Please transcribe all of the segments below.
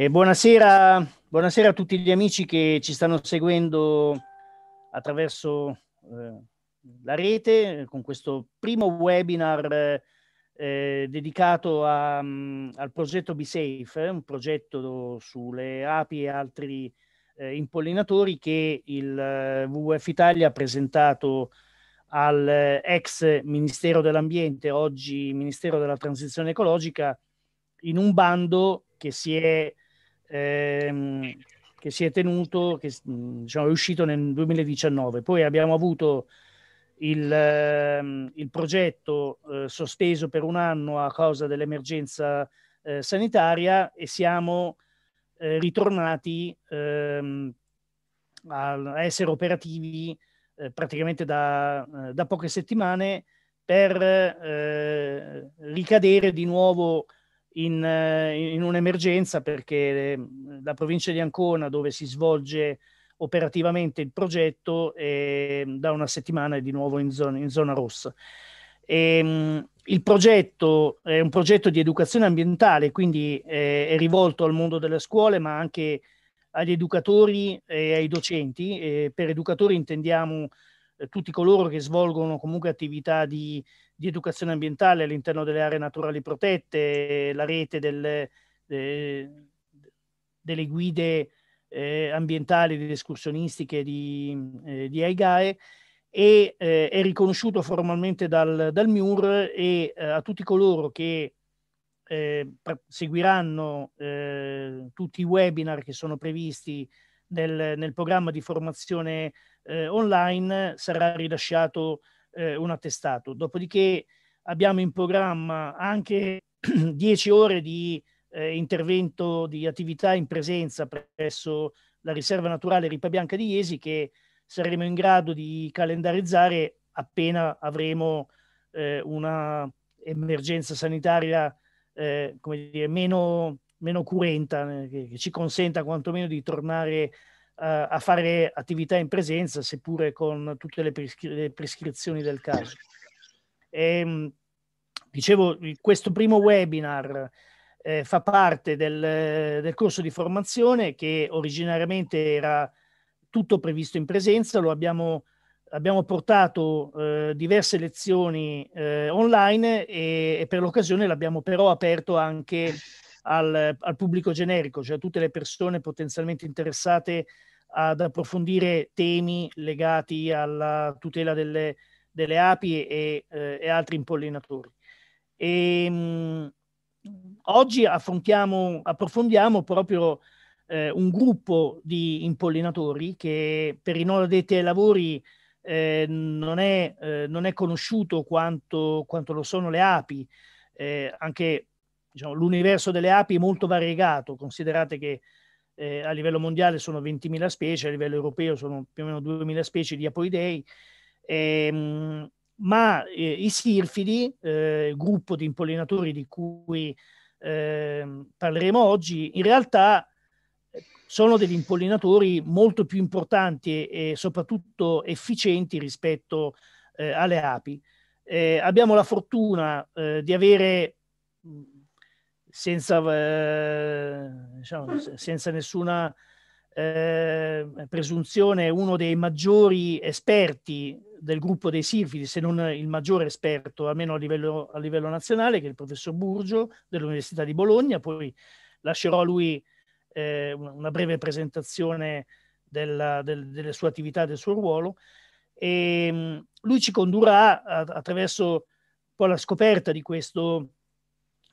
E buonasera, buonasera, a tutti gli amici che ci stanno seguendo attraverso eh, la rete con questo primo webinar eh, dedicato a, um, al progetto BeSafe, un progetto sulle api e altri eh, impollinatori che il eh, WWF Italia ha presentato al eh, ex Ministero dell'Ambiente, oggi Ministero della Transizione Ecologica, in un bando che si è ehm, che si è tenuto, che diciamo, è uscito nel 2019. Poi abbiamo avuto il, ehm, il progetto eh, sospeso per un anno a causa dell'emergenza eh, sanitaria e siamo eh, ritornati ehm, a, essere operativi eh, praticamente da, eh, da, poche settimane per eh, ricadere di nuovo in, eh, in un'emergenza perché ehm, la provincia di Ancona, dove si svolge operativamente il progetto, è, da una settimana è di nuovo in zona, in zona rossa. E, ehm, il progetto è un progetto di educazione ambientale, quindi è, è rivolto al mondo delle scuole, ma anche agli educatori e ai docenti. E per educatori intendiamo eh, tutti coloro che svolgono comunque attività di, di educazione ambientale all'interno delle aree naturali protette, la rete delle, de, delle guide eh, ambientali, delle escursionistiche di, eh, di AIGAE e eh, è riconosciuto formalmente dal, dal MIUR e eh, a tutti coloro che eh, seguiranno eh, tutti i webinar che sono previsti nel, nel programma di formazione online sarà rilasciato eh, un attestato. Dopodiché abbiamo in programma anche 10 ore di eh, intervento di attività in presenza presso la riserva naturale Ripa Bianca di Iesi che saremo in grado di calendarizzare appena avremo eh, una emergenza sanitaria eh, come dire, meno, meno curenta, eh, che, che, ci consenta quantomeno di tornare a fare attività in presenza, seppure con tutte le, prescri- le prescrizioni del caso. E, ehm, dicevo, questo primo webinar eh, fa parte del, del, corso di formazione che originariamente era tutto previsto in presenza, lo abbiamo, abbiamo portato eh, diverse lezioni eh, online e, e, per l'occasione l'abbiamo però aperto anche al, al pubblico generico, cioè a tutte le persone potenzialmente interessate ad approfondire temi legati alla tutela delle, delle api e, eh, e, altri impollinatori. E, mh, oggi approfondiamo proprio eh, un gruppo di impollinatori che per i non addetti ai lavori eh, non, è, eh, non, è, conosciuto quanto, quanto, lo sono le api, eh, anche diciamo, l'universo delle api è molto variegato, considerate che eh, a livello mondiale sono 20.000 specie, a livello europeo sono più o meno 2.000 specie di apoidei, ehm, ma eh, i sirfidi, eh, gruppo di impollinatori di cui ehm, parleremo oggi, in realtà eh, sono degli impollinatori molto più importanti e, e soprattutto efficienti rispetto eh, alle api. Eh, abbiamo la fortuna di avere senza, eh, diciamo, senza nessuna eh, presunzione, uno dei maggiori esperti del gruppo dei Sirfidi, se non il maggiore esperto, almeno a livello, a livello nazionale, che è il professor Burgio dell'Università di Bologna. Poi lascerò a lui eh, una breve presentazione della, del, delle sue attività, del suo ruolo. E mm, lui ci condurrà attraverso poi la scoperta di questo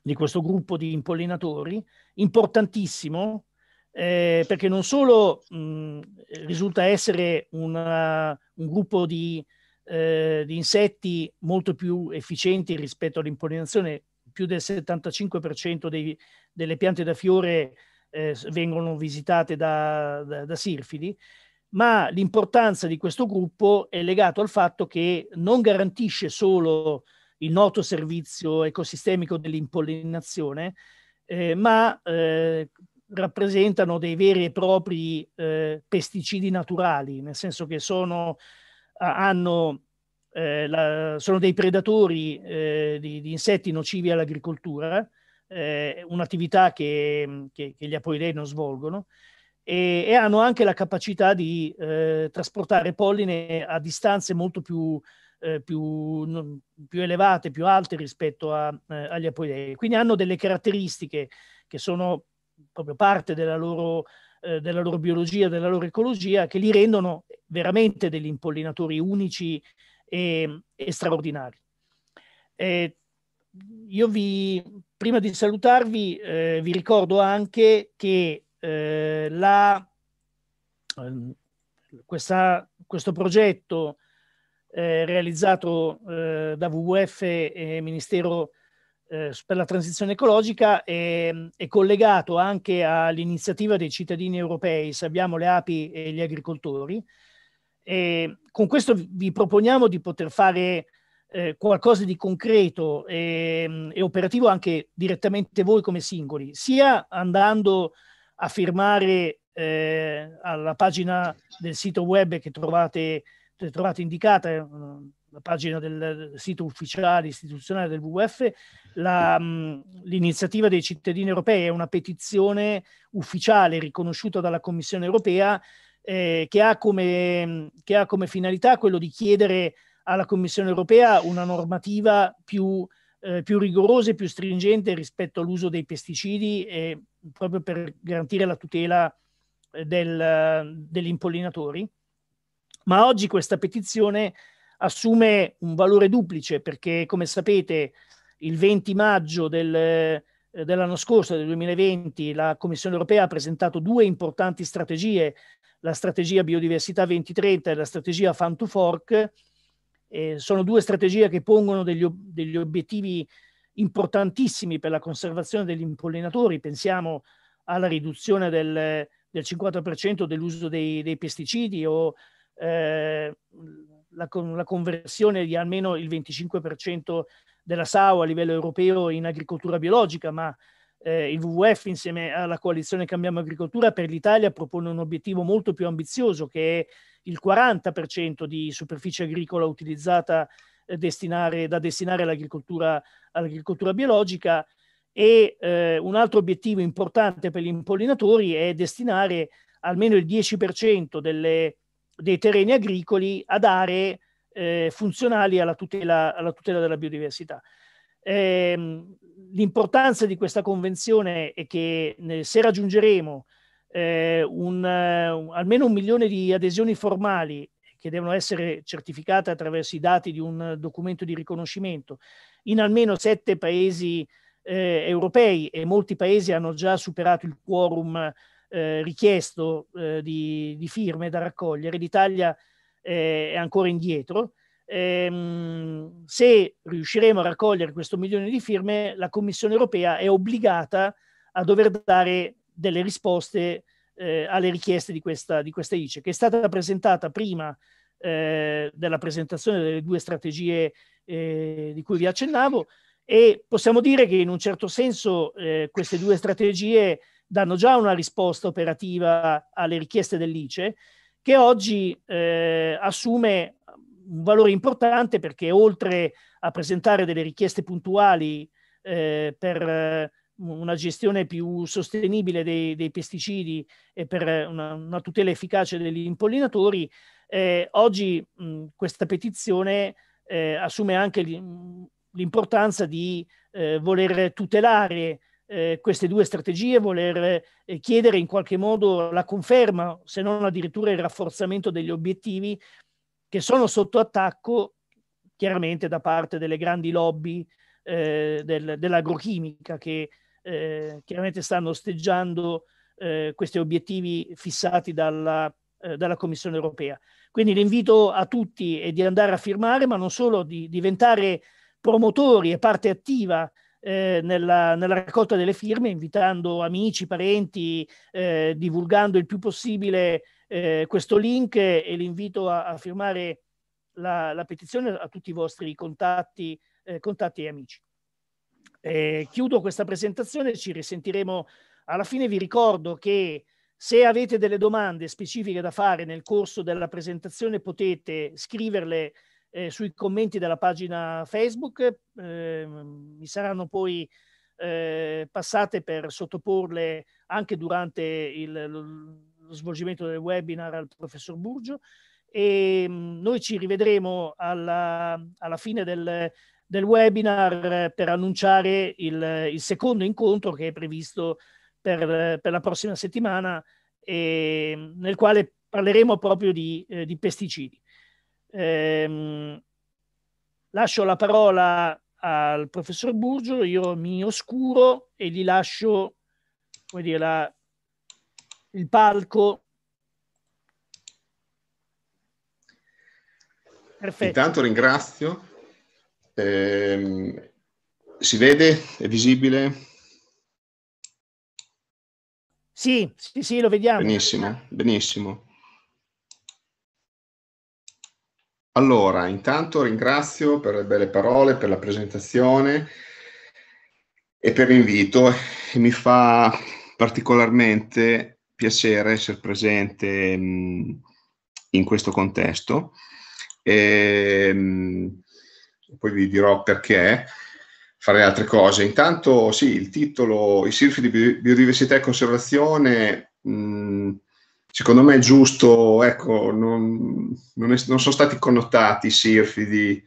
di questo gruppo di impollinatori, importantissimo, eh, perché non solo mh, risulta essere una, un gruppo di, eh, di, insetti molto più efficienti rispetto all'impollinazione, più del 75% dei, delle piante da fiore eh, vengono visitate da, da, da sirfidi, ma l'importanza di questo gruppo è legato al fatto che non garantisce solo il noto servizio ecosistemico dell'impollinazione, eh, ma eh, rappresentano dei veri e propri eh, pesticidi naturali, nel senso che sono, hanno, eh, la, sono dei predatori eh, di, di, insetti nocivi all'agricoltura, eh, un'attività che, che, che, gli apoidei non svolgono e, e, hanno anche la capacità di trasportare polline a distanze molto più, eh, più, non, più, elevate, più alte rispetto a, eh, agli apoidei. Quindi hanno delle caratteristiche che sono proprio parte della loro, eh, della loro biologia, della loro ecologia, che li rendono veramente degli impollinatori unici e, e straordinari. Eh, io vi, prima di salutarvi, eh, vi ricordo anche che eh, la, ehm, questa, questo progetto eh, realizzato eh, da WWF e Ministero eh, per la transizione ecologica è, è collegato anche all'iniziativa dei cittadini europei, se abbiamo le api e gli agricoltori. E con questo vi proponiamo di poter fare eh, qualcosa di concreto e, e, operativo anche direttamente voi come singoli, sia andando a firmare eh, alla pagina del sito web che trovate, trovate indicata, eh, la pagina del sito ufficiale istituzionale del WWF, la, l'iniziativa dei cittadini europei è una petizione ufficiale riconosciuta dalla Commissione europea eh, che, ha come, che ha come finalità quello di chiedere alla Commissione europea una normativa più, eh, più rigorosa e più stringente rispetto all'uso dei pesticidi e proprio per garantire la tutela eh, del, degli impollinatori. Ma oggi questa petizione assume un valore duplice perché, come sapete, il 20 maggio del, eh, dell'anno scorso, del 2020, la Commissione europea ha presentato due importanti strategie, la strategia biodiversità 2030 e la strategia Farm to Fork, eh, sono due strategie che pongono degli, degli, obiettivi importantissimi per la conservazione degli impollinatori. Pensiamo alla riduzione del, del 50% dell'uso dei, dei, pesticidi o eh, la, la, conversione di almeno il 25% della SAO a livello europeo in agricoltura biologica, ma eh, il WWF insieme alla coalizione Cambiamo Agricoltura per l'Italia propone un obiettivo molto più ambizioso che è il 40% di superficie agricola utilizzata eh, destinare, da destinare all'agricoltura, all'agricoltura biologica e eh, un altro obiettivo importante per gli impollinatori è destinare almeno il 10% delle, dei terreni agricoli ad aree eh, funzionali alla tutela, alla tutela, della biodiversità. Eh, l'importanza di questa convenzione è che se raggiungeremo eh, un, uh, almeno un milione di adesioni formali che devono essere certificate attraverso i dati di un documento di riconoscimento in almeno sette paesi eh, europei e molti paesi hanno già superato il quorum eh, richiesto eh, di, di, firme da raccogliere, l'Italia eh, è ancora indietro. Ehm, se riusciremo a raccogliere questo milione di firme, la Commissione europea è obbligata a dover dare delle risposte eh, alle richieste di questa, di questa ICE, che è stata presentata prima eh, della presentazione delle due strategie eh, di cui vi accennavo e possiamo dire che in un certo senso queste due strategie danno già una risposta operativa alle richieste dell'ICE che oggi eh, assume un valore importante perché oltre a presentare delle richieste puntuali eh, per una gestione più sostenibile dei, dei pesticidi e per una, una, tutela efficace degli impollinatori, eh, oggi mh, questa petizione eh, assume anche l'importanza di eh, voler tutelare eh, queste due strategie, voler eh, chiedere in qualche modo la conferma, se non addirittura il rafforzamento degli obiettivi che sono sotto attacco chiaramente da parte delle grandi lobby eh, del, dell'agrochimica che eh, chiaramente stanno osteggiando eh, questi obiettivi fissati dalla, eh, dalla, Commissione europea. Quindi l'invito a tutti è di andare a firmare, ma non solo, di diventare promotori e parte attiva eh, nella, nella, raccolta delle firme, invitando amici, parenti, eh, divulgando il più possibile eh, questo link e l'invito a, a firmare la, la, petizione a tutti i vostri contatti, contatti e amici. Eh, chiudo questa presentazione, ci risentiremo alla fine. Vi ricordo che se avete delle domande specifiche da fare nel corso della presentazione potete scriverle eh, sui commenti della pagina Facebook, eh, mi saranno poi eh, passate per sottoporle anche durante il, lo svolgimento del webinar al professor Burgio e mm, noi ci rivedremo alla, alla fine del, del, webinar per annunciare il, il, secondo incontro che è previsto per, per la prossima settimana e, nel quale parleremo proprio di, eh, di pesticidi. Eh, lascio la parola al professor Burgio, io mi oscuro e gli lascio come dire, la, il palco. Perfetto. Intanto ringrazio. Eh, si vede? È visibile? Sì, sì, sì, lo vediamo. Benissimo, benissimo. Allora, intanto ringrazio per le belle parole, per la presentazione e per l'invito. Mi fa particolarmente piacere essere presente mh, in questo contesto. E, mh, poi vi dirò perché fare altre cose. Intanto, sì, il titolo, i SIRFI di biodiversità e conservazione, mh, secondo me è giusto, ecco, non, non, è, non sono stati connotati i SIRFI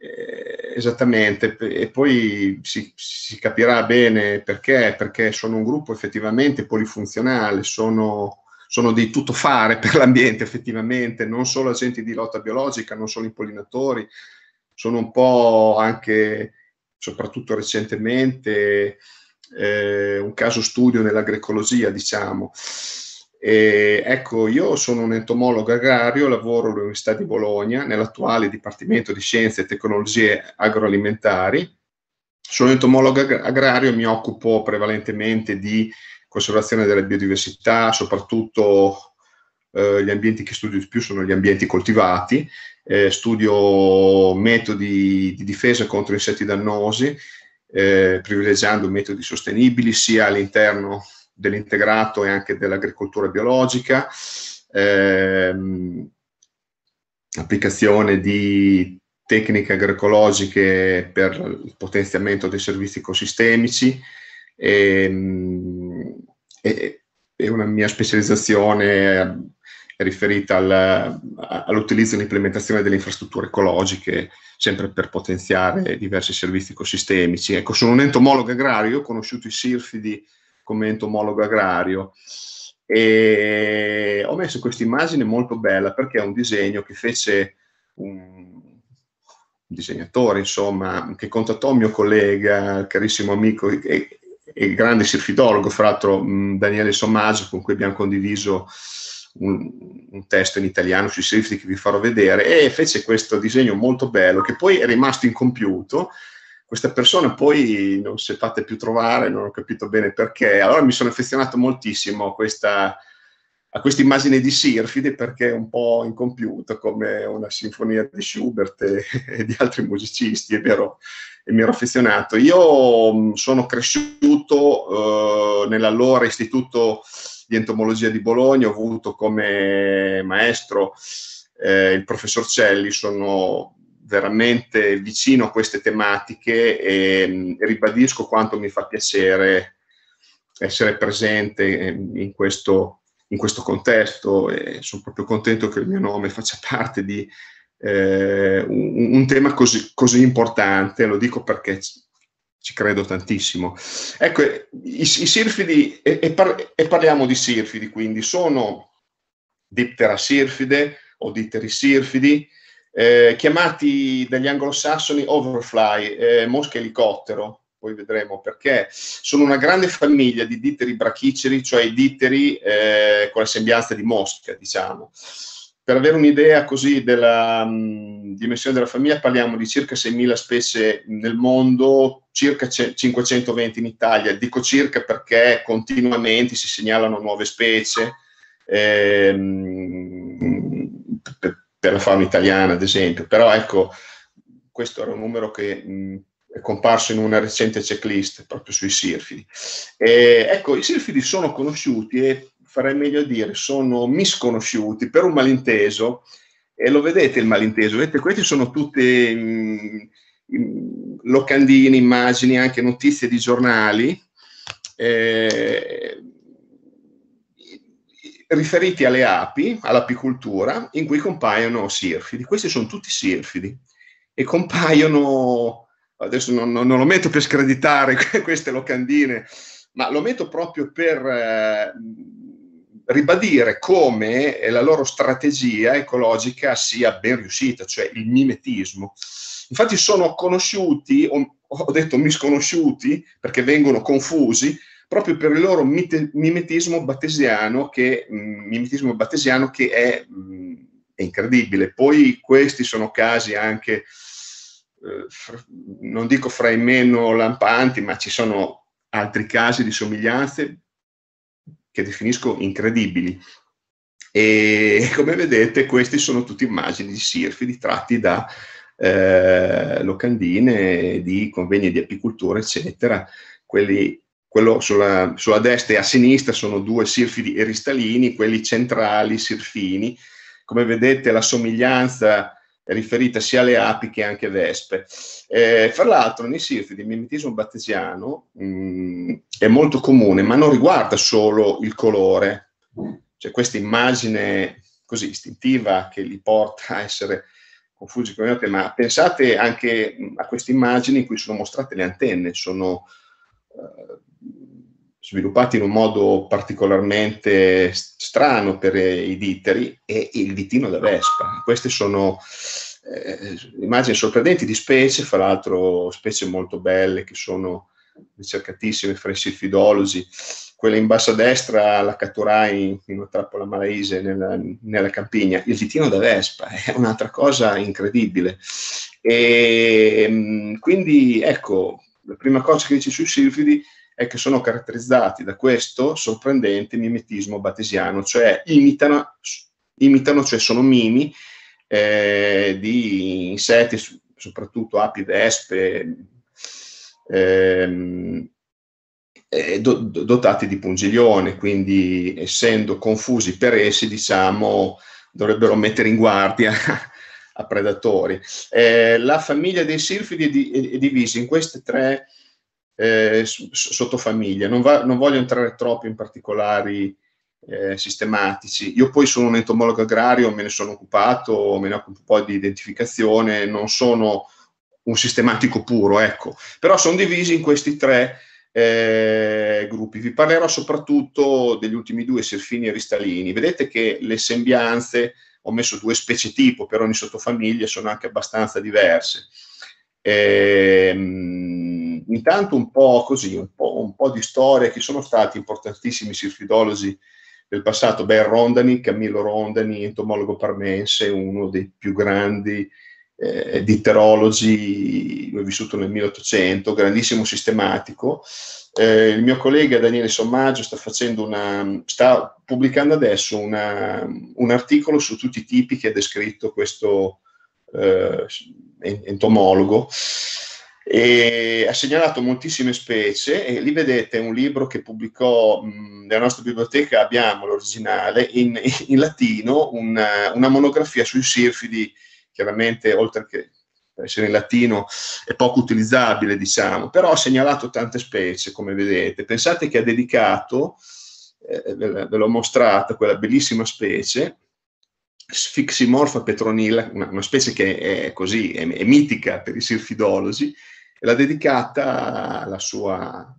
eh, esattamente, e poi si, si, capirà bene perché, perché sono un gruppo effettivamente polifunzionale, sono, sono dei tuttofare per l'ambiente effettivamente, non solo agenti di lotta biologica, non solo impollinatori, sono un po' anche, soprattutto recentemente, eh, un caso studio nell'agroecologia, diciamo. E, ecco, io sono un entomologo agrario, lavoro all'Università di Bologna nell'attuale Dipartimento di Scienze e Tecnologie Agroalimentari. Sono entomologo agrario mi occupo prevalentemente di conservazione della biodiversità, soprattutto eh, gli ambienti che studio di più sono gli ambienti coltivati, eh, studio metodi di difesa contro insetti dannosi, eh, privilegiando metodi sostenibili sia all'interno dell'integrato e anche dell'agricoltura biologica, ehm, applicazione di tecniche agroecologiche per il potenziamento dei servizi ecosistemici e, e, e una mia specializzazione è riferita al, all'utilizzo e all'implementazione delle infrastrutture ecologiche, sempre per potenziare diversi servizi ecosistemici. Ecco, sono un entomologo agrario, ho conosciuto i sirfidi come entomologo agrario. E ho messo questa immagine molto bella perché è un disegno che fece un disegnatore, insomma, che contattò un mio collega, carissimo amico e, e grande sirfidologo, fra l'altro Daniele Sommaggio, con cui abbiamo condiviso un, un, testo in italiano sui sirfidi che vi farò vedere, e fece questo disegno molto bello che poi è rimasto incompiuto questa persona poi non si è fatta più trovare, non ho capito bene perché. Allora mi sono affezionato moltissimo a questa, a questa immagine di Sirfide perché è un po' incompiuta come una sinfonia di Schubert e, e di altri musicisti, è vero, e mi ero affezionato. Io mm, sono cresciuto uh, nell'allora Istituto di Entomologia di Bologna, ho avuto come maestro eh, il professor Celli, sono veramente vicino a queste tematiche e, e ribadisco quanto mi fa piacere essere presente in questo, in questo contesto e sono proprio contento che il mio nome faccia parte di eh, un, un, tema così, così, importante, lo dico perché ci, credo tantissimo. Ecco, i, i sirfidi, e, e, par, e, parliamo di sirfidi, quindi sono Diptera sirfide o Ditteri sirfidi, eh, chiamati dagli anglosassoni overfly, eh, mosche elicottero, poi vedremo perché, sono una grande famiglia di ditteri brachiceri, cioè i ditteri eh, con la sembianza di mosca, diciamo. Per avere un'idea così della mh, dimensione della famiglia, parliamo di circa 6.000 specie nel mondo, circa 520 in Italia. Dico circa perché continuamente si segnalano nuove specie. Ehm, per la fauna italiana, ad esempio. Però ecco, questo era un numero che mh, è comparso in una recente checklist proprio sui sirfidi. E, ecco, i sirfidi sono conosciuti e farei meglio a dire sono misconosciuti per un malinteso e lo vedete il malinteso, vedete questi sono tutti mh, locandine, immagini, anche notizie di giornali eh, riferiti alle api, all'apicoltura, in cui compaiono sirfidi. Questi sono tutti sirfidi e compaiono, adesso non, non, lo metto per screditare queste locandine, ma lo metto proprio per eh, ribadire come la loro strategia ecologica sia ben riuscita, cioè il mimetismo. Infatti sono conosciuti, ho, ho detto misconosciuti, perché vengono confusi, proprio per il loro mite, mimetismo battesiano che, mh, mm, mimetismo battesiano che è, mh, mm, è, incredibile. Poi questi sono casi anche, eh, fra, non dico fra i meno lampanti, ma ci sono altri casi di somiglianze che definisco incredibili. E come vedete, queste sono tutte immagini di sirfidi tratti da eh, locandine, di convegni di apicoltura, eccetera. Quelli, quello sulla, sulla, destra e a sinistra sono due sirfidi eristalini, quelli centrali sirfini. Come vedete, la somiglianza è riferita sia alle api che anche vespe. Eh, fra l'altro, nei sirfidi il mimetismo battesiano mh, mm, è molto comune, ma non riguarda solo il colore. C'è questa immagine così istintiva che li porta a essere confusi con le altre, ma pensate anche a queste immagini in cui sono mostrate le antenne, sono eh, sviluppate in un modo particolarmente strano per i ditteri e il ditino da vespa. Queste sono eh, immagini sorprendenti di specie, fra l'altro specie molto belle che sono ricercatissime fra i silfidologi. Quella in basso a destra la catturai in una trappola malaise nella, nella campigna. Il ditino da vespa è un'altra cosa incredibile. E mm, quindi ecco, la prima cosa che dici sui silfidi è che sono caratterizzati da questo sorprendente mimetismo battesiano, cioè imitano, imitano cioè sono mimi eh, di insetti, soprattutto api, vespe, ehm, eh, do, dotati di pungiglione, quindi essendo confusi per essi, diciamo, dovrebbero mettere in guardia a predatori. Eh, la famiglia dei silfidi è, di, è, divisa in queste tre eh, sottofamiglie. Non, va, non, voglio entrare troppo in particolari eh, sistematici. Io poi sono un entomologo agrario, me ne sono occupato, me ne occupo un po' di identificazione, non sono un sistematico puro, ecco. Però sono divisi in questi tre eh, gruppi. Vi parlerò soprattutto degli ultimi due, Serfini e Ristalini. Vedete che le sembianze, ho messo due specie tipo per ogni sottofamiglia, sono anche abbastanza diverse. Ehm, intanto un po' così, un po', un po', di storia, chi sono stati importantissimi sirfidologi del passato? Beh, Rondani, Camillo Rondani, entomologo parmense, uno dei più grandi eh, ditterologi, lui è vissuto nel 1800, grandissimo sistematico. Eh, il mio collega Daniele Sommaggio sta, una, sta pubblicando adesso una, un articolo su tutti i tipi che ha descritto questo eh, entomologo e ha segnalato moltissime specie e lì vedete un libro che pubblicò mh, nella nostra biblioteca, abbiamo l'originale, in, in latino, una, una, monografia sui sirfidi, chiaramente oltre che essere in latino è poco utilizzabile diciamo, però ha segnalato tante specie come vedete. Pensate che ha dedicato, eh, ve, l'ho mostrata, quella bellissima specie, Sfiximorpha petronilla, una, una, specie che è così, è, è mitica per i sirfidologi, e l'ha dedicata alla sua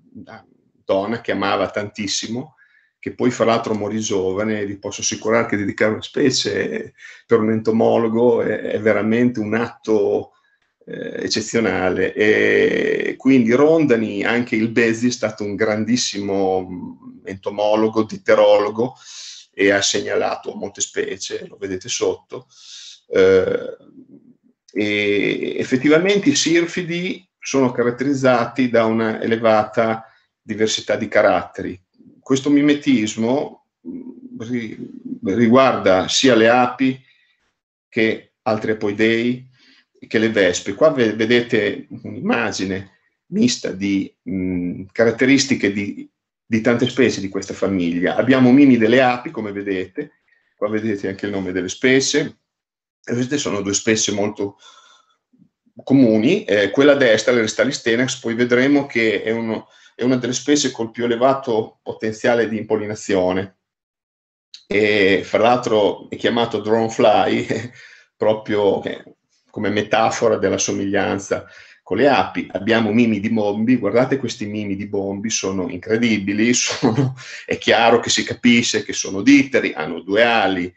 donna che amava tantissimo, che poi fra l'altro morì giovane, vi posso assicurare che dedicare una specie per un entomologo è, è veramente un atto eh, eccezionale. E quindi Rondani, anche il Bezzi, è stato un grandissimo entomologo, ditterologo, e ha segnalato molte specie, lo vedete sotto. Eh, e effettivamente i sirfidi sono caratterizzati da una elevata diversità di caratteri. Questo mimetismo mm, riguarda sia le api che altri apoidei che le vespe. Qua vedete un'immagine mista di mh, mm, caratteristiche di di tante specie di questa famiglia. Abbiamo mini delle api, come vedete, qua vedete anche il nome delle specie, queste sono due specie molto comuni, eh, quella a destra, l'Eristalis tenax, poi vedremo che è, uno, è, una delle specie col più elevato potenziale di impollinazione. E fra l'altro è chiamato drone fly proprio come metafora della somiglianza con le api. Abbiamo mimi di bombi, guardate questi mimi di bombi, sono incredibili, sono, è chiaro che si capisce che sono ditteri, hanno due ali,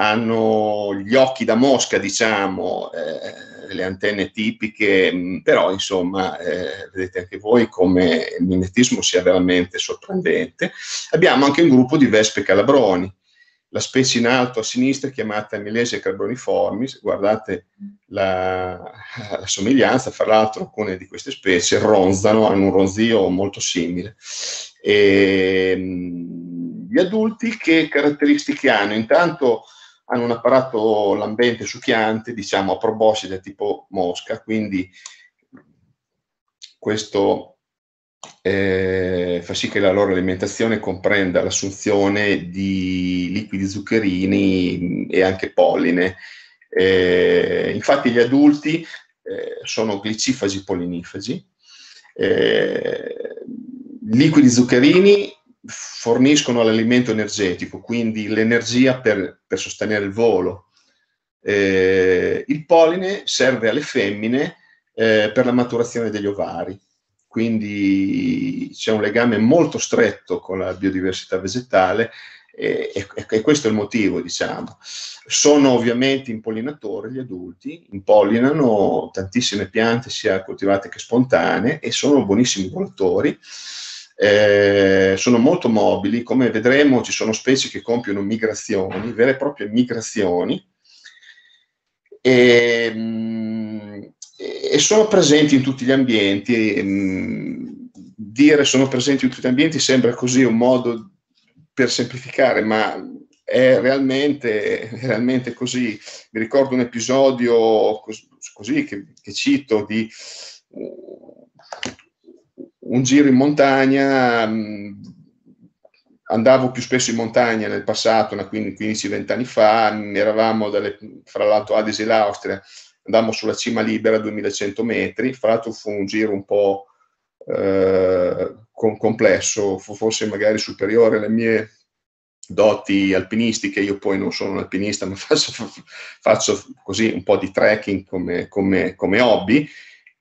hanno gli occhi da mosca, diciamo, eh, le antenne tipiche, mm, però insomma, eh, vedete anche voi come il mimetismo sia veramente sorprendente. Abbiamo anche un gruppo di vespe calabroni, la specie in alto a sinistra chiamata Milesia carboniformis, guardate la, la, somiglianza, fra l'altro alcune di queste specie ronzano, hanno un ronzio molto simile. E, mm, gli adulti che caratteristiche hanno? Intanto hanno un apparato lambente succhiante, diciamo a proboscide tipo mosca, quindi questo eh, fa sì che la loro alimentazione comprenda l'assunzione di liquidi zuccherini e anche polline. Eh, infatti gli adulti eh, sono glicifagi polinifagi. Eh, liquidi zuccherini forniscono l'alimento energetico, quindi l'energia per, per sostenere il volo. Eh, il polline serve alle femmine eh, per la maturazione degli ovari, quindi c'è un legame molto stretto con la biodiversità vegetale e, e, e, questo è il motivo, diciamo. Sono ovviamente impollinatori gli adulti, impollinano tantissime piante sia coltivate che spontanee e sono buonissimi volatori eh, sono molto mobili, come vedremo ci sono specie che compiono migrazioni, vere e proprie migrazioni, e, mm, e sono presenti in tutti gli ambienti. E, mm, dire sono presenti in tutti gli ambienti sembra così un modo per semplificare, ma è realmente, realmente così. Mi ricordo un episodio così, che, che cito di un giro in montagna, mh, andavo più spesso in montagna nel passato, 15-20 anni fa, eravamo dalle, fra l'Alto Adige e l'Austria, andammo sulla cima libera a 2100 metri, fra l'altro fu un giro un po' eh, complesso, forse magari superiore alle mie doti alpinistiche, io poi non sono un alpinista, ma faccio, faccio così un po' di trekking come, come, come hobby,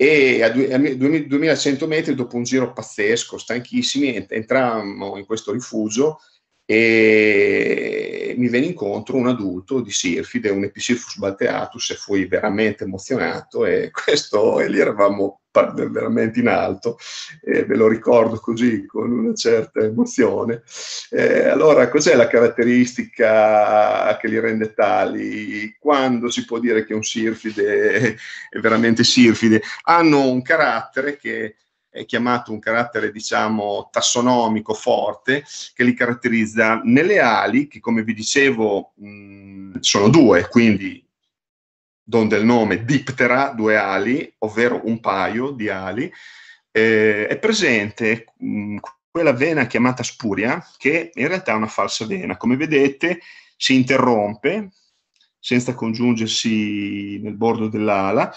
e a 2100 metri dopo un giro pazzesco, stanchissimi, entrammo in questo rifugio e mi venne incontro un adulto di Sirfide, un Episirfus balteatus e fui veramente emozionato e questo e lì eravamo veramente in alto e ve lo ricordo così con una certa emozione. Eh, allora, cos'è la caratteristica che li rende tali? Quando si può dire che un sirfide è veramente sirfide? Hanno un carattere che è chiamato un carattere, diciamo, tassonomico forte che li caratterizza nelle ali, che come vi dicevo mh, sono due, quindi don del nome Diptera, due ali, ovvero un paio di ali, eh, è presente mh, quella vena chiamata spuria, che in realtà è una falsa vena. Come vedete si interrompe senza congiungersi nel bordo dell'ala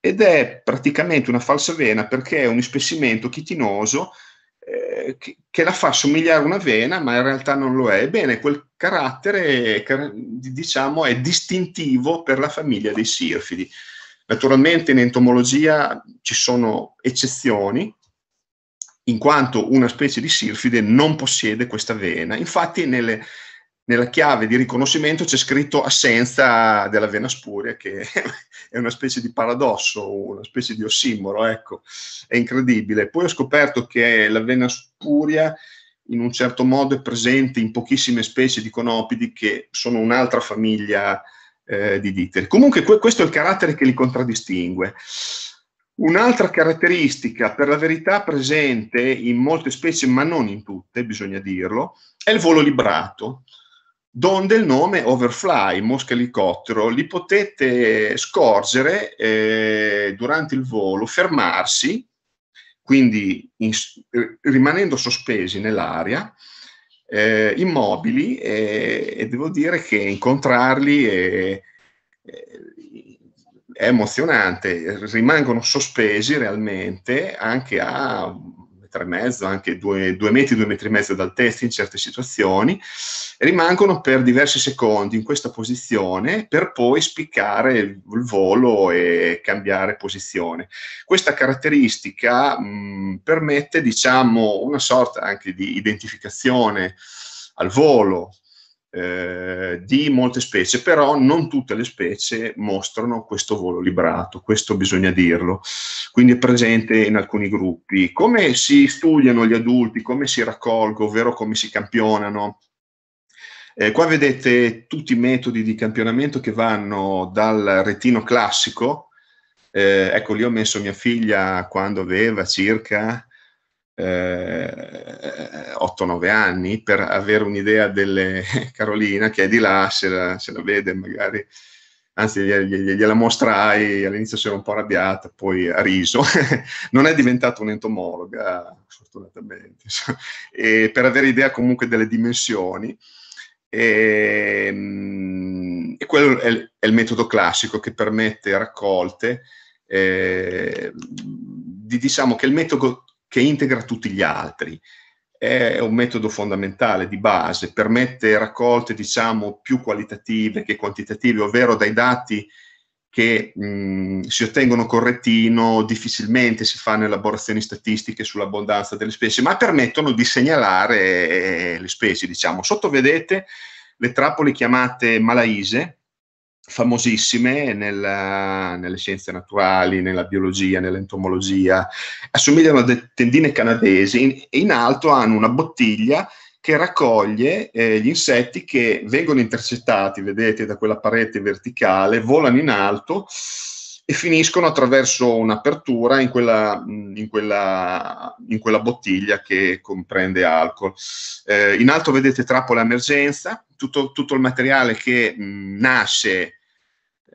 ed è praticamente una falsa vena perché è un ispessimento chitinoso eh, che, la fa somigliare a una vena, ma in realtà non lo è. Ebbene, quel carattere, diciamo, è distintivo per la famiglia dei sirfidi. Naturalmente in entomologia ci sono eccezioni, in quanto una specie di sirfide non possiede questa vena. Infatti nelle, nella chiave di riconoscimento c'è scritto assenza della vena spuria, che è una specie di paradosso, una specie di ossimoro, ecco, è incredibile. Poi ho scoperto che la vena spuria in un certo modo è presente in pochissime specie di conopidi che sono un'altra famiglia eh, di ditteri. Comunque que- questo è il carattere che li contraddistingue. Un'altra caratteristica, per la verità presente in molte specie, ma non in tutte, bisogna dirlo, è il volo librato donde il nome Overfly, mosca elicottero, li potete scorgere eh, durante il volo, fermarsi, quindi in, rimanendo sospesi nell'aria, eh, immobili, e, e, devo dire che incontrarli è, è, emozionante, rimangono sospesi realmente anche a metro e mezzo, anche due, due metri, due metri e mezzo dal testa in certe situazioni, rimangono per diversi secondi in questa posizione per poi spiccare il volo e cambiare posizione. Questa caratteristica mh, permette, diciamo, una sorta anche di identificazione al volo eh, di molte specie, però non tutte le specie mostrano questo volo librato, questo bisogna dirlo, quindi è presente in alcuni gruppi. Come si studiano gli adulti, come si raccolgono, ovvero come si campionano? Eh, qua vedete tutti i metodi di campionamento che vanno dal retino classico, eh, ecco lì ho messo mia figlia quando aveva circa eh, 8-9 anni per avere un'idea delle Carolina che è di là, se la, se la vede magari, anzi gliela mostrai, all'inizio si era un po' arrabbiata, poi ha riso, non è diventata un'entomologa fortunatamente, e per avere idea comunque delle dimensioni. E, ehm, e quello è il, è il, metodo classico che permette raccolte, eh, di, diciamo che il metodo che integra tutti gli altri. È un metodo fondamentale di base, permette raccolte diciamo più qualitative che quantitative, ovvero dai dati che mh, si ottengono col rettino, difficilmente si fanno elaborazioni statistiche sull'abbondanza delle specie, ma permettono di segnalare eh, le specie, diciamo. Sotto vedete le trappole chiamate malaise, famosissime nella, nelle scienze naturali, nella biologia, nell'entomologia, assomigliano a tendine canadesi e in alto hanno una bottiglia che raccoglie eh, gli insetti che vengono intercettati, vedete, da quella parete verticale, volano in alto e finiscono attraverso un'apertura in quella, in quella, in quella bottiglia che comprende alcol. Eh, in alto vedete trappole emergenza, tutto, tutto il materiale che mh, nasce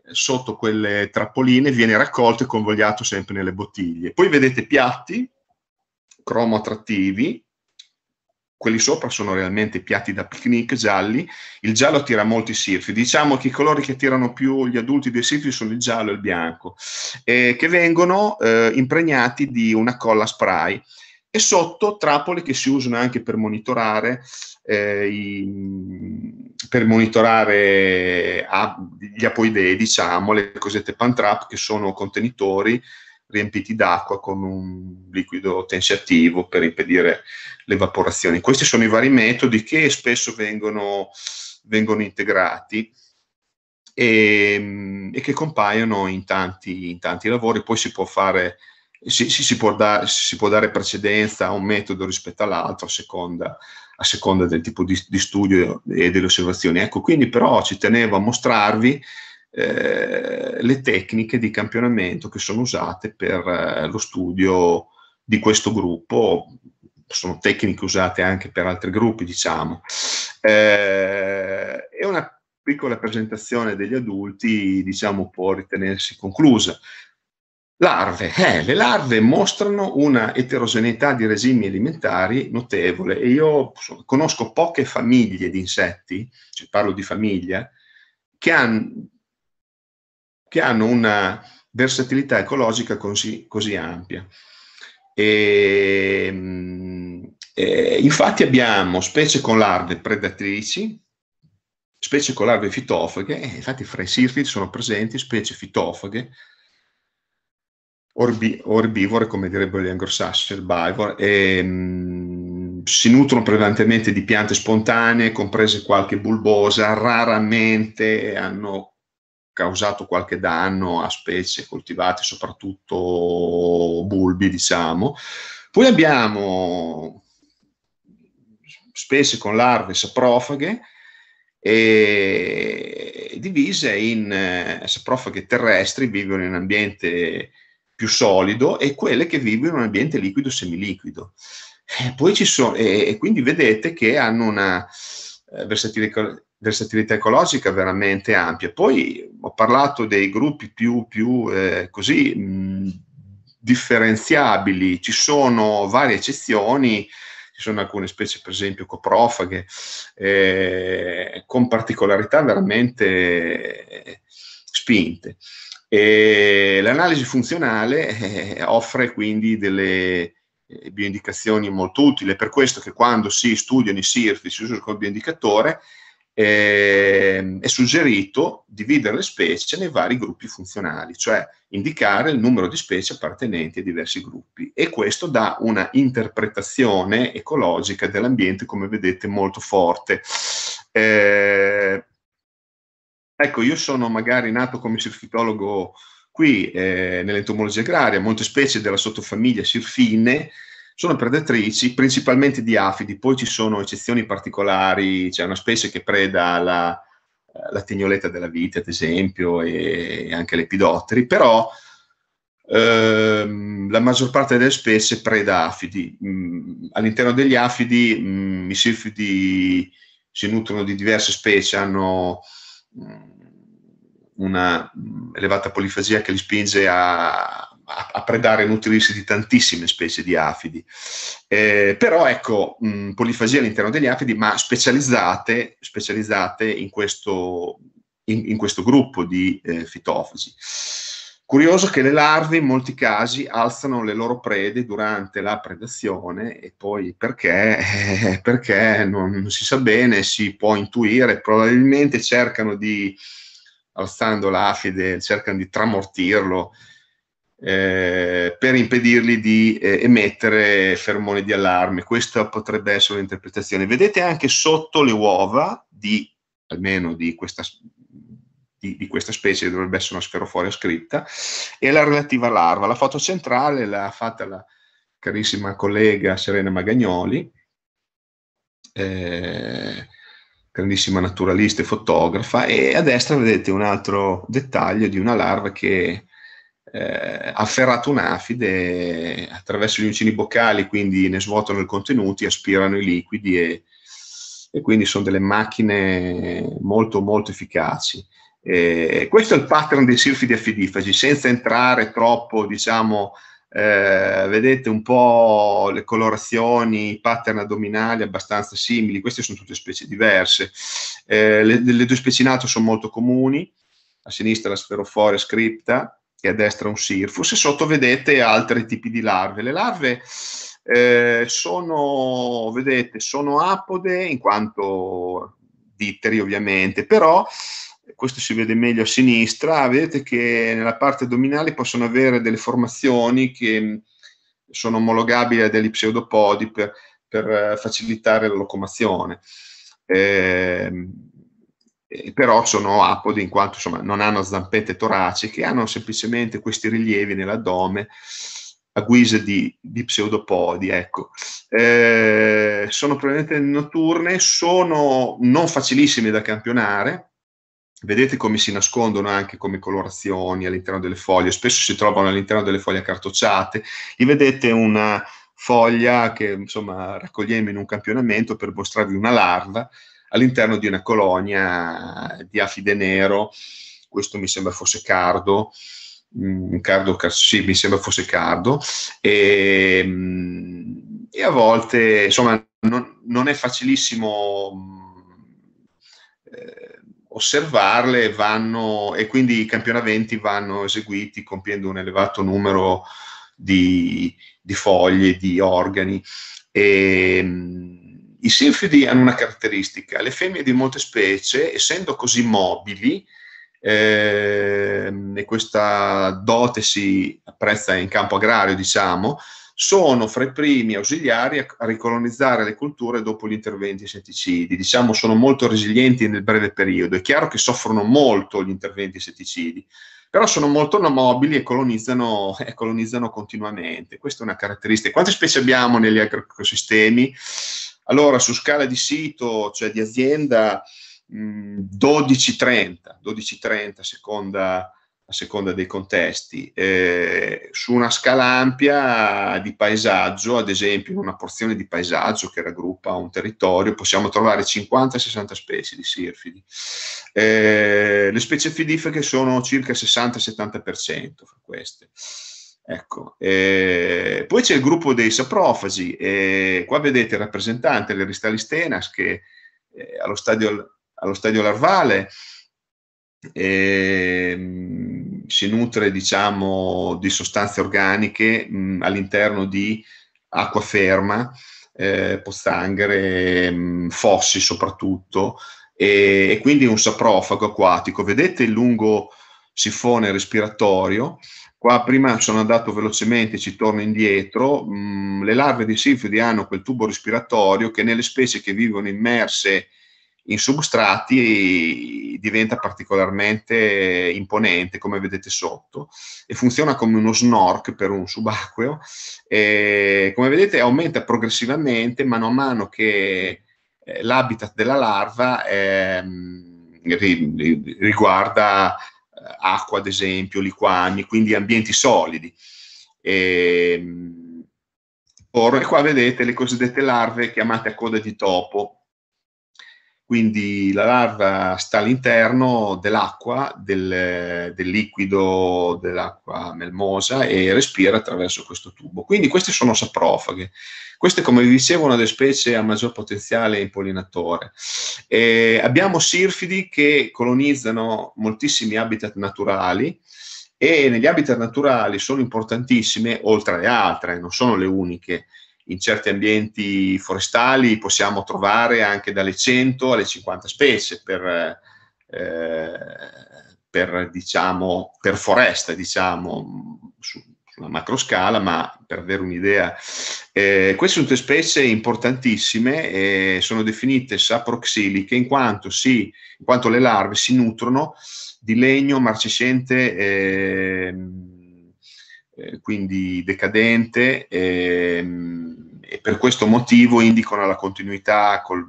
sotto quelle trappoline viene raccolto e convogliato sempre nelle bottiglie. Poi vedete piatti cromo attrattivi, quelli sopra sono realmente piatti da picnic gialli, il giallo attira molti sirfi, diciamo che i colori che attirano più gli adulti dei sirfi sono il giallo e il bianco, eh, che vengono eh, impregnati di una colla spray. E sotto trappole che si usano anche per monitorare, eh, i, per monitorare a, gli apoidei, diciamo, le cosiddette pan trap, che sono contenitori riempiti d'acqua con un liquido tensiativo per impedire l'evaporazione. Questi sono i vari metodi che spesso vengono, vengono integrati e, e, che compaiono in tanti, in tanti lavori. Poi si può fare si, si, si, può da, si, può dare precedenza a un metodo rispetto all'altro a seconda, a seconda del tipo di, di, studio e delle osservazioni. Ecco, quindi però ci tenevo a mostrarvi eh, le tecniche di campionamento che sono usate per eh, lo studio di questo gruppo, sono tecniche usate anche per altri gruppi, diciamo. Eh, e una piccola presentazione degli adulti, diciamo, può ritenersi conclusa. Larve. Eh, le larve mostrano una eterogeneità di regimi alimentari notevole e io conosco poche famiglie di insetti, cioè parlo di famiglia, che, han, che hanno una versatilità ecologica così, così ampia. E, e, infatti abbiamo specie con larve predatrici, specie con larve fitofaghe, e infatti fra i sirfidi sono presenti specie fitofaghe, orbi- orbivore, come direbbero gli anglosassoni, herbivore, e mh, si nutrono prevalentemente di piante spontanee, comprese qualche bulbosa, raramente hanno causato qualche danno a specie coltivate, soprattutto bulbi, diciamo. Poi abbiamo specie con larve saprofaghe, e divise in eh, saprofaghe terrestri, vivono in ambiente più solido e quelle che vivono in un ambiente liquido semiliquido. E poi ci sono, e, e quindi vedete che hanno una eh, versatilità, versatilità, ecologica veramente ampia. Poi ho parlato dei gruppi più, più eh, così mh, differenziabili, ci sono varie eccezioni, ci sono alcune specie per esempio coprofaghe, eh, con particolarità veramente spinte. E l'analisi funzionale eh, offre quindi delle eh, bioindicazioni molto utili, per questo che quando si studiano i SIRF, si usa come bioindicatore, eh, è suggerito dividere le specie nei vari gruppi funzionali, cioè indicare il numero di specie appartenenti a diversi gruppi e questo dà una interpretazione ecologica dell'ambiente, come vedete, molto forte. Eh, ecco, io sono magari nato come sirfitologo qui eh, nell'entomologia agraria, molte specie della sottofamiglia sirfine sono predatrici principalmente di afidi, poi ci sono eccezioni particolari, c'è una specie che preda la, la tignoletta della vite, ad esempio, e anche le epidotteri, però ehm, la maggior parte delle specie preda afidi. Mm, all'interno degli afidi mm, i sirfidi si nutrono di diverse specie, hanno una elevata polifasia che li spinge a, a, predare e nutrirsi di tantissime specie di afidi. Eh, però ecco, mh, polifasia all'interno degli afidi, ma specializzate, specializzate in, questo, in, in, questo, gruppo di eh, fitofagi. Curioso che le larve in molti casi alzano le loro prede durante la predazione e poi perché? Perché non, si sa bene, si può intuire, probabilmente cercano di, alzando l'afide, cercano di tramortirlo eh, per impedirgli di eh, emettere fermoni di allarme. Questa potrebbe essere un'interpretazione. Vedete anche sotto le uova di, almeno di questa, di, di questa specie, che dovrebbe essere una sferoforia scritta, e la relativa larva. La foto centrale l'ha fatta la carissima collega Serena Magagnoli, eh, grandissima naturalista e fotografa, e a destra vedete un altro dettaglio di una larva che eh, afferrato un'afide attraverso gli uncini boccali, quindi ne svuotano i contenuti, aspirano i liquidi e, e quindi sono delle macchine molto molto efficaci. Eh, questo è il pattern dei sirfidi affidifagi, senza entrare troppo, diciamo, eh, vedete un po' le colorazioni, i pattern addominali abbastanza simili, queste sono tutte specie diverse. Eh, le, le, due specie in sono molto comuni, a sinistra la sferoforia scripta, e a destra un Sirfus, e sotto vedete altri tipi di larve. Le larve eh, sono, vedete, sono apode in quanto ditteri ovviamente, però questo si vede meglio a sinistra, vedete che nella parte addominale possono avere delle formazioni che sono omologabili a degli pseudopodi per, per facilitare la locomozione. Eh, eh, però sono apodi in quanto insomma, non hanno zampette toraciche, hanno semplicemente questi rilievi nell'addome a guisa di, di pseudopodi. Ecco. Eh, sono probabilmente notturne, sono non facilissime da campionare. Vedete come si nascondono anche come colorazioni all'interno delle foglie, spesso si trovano all'interno delle foglie cartocciate. Li vedete una foglia che insomma raccogliamo in un campionamento per mostrarvi una larva all'interno di una colonia di afide nero, questo mi sembra fosse Cardo, mm, Cardo, sì, mi sembra fosse Cardo, e, mm, e a volte, insomma, non, non è facilissimo mm, osservarle, vanno, e quindi i campionamenti vanno eseguiti compiendo un elevato numero di, di foglie, di organi. E, i silfidi hanno una caratteristica, le femmine di molte specie, essendo così mobili, eh, e questa dote si apprezza in campo agrario, diciamo, sono fra i primi ausiliari a, ricolonizzare le culture dopo gli interventi insetticidi. Diciamo, sono molto resilienti nel breve periodo. È chiaro che soffrono molto gli interventi insetticidi, però sono molto mobili e colonizzano, e colonizzano continuamente. Questa è una caratteristica. Quante specie abbiamo negli ecosistemi? Allora, su scala di sito, cioè di azienda, 12-30, 12-30 a seconda, a seconda dei contesti. Eh, su una scala ampia di paesaggio, ad esempio in una porzione di paesaggio che raggruppa un territorio, possiamo trovare 50-60 specie di sirfidi. Eh, le specie fidifaghe sono circa 60-70% fra queste. Ecco, eh, poi c'è il gruppo dei saprofagi, eh, qua vedete il rappresentante dell'Eristalis tenas che eh, allo, stadio, allo, stadio, larvale eh, si nutre diciamo di sostanze organiche mh, all'interno di acqua ferma, eh, pozzanghere, mh, fossi soprattutto, e, e, quindi un saprofago acquatico. Vedete il lungo sifone respiratorio Qua prima sono andato velocemente, ci torno indietro. Mm, le larve di sifidi hanno quel tubo respiratorio che nelle specie che vivono immerse in substrati diventa particolarmente imponente, come vedete sotto, e funziona come uno snork per un subacqueo. E, come vedete aumenta progressivamente mano a mano che eh, l'habitat della larva eh, riguarda acqua ad esempio, liquami, quindi ambienti solidi. E, e qua vedete le cosiddette larve chiamate a coda di topo, quindi la larva sta all'interno dell'acqua, del, del, liquido dell'acqua melmosa e respira attraverso questo tubo. Quindi queste sono saprofaghe. Queste, come vi dicevo, una delle specie a maggior potenziale impollinatore. Eh, abbiamo sirfidi che colonizzano moltissimi habitat naturali e negli habitat naturali sono importantissime, oltre alle altre, non sono le uniche. In certi ambienti forestali possiamo trovare anche dalle 100 alle 50 specie per, eh, per, diciamo, per foresta, diciamo, su, sulla macro scala, ma per avere un'idea, eh, queste sono specie importantissime, eh, sono definite saproxiliche in quanto, si, in quanto le larve si nutrono di legno marcescente, ehm, eh, quindi decadente, ehm, e per questo motivo indicano la continuità col,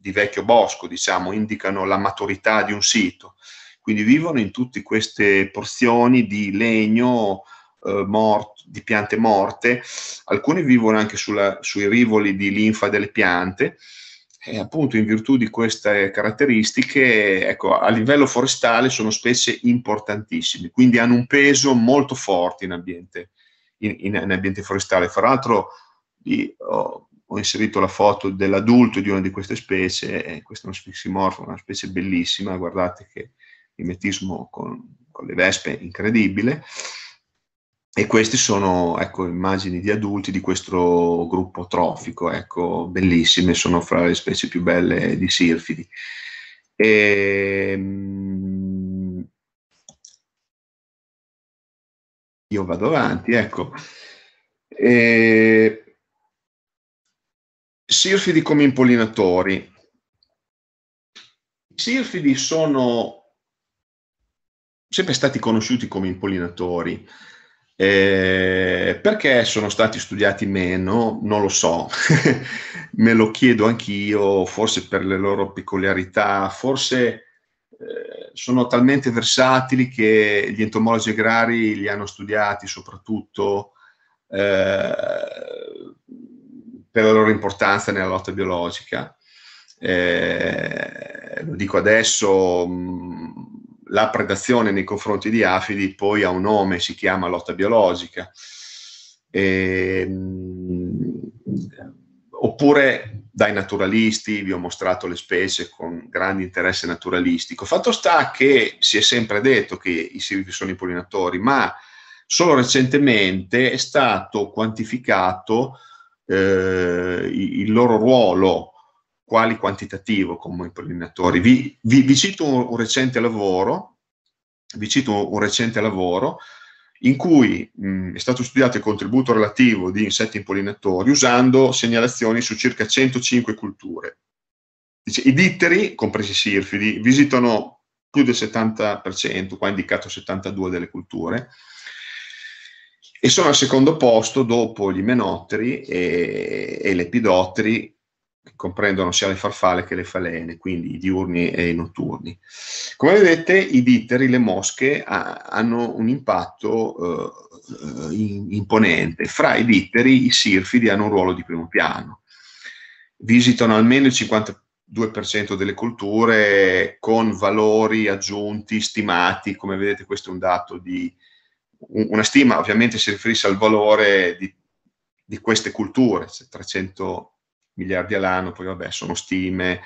di vecchio bosco, diciamo, indicano la maturità di un sito. Quindi vivono in tutte queste porzioni di legno eh, mort- di piante morte, alcuni vivono anche sulla, sui rivoli di linfa delle piante e appunto in virtù di queste caratteristiche, ecco, a livello forestale sono specie importantissime, quindi hanno un peso molto forte in ambiente, in, in, in ambiente forestale. Fra l'altro oh, ho inserito la foto dell'adulto di una di queste specie, e questa è una spiximorfa, una specie bellissima, guardate che mimetismo con, con le vespe incredibile. E queste sono ecco, immagini di adulti di questo gruppo trofico, ecco, bellissime, sono fra le specie più belle di sirfidi. E, ehm, io vado avanti, ecco. E, sirfidi come impollinatori. I sirfidi sono sempre stati conosciuti come impollinatori eh, perché sono stati studiati meno? Non lo so, me lo chiedo anch'io, forse per le loro peculiarità, forse eh, sono talmente versatili che gli entomologi agrari li hanno studiati soprattutto eh, per la loro importanza nella lotta biologica. Eh, lo dico adesso, mh, la predazione nei confronti di afidi poi ha un nome, si chiama lotta biologica. E, ehm, oppure dai naturalisti, vi ho mostrato le specie con grande interesse naturalistico. Fatto sta che si è sempre detto che i sirvi sono i pollinatori, ma solo recentemente è stato quantificato eh, il loro ruolo quali quantitativo come impollinatori. Vi, vi, vi cito un, un, recente lavoro, vi cito un recente lavoro in cui mh, è stato studiato il contributo relativo di insetti impollinatori usando segnalazioni su circa 105 culture. Dice, I ditteri, compresi i sirfidi, visitano più del 70%, qua indicato 72 delle culture, e sono al secondo posto dopo gli imenotteri e, e lepidotteri che comprendono sia le farfalle che le falene, quindi i diurni e i notturni. Come vedete, i ditteri, le mosche, ha, hanno un impatto eh, imponente. Fra i ditteri, i sirfidi hanno un ruolo di primo piano. Visitano almeno il 52% delle culture con valori aggiunti, stimati. Come vedete, questo è un dato di una stima, ovviamente si riferisce al valore di, di queste culture, cioè 300 miliardi all'anno, poi vabbè sono stime,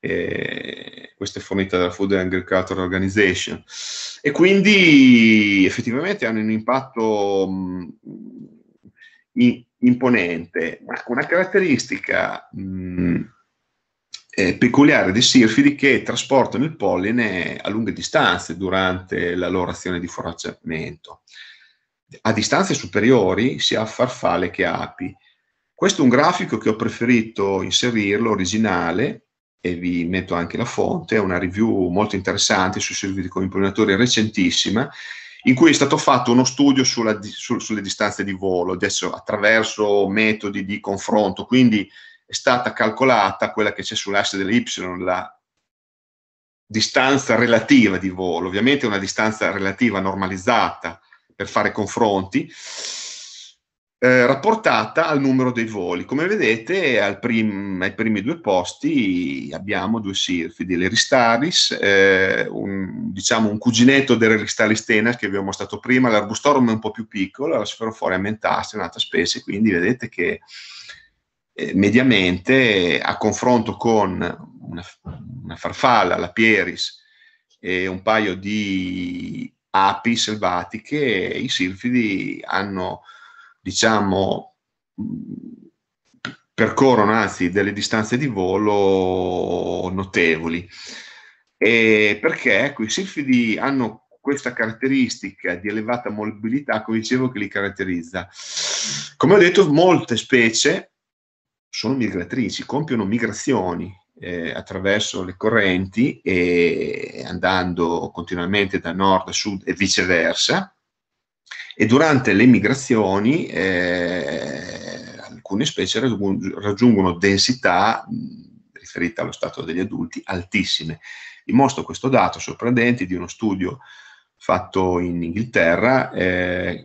eh, questa è fornita dalla Food and Agriculture Organization, e quindi effettivamente hanno un impatto mh, imponente, ma una caratteristica mh, eh, peculiare dei sirfidi che trasportano il polline a lunghe distanze durante la loro azione di foraggiamento, a distanze superiori sia a farfalle che api. Questo è un grafico che ho preferito inserirlo, originale, e vi metto anche la fonte, è una review molto interessante sui sirfidi con impollinatori recentissima, in cui è stato fatto uno studio sulla, su, sulle distanze di volo, adesso attraverso metodi di confronto, quindi è stata calcolata quella che c'è sull'asse delle Y, la distanza relativa di volo, ovviamente una distanza relativa normalizzata per fare confronti, eh, rapportata al numero dei voli. Come vedete, prim, ai primi due posti abbiamo due sirfidi, l'Eristaris, eh, un, diciamo un cuginetto dell'Eristaris tenas che vi ho mostrato prima, l'Arbustorum è un po' più piccolo, la Sferoforia mentassi è un'altra specie, quindi vedete che eh, mediamente a confronto con una, una, farfalla, la Pieris e un paio di api selvatiche, i silfidi hanno, diciamo, percorrono anzi delle distanze di volo notevoli. E perché ecco, i silfidi hanno questa caratteristica di elevata mobilità, come dicevo, che li caratterizza. Come ho detto, molte specie sono migratrici, compiono migrazioni eh, attraverso le correnti e andando continuamente da nord a sud e viceversa. E durante le migrazioni eh, alcune specie raggiungono densità riferita allo stato degli adulti altissime. Vi mostro questo dato sorprendente di uno studio fatto in Inghilterra. Eh,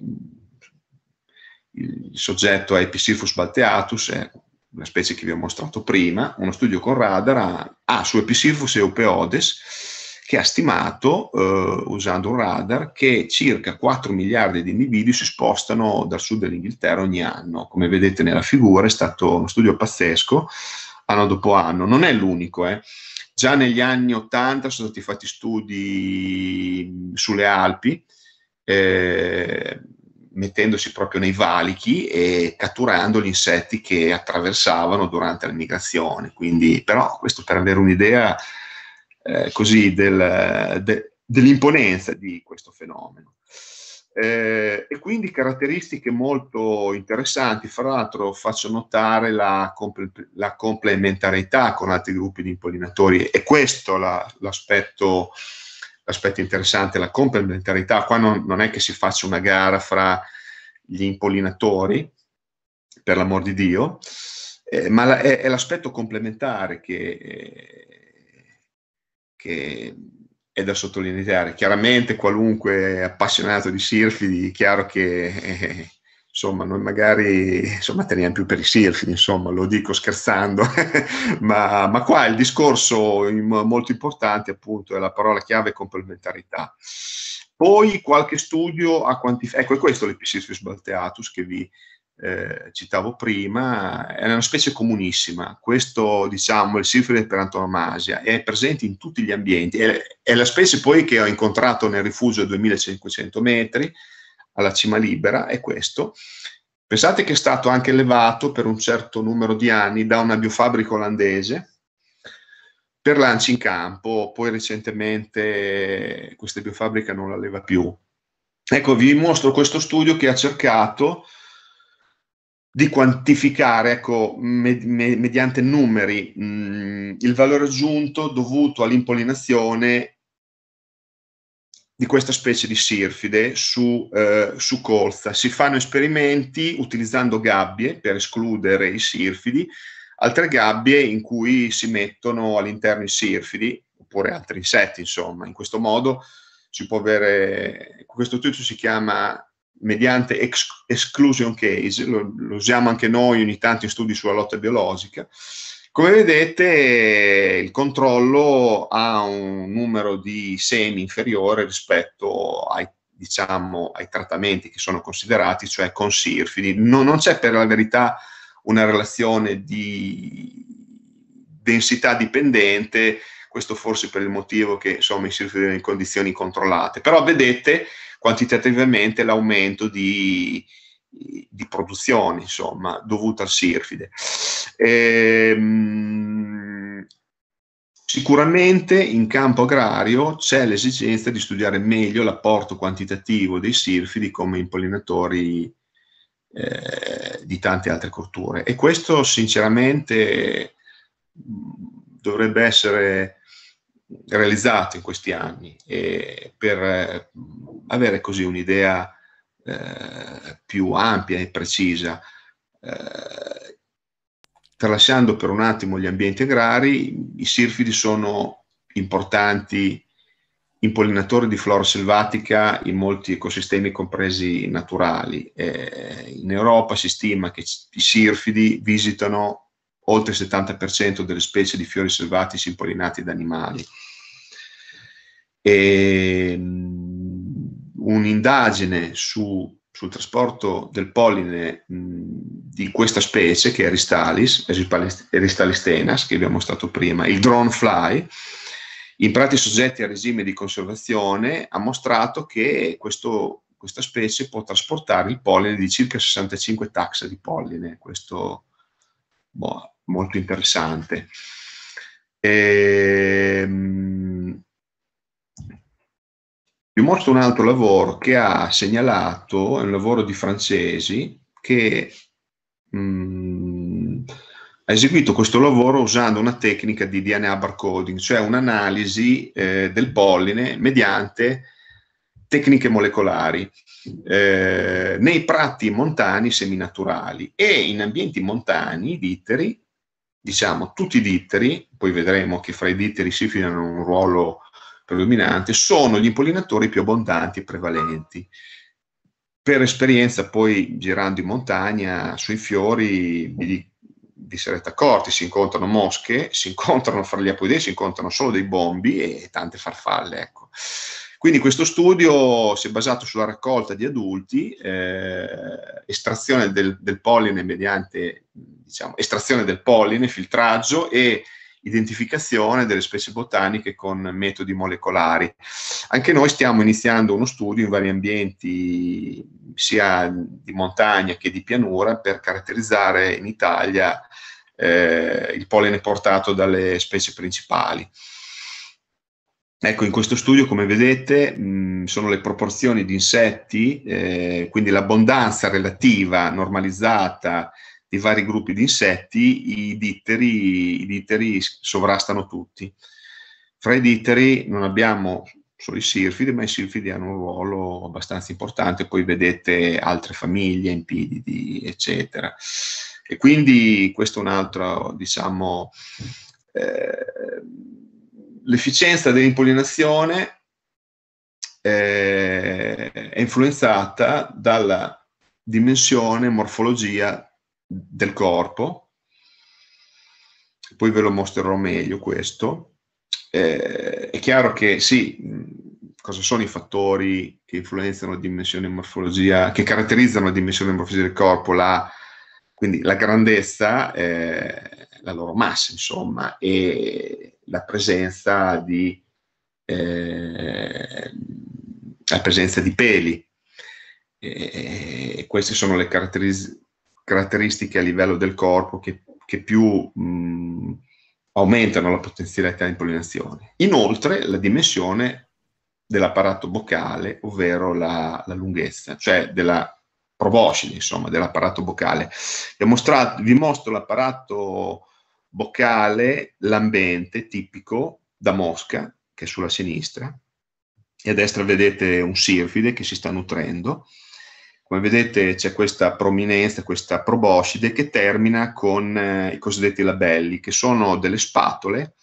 il soggetto è Episiphus balteatus, è una specie che vi ho mostrato prima, uno studio con radar ha, ha su Episylphus e Eupeodes che ha stimato, eh, usando un radar, che circa 4 miliardi di individui si spostano dal sud dell'Inghilterra ogni anno. Come vedete nella figura è stato uno studio pazzesco, anno dopo anno. Non è l'unico, eh. Già negli anni 80 sono stati fatti studi sulle Alpi, eh, mettendosi proprio nei valichi e catturando gli insetti che attraversavano durante la migrazione. Quindi, però, questo per avere un'idea eh, così del, de, dell'imponenza di questo fenomeno. Eh, e quindi caratteristiche molto interessanti, fra l'altro faccio notare la, comple- la complementarietà con altri gruppi di impollinatori e questo la, l'aspetto l'aspetto interessante, la complementarità. Qua non, non, è che si faccia una gara fra gli impollinatori, per l'amor di Dio, eh, ma la, è, è, l'aspetto complementare che, che, è da sottolineare. Chiaramente qualunque appassionato di sirfidi, chiaro che... Eh, insomma, noi magari insomma, teniamo più per i sirfidi, insomma, lo dico scherzando, ma, ma, qua il discorso molto importante appunto è la parola chiave complementarità. Poi qualche studio ha quantificato, ecco è questo l'Episifis balteatus che vi eh, citavo prima, è una specie comunissima, questo diciamo il sifride per antonomasia, è presente in tutti gli ambienti, è, è la specie poi che ho incontrato nel rifugio a 2500 metri, alla cima libera è questo. Pensate che è stato anche allevato per un certo numero di anni da una biofabbrica olandese per lanci in campo, poi recentemente questa biofabbrica non la leva più. Ecco, vi mostro questo studio che ha cercato di quantificare, ecco, med- mediante numeri, mh, mm, il valore aggiunto dovuto all'impollinazione di questa specie di sirfide su, eh, su colza. Si fanno esperimenti utilizzando gabbie per escludere i sirfidi, altre gabbie in cui si mettono all'interno i sirfidi oppure altri insetti, insomma. In questo modo si può avere, questo studio si chiama mediante ex- exclusion case, lo, lo usiamo anche noi ogni tanto in studi sulla lotta biologica, come vedete il controllo ha un numero di semi inferiore rispetto ai, diciamo, ai trattamenti che sono considerati, cioè con sirfidi. Non, non c'è per la verità una relazione di densità dipendente, questo forse per il motivo che insomma i sirfidi in condizioni controllate, però vedete quantitativamente l'aumento di, di produzione, insomma, dovuta al sirfide. Ehm, sicuramente in campo agrario c'è l'esigenza di studiare meglio l'apporto quantitativo dei sirfidi come impollinatori eh, di tante altre culture e questo sinceramente dovrebbe essere realizzato in questi anni per avere così un'idea eh, più ampia e precisa. Eh, tralasciando per un attimo gli ambienti agrari, i sirfidi sono importanti impollinatori di flora selvatica in molti ecosistemi compresi naturali. Eh, in Europa si stima che i sirfidi visitano oltre il 70% delle specie di fiori selvatici impollinati da animali. E, un'indagine su, sul trasporto del polline mh, di questa specie, che è Aristalis, Aristalistenas, che abbiamo mostrato prima, il drone fly, in prati soggetti a regime di conservazione, ha mostrato che questo, questa specie può trasportare il polline di circa 65 taxa di polline. Questo boh, molto interessante. E, ehm, vi mostro un altro lavoro che ha segnalato, è un lavoro di francesi che mh, mm, ha eseguito questo lavoro usando una tecnica di DNA barcoding, cioè un'analisi eh, del polline mediante tecniche molecolari eh, nei prati montani seminaturali e in ambienti montani ditteri diciamo, tutti i ditteri, poi vedremo che fra i ditteri si filano un ruolo predominante, sono gli impollinatori più abbondanti e prevalenti. Per esperienza, poi girando in montagna sui fiori, vi, vi sarete accorti, si incontrano mosche, si incontrano fra gli apoidei, si incontrano solo dei bombi e tante farfalle. Ecco. Quindi questo studio si è basato sulla raccolta di adulti, eh, estrazione del, del, polline mediante diciamo, estrazione del polline, filtraggio e identificazione delle specie botaniche con metodi molecolari. Anche noi stiamo iniziando uno studio in vari ambienti, sia di montagna che di pianura, per caratterizzare in Italia eh, il polline portato dalle specie principali. Ecco, in questo studio, come vedete, mh, sono le proporzioni di insetti, eh, quindi l'abbondanza relativa normalizzata di vari gruppi di insetti, i ditteri, i ditteri sovrastano tutti. Fra i ditteri non abbiamo solo i sirfidi, ma i sirfidi hanno un ruolo abbastanza importante, poi vedete altre famiglie, empididi, eccetera. E quindi questo è un altro, diciamo, eh, l'efficienza dell'impollinazione eh, è influenzata dalla dimensione, morfologia del corpo, poi ve lo mostrerò meglio questo. Eh, è chiaro che sì, cosa sono i fattori che influenzano la dimensione e morfologia, che caratterizzano la dimensione e morfologia del corpo, la, quindi la grandezza, eh, la loro massa, insomma, e la presenza di, eh, la presenza di peli. E queste sono le caratteristiche caratteristiche a livello del corpo che, che più mh, aumentano la potenzialità di impollinazione. Inoltre la dimensione dell'apparato boccale, ovvero la, la lunghezza, cioè della proboscide, insomma, dell'apparato boccale. Vi, vi mostro l'apparato boccale lambente tipico da mosca, che è sulla sinistra, e a destra vedete un sirfide che si sta nutrendo, come vedete c'è questa prominenza, questa proboscide che termina con eh, i cosiddetti labelli, che sono delle spatole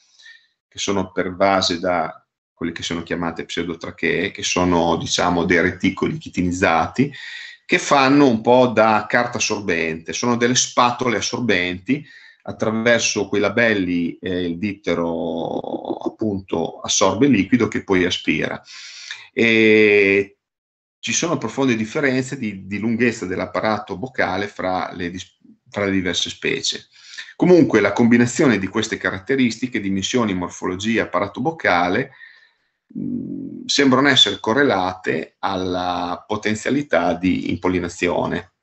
che sono pervase da quelle che sono chiamate pseudotrachee, che sono diciamo dei reticoli chitinizzati, che fanno un po' da carta assorbente, sono delle spatole assorbenti attraverso quei labelli eh, il dittero appunto assorbe il liquido che poi aspira. E ci sono profonde differenze di, di lunghezza dell'apparato boccale fra le, tra le diverse specie. Comunque la combinazione di queste caratteristiche, dimensioni, morfologia, apparato boccale, mh, sembrano essere correlate alla potenzialità di impollinazione.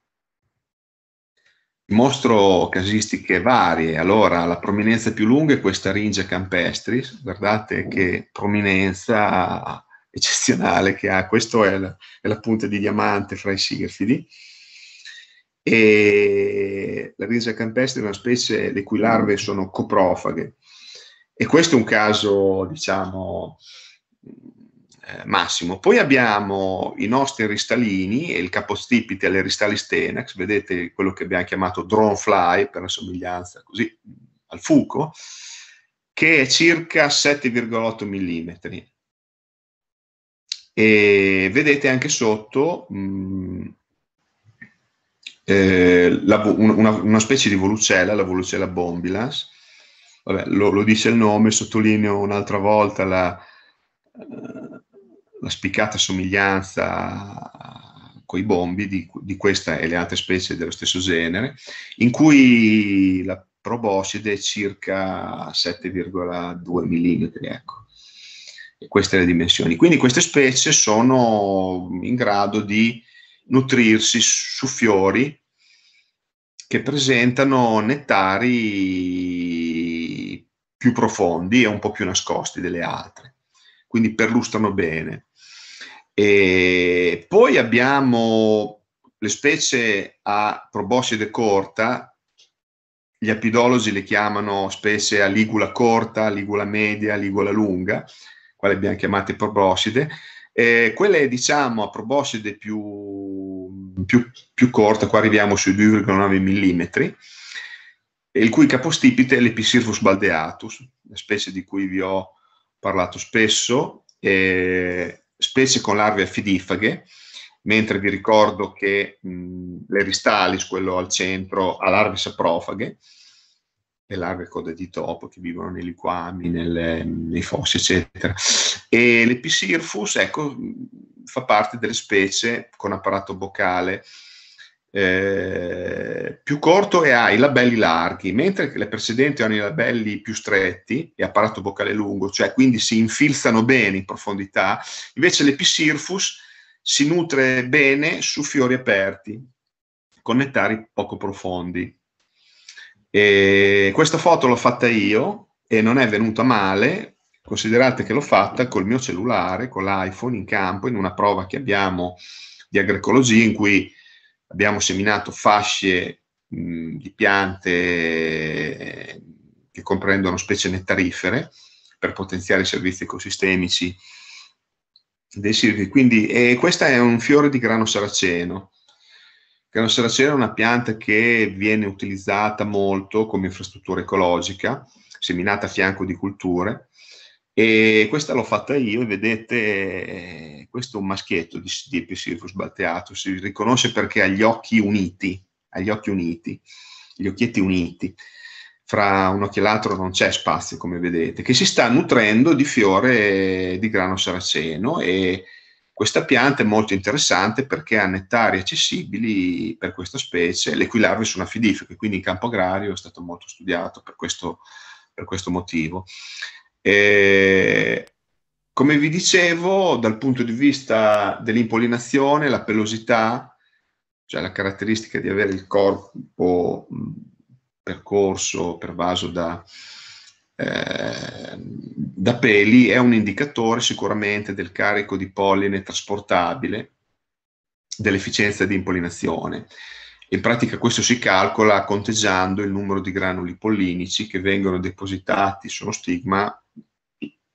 Mostro casistiche varie. Allora, la prominenza più lunga è questa Ringia campestris. Guardate che prominenza eccezionale che ha. Questa è, la, è la punta di diamante fra i sirfidi. E la Ringia campestris è una specie le cui larve sono coprofaghe. E questo è un caso, diciamo, eh, massimo. Poi abbiamo i nostri ristallini e il capostipite alle ristallistenax, vedete quello che abbiamo chiamato drone fly per la somiglianza così al fuco, che è circa 7,8 mm. E vedete anche sotto mh, mm, eh, la, una, una, specie di volucella, la volucella bombilas. Vabbè, lo, lo, dice il nome, sottolineo un'altra volta la, la spiccata somiglianza con i bombi di, di, questa e le altre specie dello stesso genere, in cui la proboscide è circa 7,2 mm. Ecco. Queste le dimensioni. Quindi queste specie sono in grado di nutrirsi su fiori che presentano nettari più profondi e un po' più nascosti delle altre, quindi perlustrano bene. E poi abbiamo le specie a proboscide corta, gli apidologi le chiamano specie a ligula corta, ligula media, ligula lunga, quale abbiamo chiamate proboscide. Eh, quelle diciamo a proboscide più, più, più corta, qua arriviamo sui 2,9 mm, il cui capostipite è l'Episirfus baldeatus, una specie di cui vi ho parlato spesso, eh, specie con larve affidifaghe, mentre vi ricordo che mh, l'Eristalis, quello al centro, ha larve saprofaghe, le larve coda di topo che vivono nei liquami, nelle, nei fossi, eccetera. E l'Episirfus, ecco, fa parte delle specie con apparato boccale eh, più corto e ha i labelli larghi, mentre le precedenti hanno i labelli più stretti e apparato boccale lungo, cioè quindi si infilzano bene in profondità, invece l'Episirfus si nutre bene su fiori aperti, con nettari poco profondi. E questa foto l'ho fatta io e non è venuta male, considerate che l'ho fatta col mio cellulare, con l'iPhone in campo, in una prova che abbiamo di agroecologia in cui abbiamo seminato fasce mh, di piante che comprendono specie nettarifere per potenziare i servizi ecosistemici dei sirvi. Quindi eh, questo è un fiore di grano saraceno. Grano saraceno è una pianta che viene utilizzata molto come infrastruttura ecologica, seminata a fianco di culture, e questa l'ho fatta io e vedete, eh, questo è un maschietto di, di Episirfus balteatus, si riconosce perché ha gli occhi uniti, ha gli occhi uniti, gli occhietti uniti. Fra un occhio e l'altro non c'è spazio, come vedete, che si sta nutrendo di fiore di grano saraceno e questa pianta è molto interessante perché ha nettari accessibili per questa specie, le cui larve sono affidifiche, quindi in campo agrario è stato molto studiato per questo, per questo motivo. E, come vi dicevo, dal punto di vista dell'impollinazione, la pelosità, cioè la caratteristica di avere il corpo percorso, pervaso da, eh, da peli, è un indicatore sicuramente del carico di polline trasportabile, dell'efficienza di impollinazione. In pratica questo si calcola conteggiando il numero di granuli pollinici che vengono depositati sullo stigma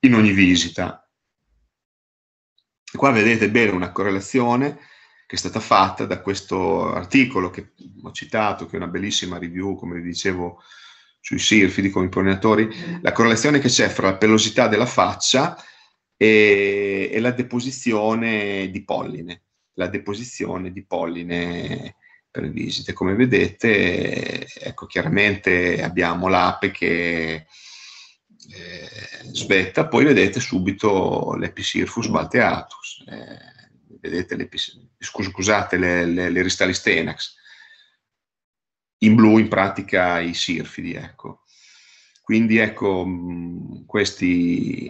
in ogni visita. Qua vedete bene una correlazione che è stata fatta da questo articolo che ho citato, che è una bellissima review, come vi dicevo, sui sirfidi come impollinatori, la correlazione che c'è fra la pelosità della faccia e, e, la deposizione di polline, la deposizione di polline per visite. Come vedete, ecco, chiaramente abbiamo l'ape che eh, svetta, poi vedete subito l'Episirfus balteatus, eh, vedete scusate le, le, le Ristalistenax. In blu in pratica i sirfidi, ecco. Quindi ecco, questi,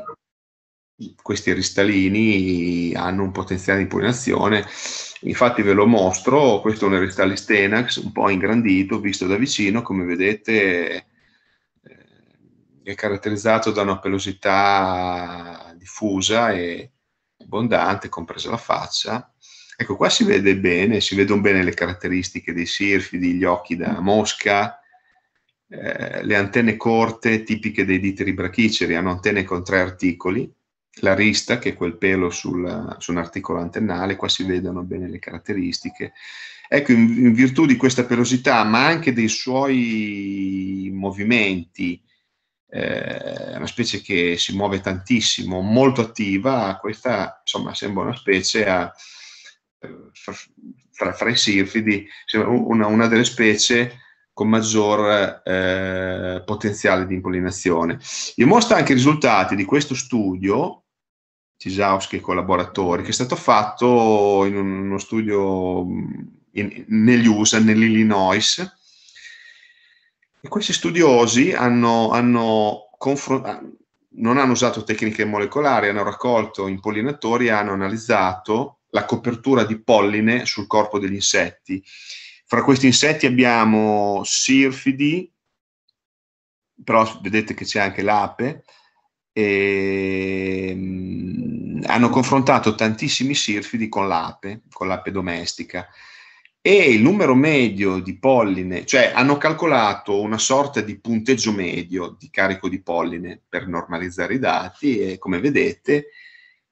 questi ristalini hanno un potenziale di impollinazione, infatti ve lo mostro, questo è un ristalli Stenax un po' ingrandito, visto da vicino, come vedete eh, è caratterizzato da una pelosità diffusa e abbondante, compresa la faccia. Ecco, qua si vede bene, si vedono bene le caratteristiche dei sirfidi, gli occhi da mosca, eh, le antenne corte tipiche dei diteri brachiceri, hanno antenne con tre articoli, la rista, che è quel pelo sul, su un articolo antennale, qua si vedono bene le caratteristiche. Ecco, in, in virtù di questa pelosità, ma anche dei suoi movimenti, eh, una specie che si muove tantissimo, molto attiva, questa insomma sembra una specie a, fra, fra, i sirfidi, una, una, delle specie con maggior eh, potenziale di impollinazione. Vi mostra anche i risultati di questo studio, Cisowski e collaboratori, che è stato fatto in uno studio in, negli USA, nell'Illinois, e questi studiosi hanno, hanno confrontato non hanno usato tecniche molecolari, hanno raccolto impollinatori e hanno analizzato la copertura di polline sul corpo degli insetti. Fra questi insetti abbiamo sirfidi, però vedete che c'è anche l'ape, e, um, hanno confrontato tantissimi sirfidi con l'ape, con l'ape domestica e il numero medio di polline, cioè hanno calcolato una sorta di punteggio medio di carico di polline per normalizzare i dati e come vedete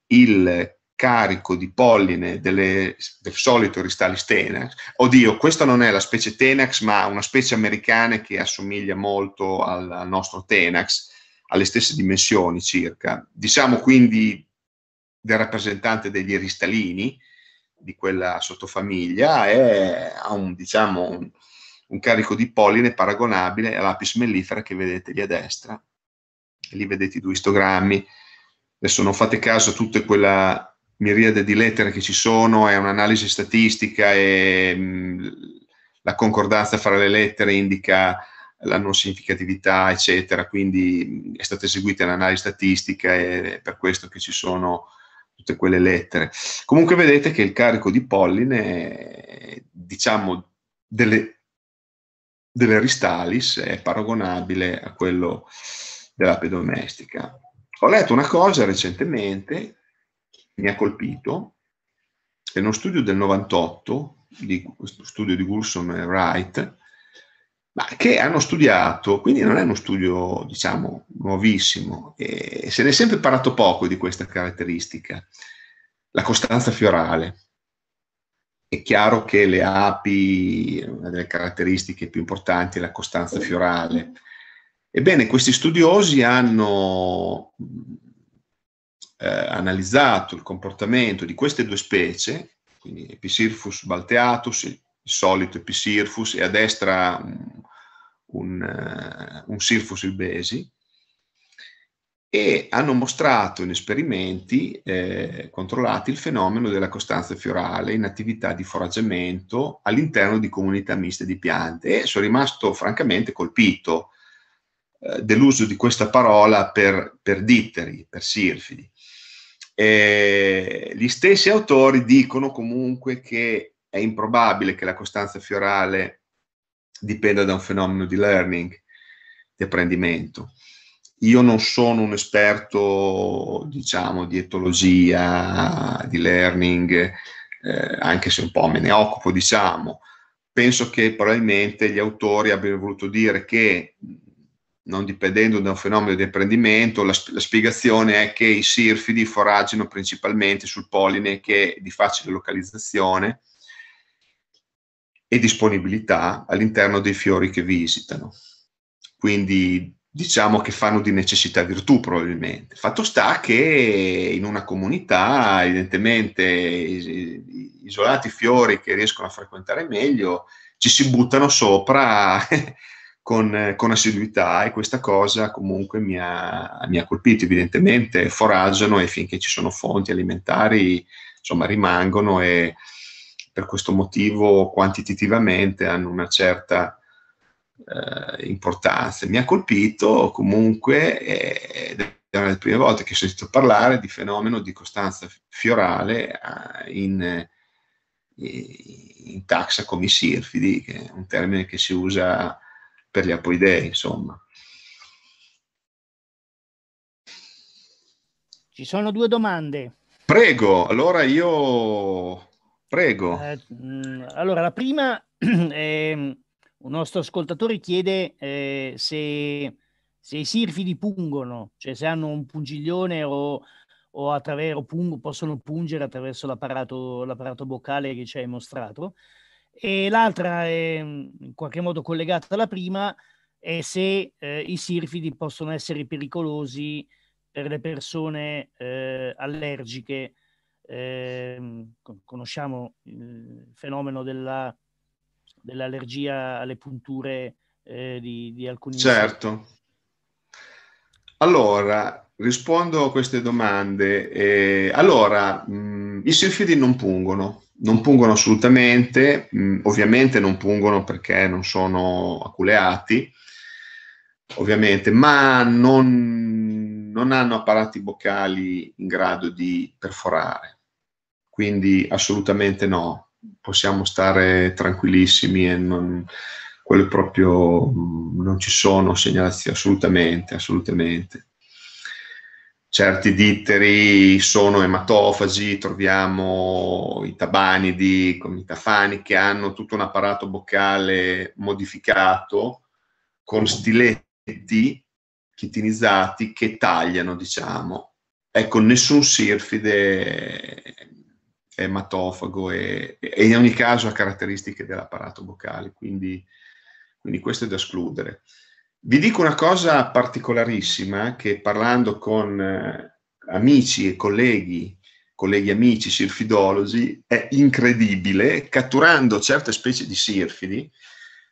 il carico di polline delle, del solito Ristalis tenax, oddio questa non è la specie tenax ma una specie americana che assomiglia molto al, al nostro tenax, alle stesse dimensioni circa, diciamo quindi del rappresentante degli eristalini, di quella sottofamiglia e ha un, diciamo, un, un carico di polline paragonabile all'apis mellifera che vedete lì a destra. Lì vedete i due istogrammi. Adesso non fate caso a tutta quella miriade di lettere che ci sono, è un'analisi statistica e mh, mm, la concordanza fra le lettere indica la non significatività, eccetera. Quindi è stata eseguita un'analisi statistica e è per questo che ci sono tutte quelle lettere. Comunque vedete che il carico di polline, diciamo, delle, delle ristalis è paragonabile a quello dell'ape domestica. Ho letto una cosa recentemente, mi ha colpito, è uno studio del 98, di questo studio di Gulson e Wright, ma che hanno studiato, quindi non è uno studio, diciamo, nuovissimo, e se ne è sempre parlato poco di questa caratteristica, la costanza fiorale. È chiaro che le api, una delle caratteristiche più importanti è la costanza fiorale. Ebbene, questi studiosi hanno eh, analizzato il comportamento di queste due specie, quindi Episirfus balteatus, il solito Episirfus, e a destra un, uh, un Sirfus ilbesi, e hanno mostrato in esperimenti eh, controllati il fenomeno della costanza fiorale in attività di foraggiamento all'interno di comunità miste di piante e sono rimasto francamente colpito eh, dell'uso di questa parola per, per ditteri, per sirfidi. E gli stessi autori dicono comunque che è improbabile che la costanza fiorale dipenda da un fenomeno di learning, di apprendimento. Io non sono un esperto, diciamo, di etologia, di learning, eh, anche se un po' me ne occupo, diciamo. Penso che probabilmente gli autori abbiano voluto dire che non dipendendo da un fenomeno di apprendimento, la, la, spiegazione è che i sirfidi foraggino principalmente sul polline che è di facile localizzazione e disponibilità all'interno dei fiori che visitano. Quindi diciamo che fanno di necessità virtù probabilmente. Fatto sta che in una comunità evidentemente isolati fiori che riescono a frequentare meglio ci si buttano sopra con, con, assiduità e questa cosa comunque mi ha, mi ha colpito evidentemente, foraggiano e finché ci sono fonti alimentari insomma rimangono e per questo motivo quantitativamente hanno una certa eh, importanza. Mi ha colpito comunque, eh, ed è una delle prime volte che ho sentito parlare di fenomeno di costanza fiorale eh, in, in taxa come i sirfidi, che è un termine che si usa per gli apoidei, insomma. Ci sono due domande. Prego, allora io prego. Eh, allora, la prima è un nostro ascoltatore chiede eh, se, se, i sirfidi pungono, cioè se hanno un pungiglione o, o attraverso, pung, possono pungere attraverso l'apparato, l'apparato boccale che ci hai mostrato. E l'altra è in qualche modo collegata alla prima, è se eh, i sirfidi possono essere pericolosi per le persone eh, allergiche. Eh, conosciamo il fenomeno della dell'allergia alle punture eh, di, di, alcuni Certo. Allora, rispondo a queste domande. Eh, allora, mh, mm, i silfidi non pungono, non pungono assolutamente, mh, mm, ovviamente non pungono perché non sono aculeati, ovviamente, ma non, non hanno apparati boccali in grado di perforare, quindi assolutamente no possiamo stare tranquillissimi e non, quello proprio mm, non ci sono segnalazioni assolutamente, assolutamente. Certi ditteri sono ematofagi, troviamo i tabanidi, come i tafani, che hanno tutto un apparato boccale modificato con stiletti chitinizzati che tagliano, diciamo. Ecco, nessun sirfide ematofago e, e, in ogni caso ha caratteristiche dell'apparato boccale, quindi, quindi questo è da escludere. Vi dico una cosa particolarissima che parlando con eh, amici e colleghi, colleghi amici sirfidologi, è incredibile, catturando certe specie di sirfidi,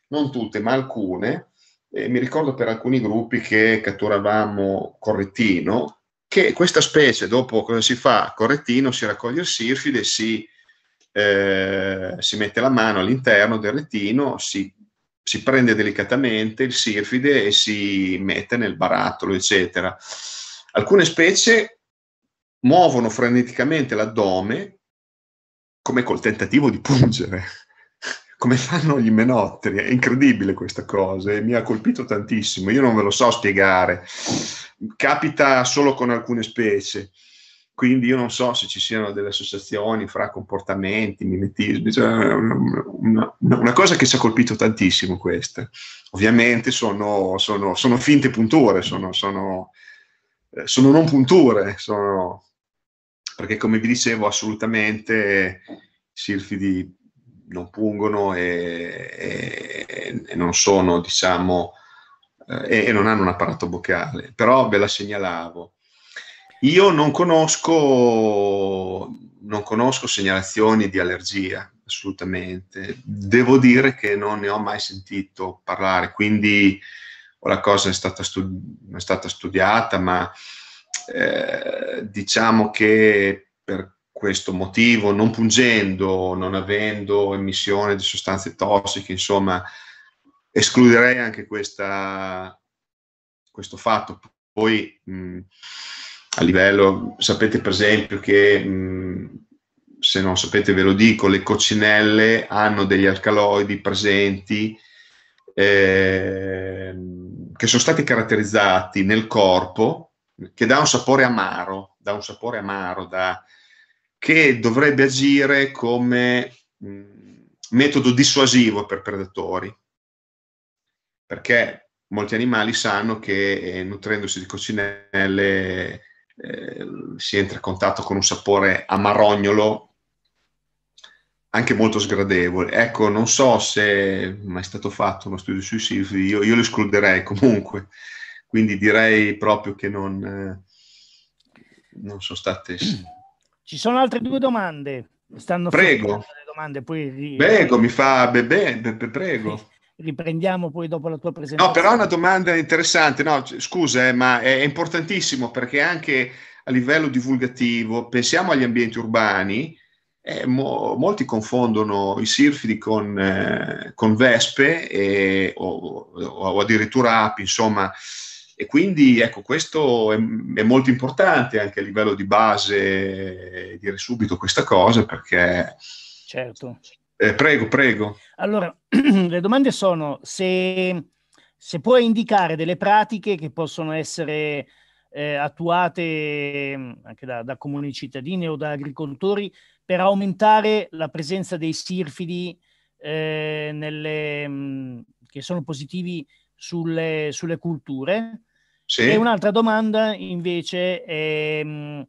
non tutte ma alcune, eh, mi ricordo per alcuni gruppi che catturavamo correttino, che questa specie, dopo cosa si fa? Correttino, si raccoglie il sirfide, si, eh, si mette la mano all'interno del rettino, si, si, prende delicatamente il sirfide e si mette nel barattolo, eccetera. Alcune specie muovono freneticamente l'addome come col tentativo di pungere, come fanno gli menotteri. È incredibile questa cosa e mi ha colpito tantissimo. Io non ve lo so spiegare capita solo con alcune specie. Quindi io non so se ci siano delle associazioni fra comportamenti, mimetismi, cioè una, una, cosa che ci ha colpito tantissimo questa. Ovviamente sono, sono, sono finte punture, sono, sono, eh, sono non punture, perché come vi dicevo assolutamente i sirfidi non pungono e, e, e non sono, diciamo, eh, e, non hanno un apparato boccale, però ve la segnalavo. Io non conosco, non conosco segnalazioni di allergia, assolutamente. Devo dire che non ne ho mai sentito parlare, quindi la cosa è stata, studi- è stata studiata, ma eh, diciamo che per questo motivo, non pungendo, non avendo emissione di sostanze tossiche, insomma, escluderei anche questa, questo fatto. Poi mh, a livello, sapete per esempio che mh, se non sapete ve lo dico, le coccinelle hanno degli alcaloidi presenti eh, che sono stati caratterizzati nel corpo, che dà un sapore amaro, dà un sapore amaro, da, che dovrebbe agire come mh, metodo dissuasivo per predatori. Perché molti animali sanno che eh, nutrendosi di coccinelle eh, si entra in contatto con un sapore amarognolo anche molto sgradevole. Ecco, non so se mai è stato fatto uno studio sui silfidi, io, io lo escluderei comunque, quindi direi proprio che non, eh, non sono state... Ci sono altre due domande. Stanno prego. Domande, poi... Prego, mi fa bebè, be, be, prego riprendiamo poi dopo la tua presentazione. No, però è una domanda interessante. No, scusa, eh, ma è importantissimo perché anche a livello divulgativo, pensiamo agli ambienti urbani, eh, mo, molti confondono i sirfidi con, eh, con vespe e, o, o, addirittura api, insomma, e quindi ecco, questo è, è, molto importante anche a livello di base dire subito questa cosa perché... Certo. Eh, prego, prego. Allora, le domande sono se, se puoi indicare delle pratiche che possono essere eh, attuate mm, anche da, da, comuni cittadini o da agricoltori per aumentare la presenza dei sirfidi eh, nelle, mh, mm, che sono positivi sulle, sulle culture sì. E un'altra domanda invece è mm,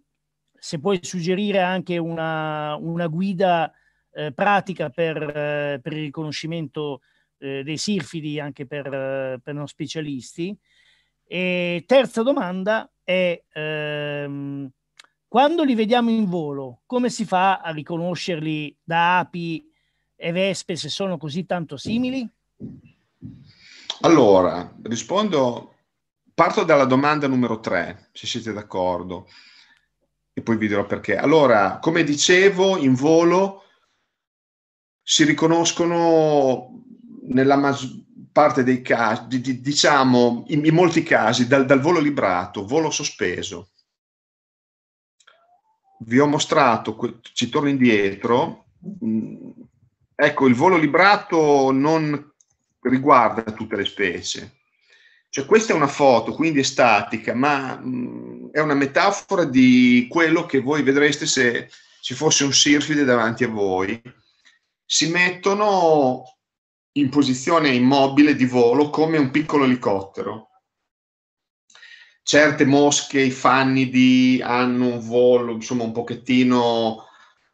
se puoi suggerire anche una, una guida eh, pratica per, eh, per, il riconoscimento eh, dei sirfidi anche per, eh, per, non specialisti. E terza domanda è ehm, quando li vediamo in volo, come si fa a riconoscerli da api e vespe se sono così tanto simili? Allora, rispondo Parto dalla domanda numero tre, se siete d'accordo, e poi vi dirò perché. Allora, come dicevo, in volo si riconoscono nella maggior parte dei casi, diciamo in, in molti casi, dal, dal, volo librato, volo sospeso. Vi ho mostrato, ci torno indietro, mm, ecco, il volo librato non riguarda tutte le specie cioè, questa è una foto, quindi è statica, ma mh, è una metafora di quello che voi vedreste se ci fosse un sirfide davanti a voi. Si mettono in posizione immobile di volo come un piccolo elicottero. Certe mosche, i fannidi hanno un volo, insomma, un pochettino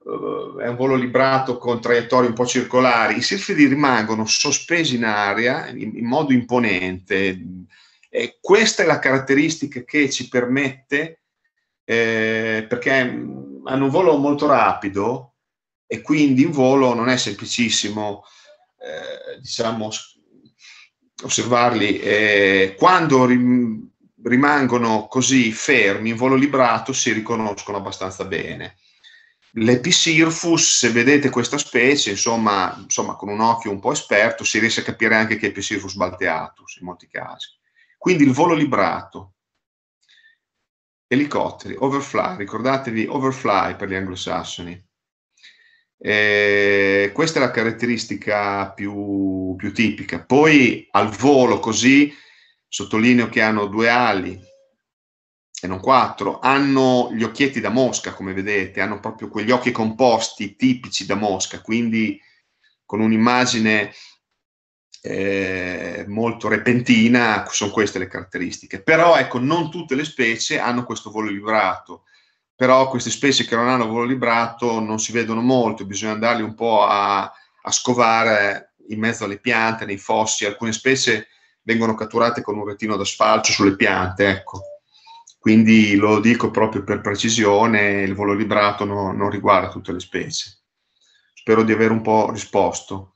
Uh, è un volo librato con traiettorie un po' circolari, i sirfidi rimangono sospesi in aria in, in modo imponente. E questa è la caratteristica che ci permette, eh, perché hanno un volo molto rapido e quindi in volo non è semplicissimo, eh, diciamo, osservarli. Eh, quando rim- rimangono così fermi in volo librato si riconoscono abbastanza bene L'Episirfus, se vedete questa specie, insomma, insomma, con un occhio un po' esperto, si riesce a capire anche che è Episirfus balteatus in molti casi. Quindi il volo librato, elicotteri, overfly, ricordatevi overfly per gli anglosassoni. Eh, questa è la caratteristica più, più tipica. Poi al volo così, sottolineo che hanno due ali, e non quattro, hanno gli occhietti da mosca, come vedete, hanno proprio quegli occhi composti tipici da mosca, quindi con un'immagine eh, molto repentina, sono queste le caratteristiche. Però ecco, non tutte le specie hanno questo volo librato, però queste specie che non hanno volo librato non si vedono molto, bisogna andarli un po' a, a scovare in mezzo alle piante, nei fossi, alcune specie vengono catturate con un retino da sfalcio sulle piante, ecco quindi lo dico proprio per precisione, il volo librato no, non riguarda tutte le specie. Spero di aver un po' risposto.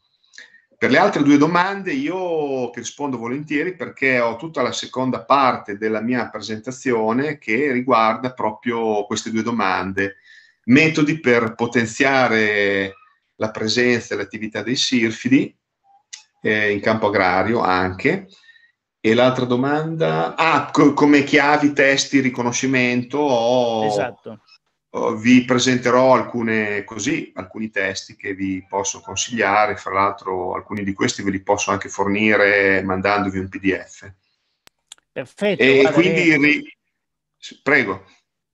Per le altre due domande io ti rispondo volentieri perché ho tutta la seconda parte della mia presentazione che riguarda proprio queste due domande. Metodi per potenziare la presenza e l'attività dei sirfidi eh, in campo agrario anche e l'altra domanda, ah, co- come chiavi, testi, riconoscimento, o, esatto. O vi presenterò alcune, così, alcuni testi che vi posso consigliare, fra l'altro alcuni di questi ve li posso anche fornire mandandovi un PDF. Perfetto. E guarda, quindi, ri... prego.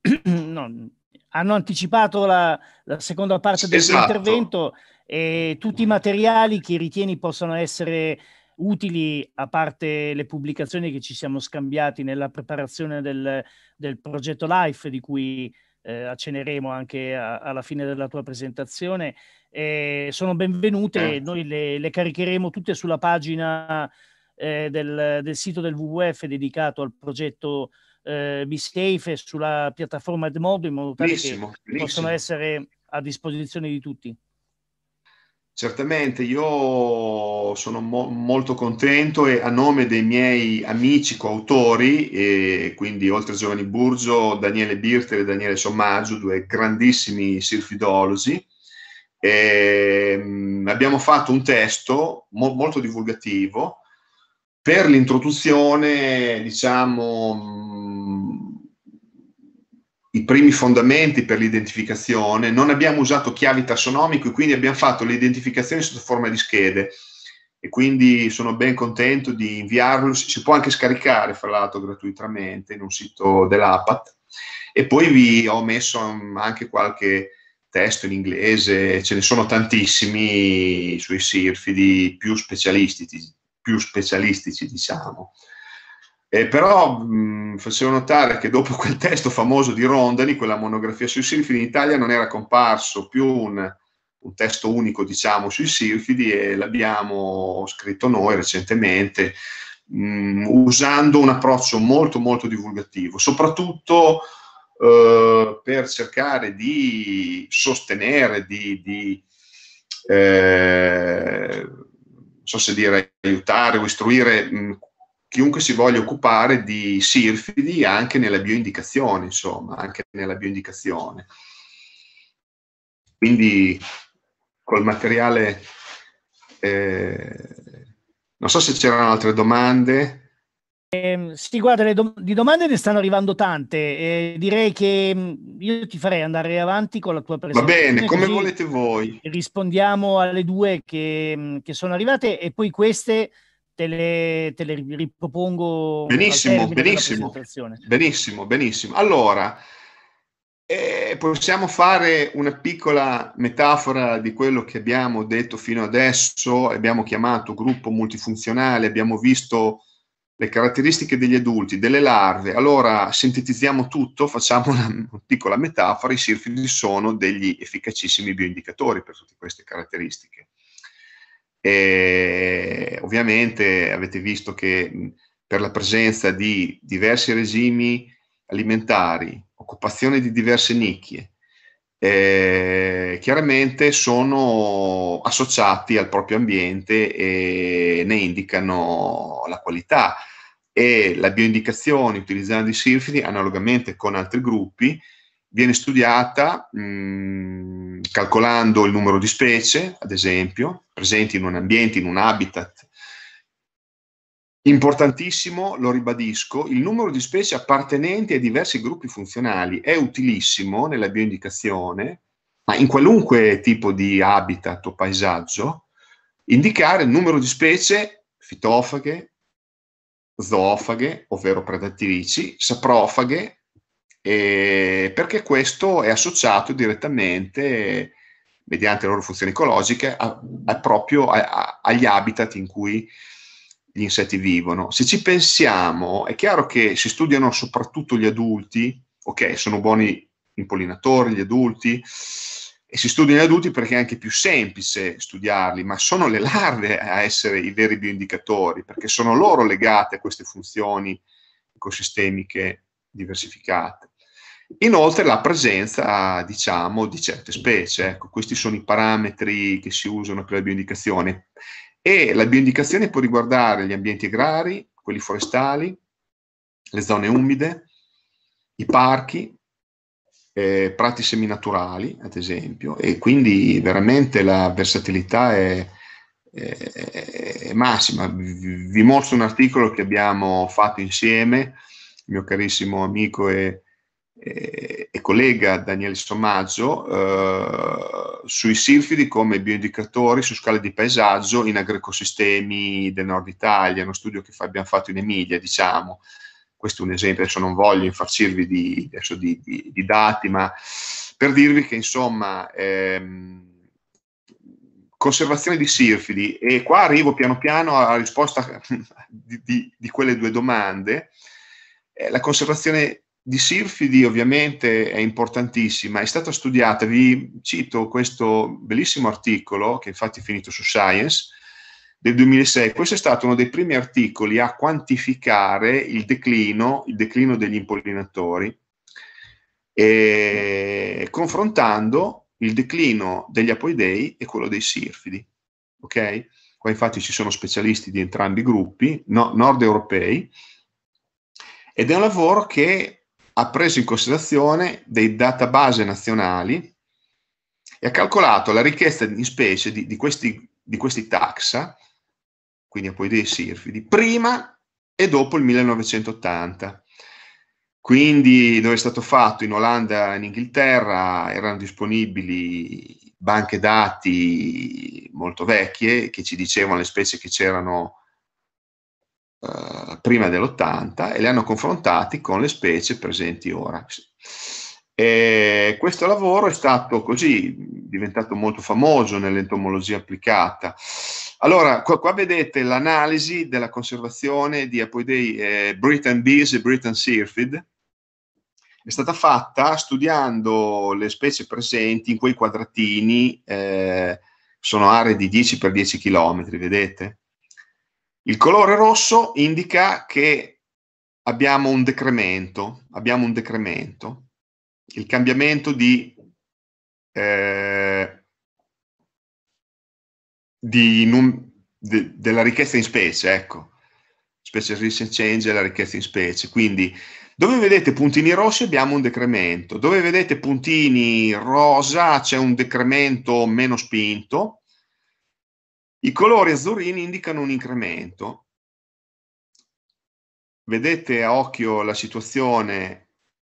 No, hanno anticipato la, la, seconda parte dell'intervento esatto. e tutti i materiali che ritieni possano essere utili, a parte le pubblicazioni che ci siamo scambiati nella preparazione del, del progetto LIFE, di cui eh, acceneremo anche a, alla fine della tua presentazione, eh, sono benvenute, noi le, le, caricheremo tutte sulla pagina eh, del, del, sito del WWF dedicato al progetto eh, Be Safe sulla piattaforma Edmodo in modo tale benissimo, che benissimo. possano essere a disposizione di tutti. Certamente, io sono mo- molto contento e a nome dei miei amici coautori, e quindi oltre a Giovanni Burgio, Daniele Birter e Daniele Sommaggio, due grandissimi sirfidologi, E, mh, abbiamo fatto un testo mo- molto divulgativo per l'introduzione, diciamo, i primi fondamenti per l'identificazione. Non abbiamo usato chiavi tassonomiche, quindi abbiamo fatto le identificazioni sotto forma di schede e quindi sono ben contento di inviarlo. Si può anche scaricare, fra l'altro, gratuitamente in un sito dell'APAT. E poi vi ho messo anche qualche testo in inglese, ce ne sono tantissimi sui sirfidi più specialistici, più specialistici diciamo. Eh, però mh, facevo notare che dopo quel testo famoso di Rondani, quella monografia sui sirfidi, in Italia non era comparso più un, un testo unico, diciamo, sui sirfidi e l'abbiamo scritto noi recentemente, mh, usando un approccio molto, molto divulgativo, soprattutto eh, per cercare di sostenere, di, di eh, non so se dire aiutare o istruire mh, chiunque si voglia occupare di sirfidi anche nella bioindicazione, insomma, anche nella bioindicazione. Quindi col materiale, eh, non so se c'erano altre domande. Eh, sì, guarda, dom- di domande ne stanno arrivando tante. Eh, direi che mm, io ti farei andare avanti con la tua presentazione. Va bene, come volete voi. Rispondiamo alle due che, mm, che, sono arrivate e poi queste te le, te le ripropongo. Benissimo, benissimo. Benissimo, benissimo. Allora, eh, possiamo fare una piccola metafora di quello che abbiamo detto fino adesso. Abbiamo chiamato gruppo multifunzionale, abbiamo visto le caratteristiche degli adulti, delle larve. Allora sintetizziamo tutto, facciamo una, piccola metafora, i sirfidi sono degli efficacissimi bioindicatori per tutte queste caratteristiche. E ovviamente avete visto che per la presenza di diversi regimi alimentari, occupazione di diverse nicchie, eh, chiaramente sono associati al proprio ambiente e ne indicano la qualità. E la bioindicazione utilizzando i sirfidi analogamente con altri gruppi viene studiata mh, calcolando il numero di specie, ad esempio, presenti in un ambiente, in un habitat. Importantissimo, lo ribadisco, il numero di specie appartenenti ai diversi gruppi funzionali è utilissimo nella bioindicazione, ma in qualunque tipo di habitat o paesaggio, indicare il numero di specie fitofaghe, zoofaghe, ovvero predatrici, saprofaghe, eh, perché questo è associato direttamente, mediante le loro funzioni ecologiche, a, a proprio a, agli habitat in cui gli insetti vivono. Se ci pensiamo, è chiaro che si studiano soprattutto gli adulti, ok, sono buoni impollinatori gli adulti, e si studiano gli adulti perché è anche più semplice studiarli, ma sono le larve a essere i veri bioindicatori, perché sono loro legate a queste funzioni ecosistemiche diversificate. Inoltre la presenza, diciamo, di certe specie, ecco, questi sono i parametri che si usano per la bioindicazione. E la bioindicazione può riguardare gli ambienti agrari, quelli forestali, le zone umide, i parchi, eh, prati seminaturali, ad esempio, e quindi veramente la versatilità è, è, è massima. Vi, vi, mostro un articolo che abbiamo fatto insieme, il mio carissimo amico e e, e collega Daniele Sommaggio eh, sui sirfidi come bioindicatori su scale di paesaggio in agroecosistemi del nord Italia, uno studio che abbiamo fatto in Emilia, diciamo. Questo è un esempio, adesso non voglio infarcirvi di, di, di, di dati, ma per dirvi che insomma ehm, conservazione di sirfidi e qua arrivo piano piano alla risposta di, di, di quelle due domande. Eh, la conservazione di Sirfidi ovviamente è importantissima, è stata studiata, vi cito questo bellissimo articolo che infatti è finito su Science del 2006, questo è stato uno dei primi articoli a quantificare il declino, il declino degli impollinatori, e, confrontando il declino degli apoidei e quello dei sirfidi. Ok? Qua infatti ci sono specialisti di entrambi i gruppi, no, nord europei, ed è un lavoro che ha preso in considerazione dei database nazionali e ha calcolato la richiesta in specie di, di, questi, di questi taxa, quindi apoidei sirfidi, prima e dopo il 1980. Quindi dove è stato fatto in Olanda e in Inghilterra erano disponibili banche dati molto vecchie che ci dicevano le specie che c'erano uh, prima dell'80 e le hanno confrontati con le specie presenti ora. E questo lavoro è stato così, diventato molto famoso nell'entomologia applicata. Allora, qua, qua vedete l'analisi della conservazione di apoidei eh, Britain Bees e Britain Syrphid. È stata fatta studiando le specie presenti in quei quadratini, eh, sono aree di 10 x 10 km, vedete? Il colore rosso indica che abbiamo un decremento, abbiamo un decremento. Il cambiamento di, eh, di num, de, della richiesta in specie, ecco, specie recent change è la richiesta in specie, quindi dove vedete puntini rossi abbiamo un decremento, dove vedete puntini rosa c'è un decremento meno spinto, i colori azzurini indicano un incremento. Vedete a occhio la situazione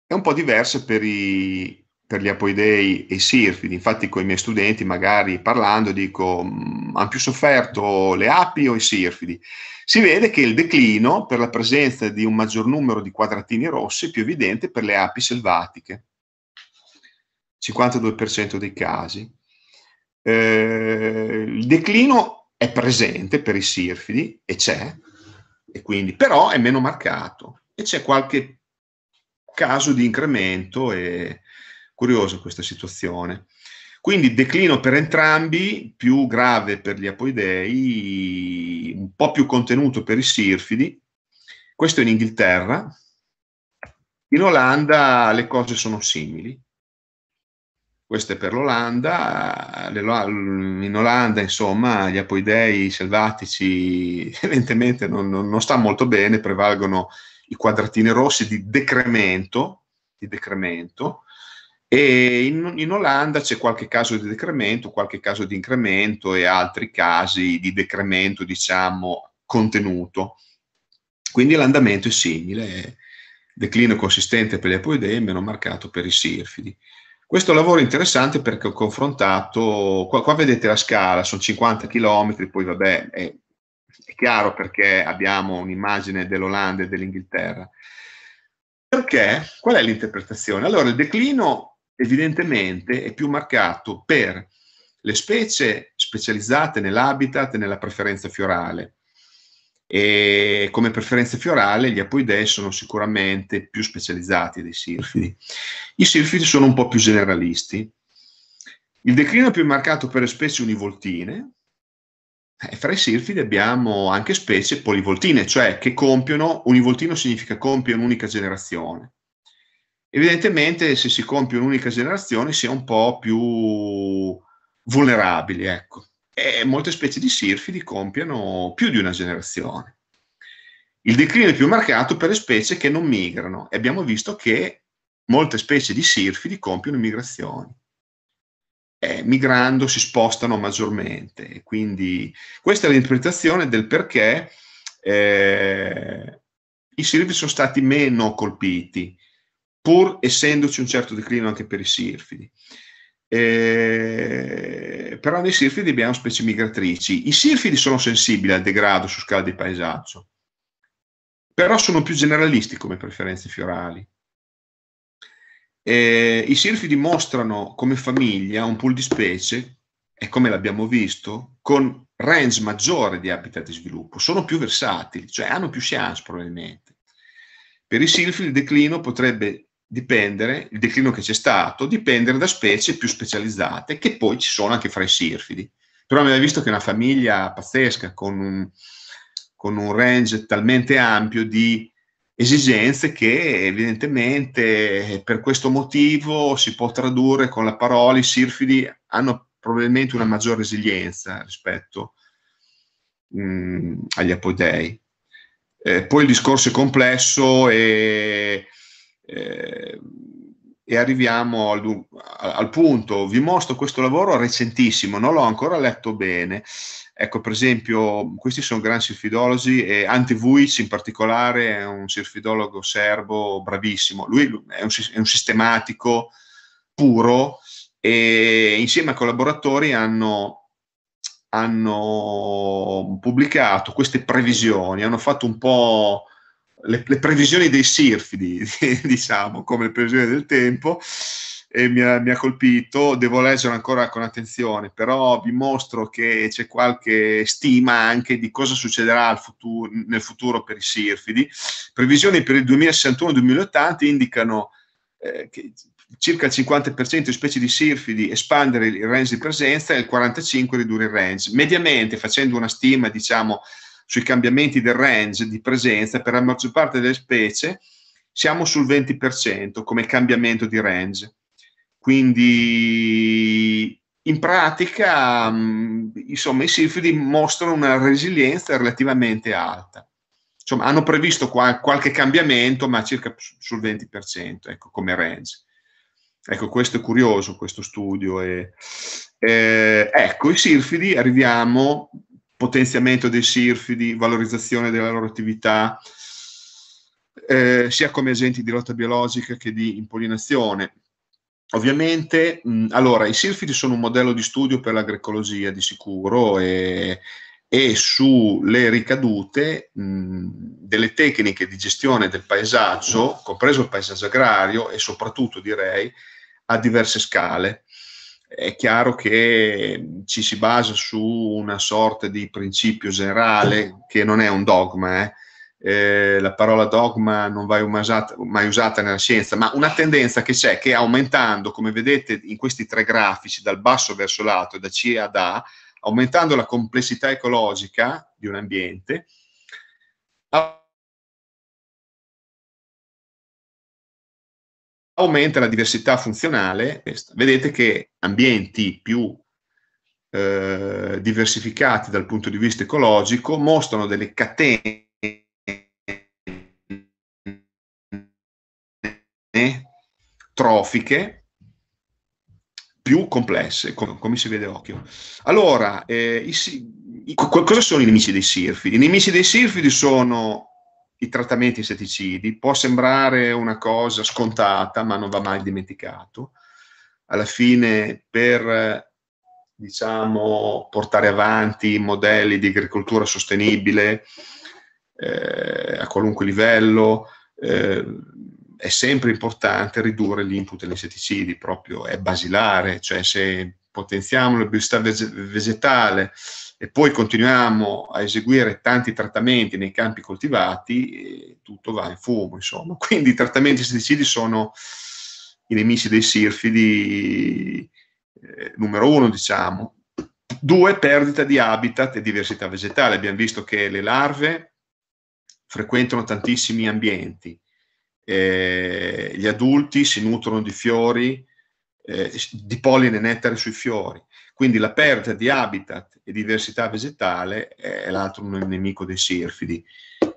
è un po' diversa per, i, per gli apoidei e i sirfidi. Infatti con i miei studenti magari parlando dico mm, hanno più sofferto le api o i sirfidi? Si vede che il declino per la presenza di un maggior numero di quadratini rossi è più evidente per le api selvatiche, 52% dei casi. Eh, il declino è presente per i sirfidi e c'è, e quindi, però è meno marcato e c'è qualche caso di incremento e curiosa questa situazione. Quindi declino per entrambi, più grave per gli apoidei, un po' più contenuto per i sirfidi. Questo in Inghilterra. In Olanda le cose sono simili. Questo è per l'Olanda. In Olanda, insomma, gli apoidei selvatici evidentemente non, non, non stanno molto bene, prevalgono i quadratini rossi di decremento, di decremento e in, in, Olanda c'è qualche caso di decremento, qualche caso di incremento e altri casi di decremento, diciamo, contenuto. Quindi l'andamento è simile, declino consistente per le apoidee, meno marcato per i sirfidi. Questo lavoro è interessante perché ho confrontato, qua, qua vedete la scala, sono 50 km, poi vabbè, è è chiaro perché abbiamo un'immagine dell'Olanda e dell'Inghilterra. Perché? Qual è l'interpretazione? Allora, il declino evidentemente è più marcato per le specie specializzate nell'habitat e nella preferenza fiorale. E come preferenza fiorale gli apoidei sono sicuramente più specializzati dei sirfidi. I sirfidi sono un po' più generalisti. Il declino è più marcato per le specie univoltine, eh, fra i sirfidi abbiamo anche specie polivoltine, cioè che compiono, univoltino significa compie un'unica generazione. Evidentemente se si compie un'unica generazione si è un po' più vulnerabili, ecco. E molte specie di sirfidi compiono più di una generazione. Il declino è più marcato per le specie che non migrano e abbiamo visto che molte specie di sirfidi compiono migrazioni eh, migrando si spostano maggiormente. Quindi questa è l'interpretazione del perché eh, i sirfidi sono stati meno colpiti, pur essendoci un certo declino anche per i sirfidi. Eh, però nei sirfidi abbiamo specie migratrici. I sirfidi sono sensibili al degrado su scala di paesaggio, però sono più generalisti come preferenze fiorali. Eh, I sirfidi mostrano come famiglia un pool di specie, e come l'abbiamo visto, con range maggiore di habitat di sviluppo, sono più versatili, cioè hanno più chance probabilmente. Per i sirfidi il declino potrebbe dipendere, il declino che c'è stato, dipendere da specie più specializzate, che poi ci sono anche fra i sirfidi. Però abbiamo visto che è una famiglia pazzesca, con un, con un range talmente ampio di esigenze che evidentemente per questo motivo si può tradurre con la parola i sirfidi hanno probabilmente una maggiore resilienza rispetto mh, mm, agli apodei. Eh, poi il discorso è complesso e eh, e arriviamo al, al, punto. Vi mostro questo lavoro recentissimo, non l'ho ancora letto bene. Ecco, per esempio, questi sono grandi sirfidologi e Ante Vuic in particolare è un sirfidologo serbo bravissimo. Lui è un, è un sistematico puro e insieme ai collaboratori hanno, hanno pubblicato queste previsioni, hanno fatto un po' le, le previsioni dei sirfidi, diciamo, come le previsioni del tempo, e mi ha, mi ha, colpito, devo leggere ancora con attenzione, però vi mostro che c'è qualche stima anche di cosa succederà futuro, nel futuro per i sirfidi. Previsioni per il 2061-2080 indicano eh, che circa il 50% di specie di sirfidi espandere il range di presenza e il 45% ridurre il range. Mediamente, facendo una stima, diciamo, sui cambiamenti del range di presenza, per la maggior parte delle specie siamo sul 20% come cambiamento di range. Quindi in pratica, mm, insomma, i sirfidi mostrano una resilienza relativamente alta. Insomma, hanno previsto qual- qualche cambiamento, ma circa sul 20%, ecco, come range. Ecco, questo è curioso, questo studio. E, eh, ecco, i sirfidi, arriviamo potenziamento dei sirfidi, valorizzazione della loro attività, eh, sia come agenti di lotta biologica che di impollinazione. Ovviamente, mh, allora, i sirfidi sono un modello di studio per l'agroecologia di sicuro e, e sulle ricadute mh, delle tecniche di gestione del paesaggio, compreso il paesaggio agrario e soprattutto direi a diverse scale è chiaro che ci si basa su una sorta di principio generale che non è un dogma. Eh. Eh, la parola dogma non va mai usata, nella scienza, ma una tendenza che c'è che aumentando, come vedete in questi tre grafici, dal basso verso l'alto, da C ad A, aumentando la complessità ecologica di un ambiente, aumenta la diversità funzionale. Vedete che ambienti più eh, diversificati dal punto di vista ecologico mostrano delle catene trofiche più complesse, come, come si vede occhio. Allora, eh, i, i, cosa sono i nemici dei sirfidi? I nemici dei sirfidi sono i trattamenti insetticidi. Può sembrare una cosa scontata, ma non va mai dimenticato. Alla fine, per diciamo, portare avanti modelli di agricoltura sostenibile eh, a qualunque livello, eh, è sempre importante ridurre l'input degli insetticidi, proprio è basilare, cioè se potenziamo la biodiversità vegetale, e poi continuiamo a eseguire tanti trattamenti nei campi coltivati, tutto va in fumo, insomma. Quindi i trattamenti insetticidi sono i nemici dei sirfidi eh, numero uno, diciamo. Due, perdita di habitat e diversità vegetale. Abbiamo visto che le larve frequentano tantissimi ambienti, eh, gli adulti si nutrono di fiori, eh, di polline nettare sui fiori. Quindi la perdita di habitat e diversità vegetale è l'altro nemico dei sirfidi.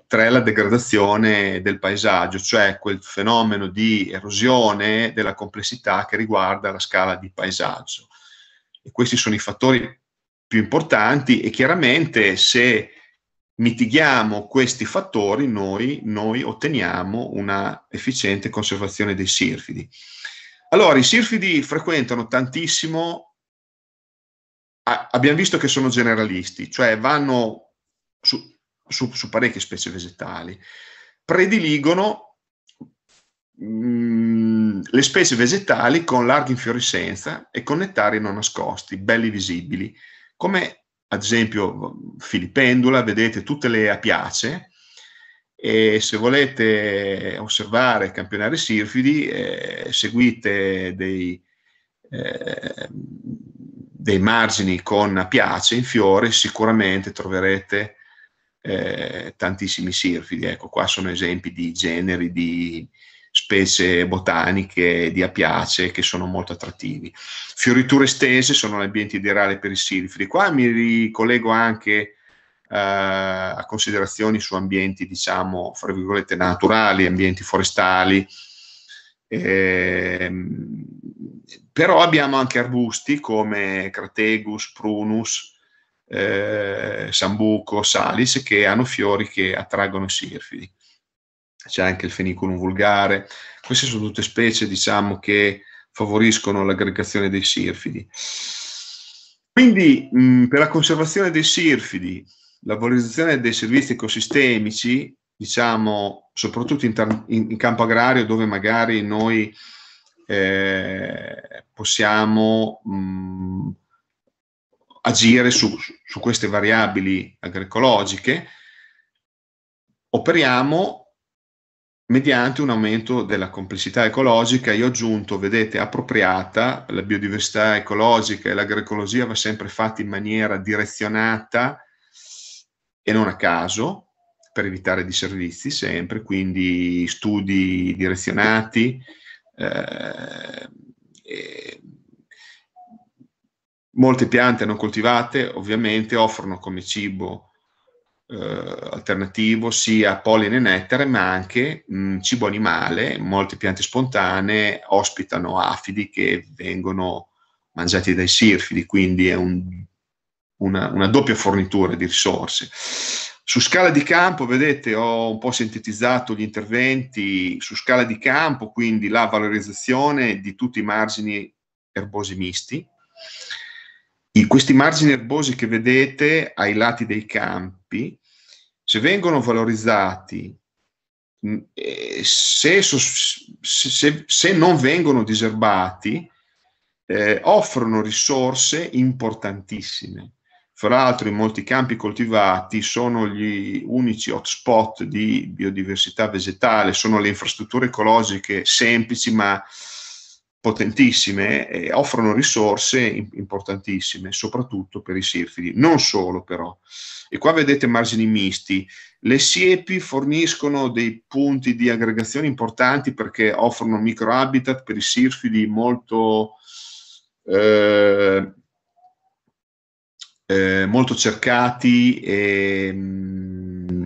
Tre, la degradazione del paesaggio, cioè quel fenomeno di erosione della complessità che riguarda la scala di paesaggio. E questi sono i fattori più importanti e chiaramente se mitighiamo questi fattori noi, noi otteniamo una efficiente conservazione dei sirfidi. Allora, i sirfidi frequentano tantissimo abbiamo visto che sono generalisti, cioè vanno su, su, su parecchie specie vegetali, prediligono mm, le specie vegetali con larga infiorescenza e con nettari non nascosti, belli visibili, come ad esempio filipendula, vedete tutte le apiace, e se volete osservare campionare sirfidi, eh, seguite dei, eh, dei margini con apiace in fiore, sicuramente troverete eh, tantissimi sirfidi. Ecco, qua sono esempi di generi di specie botaniche di apiace che sono molto attrattivi. Fioriture estese sono gli ambienti ideali per i sirfidi. Qua mi ricollego anche eh, a considerazioni su ambienti, diciamo, fra virgolette, naturali, ambienti forestali, Eh, però abbiamo anche arbusti come Crategus, Prunus, eh, Sambuco, Salis che hanno fiori che attraggono sirfidi. C'è anche il Feniculum vulgare. Queste sono tutte specie, diciamo, che favoriscono l'aggregazione dei sirfidi. Quindi, mh, per la conservazione dei sirfidi, la valorizzazione dei servizi ecosistemici, diciamo, soprattutto in, in, in campo agrario, dove magari noi eh, possiamo mh, agire su, su queste variabili agroecologiche, operiamo mediante un aumento della complessità ecologica. Io ho aggiunto, vedete, appropriata, la biodiversità ecologica e l'agroecologia va sempre fatta in maniera direzionata e non a caso, per evitare disservizi sempre, quindi studi direzionati. Eh, molte piante non coltivate ovviamente offrono come cibo eh, alternativo sia polline e nettare, ma anche mh, cibo animale. Molte piante spontanee ospitano afidi che vengono mangiati dai sirfidi, quindi è un, una, una doppia fornitura di risorse. Su scala di campo, vedete, ho un po' sintetizzato gli interventi su scala di campo, quindi la valorizzazione di tutti i margini erbosi misti. I, questi margini erbosi che vedete ai lati dei campi, se vengono valorizzati, mm, se, se, se non vengono diserbati, eh, offrono risorse importantissime fra l'altro in molti campi coltivati sono gli unici hotspot di biodiversità vegetale, sono le infrastrutture ecologiche semplici ma potentissime e offrono risorse importantissime, soprattutto per i sirfidi, non solo però. E qua vedete margini misti. Le siepi forniscono dei punti di aggregazione importanti perché offrono microhabitat per i sirfidi molto eh, eh, molto cercati e, mm,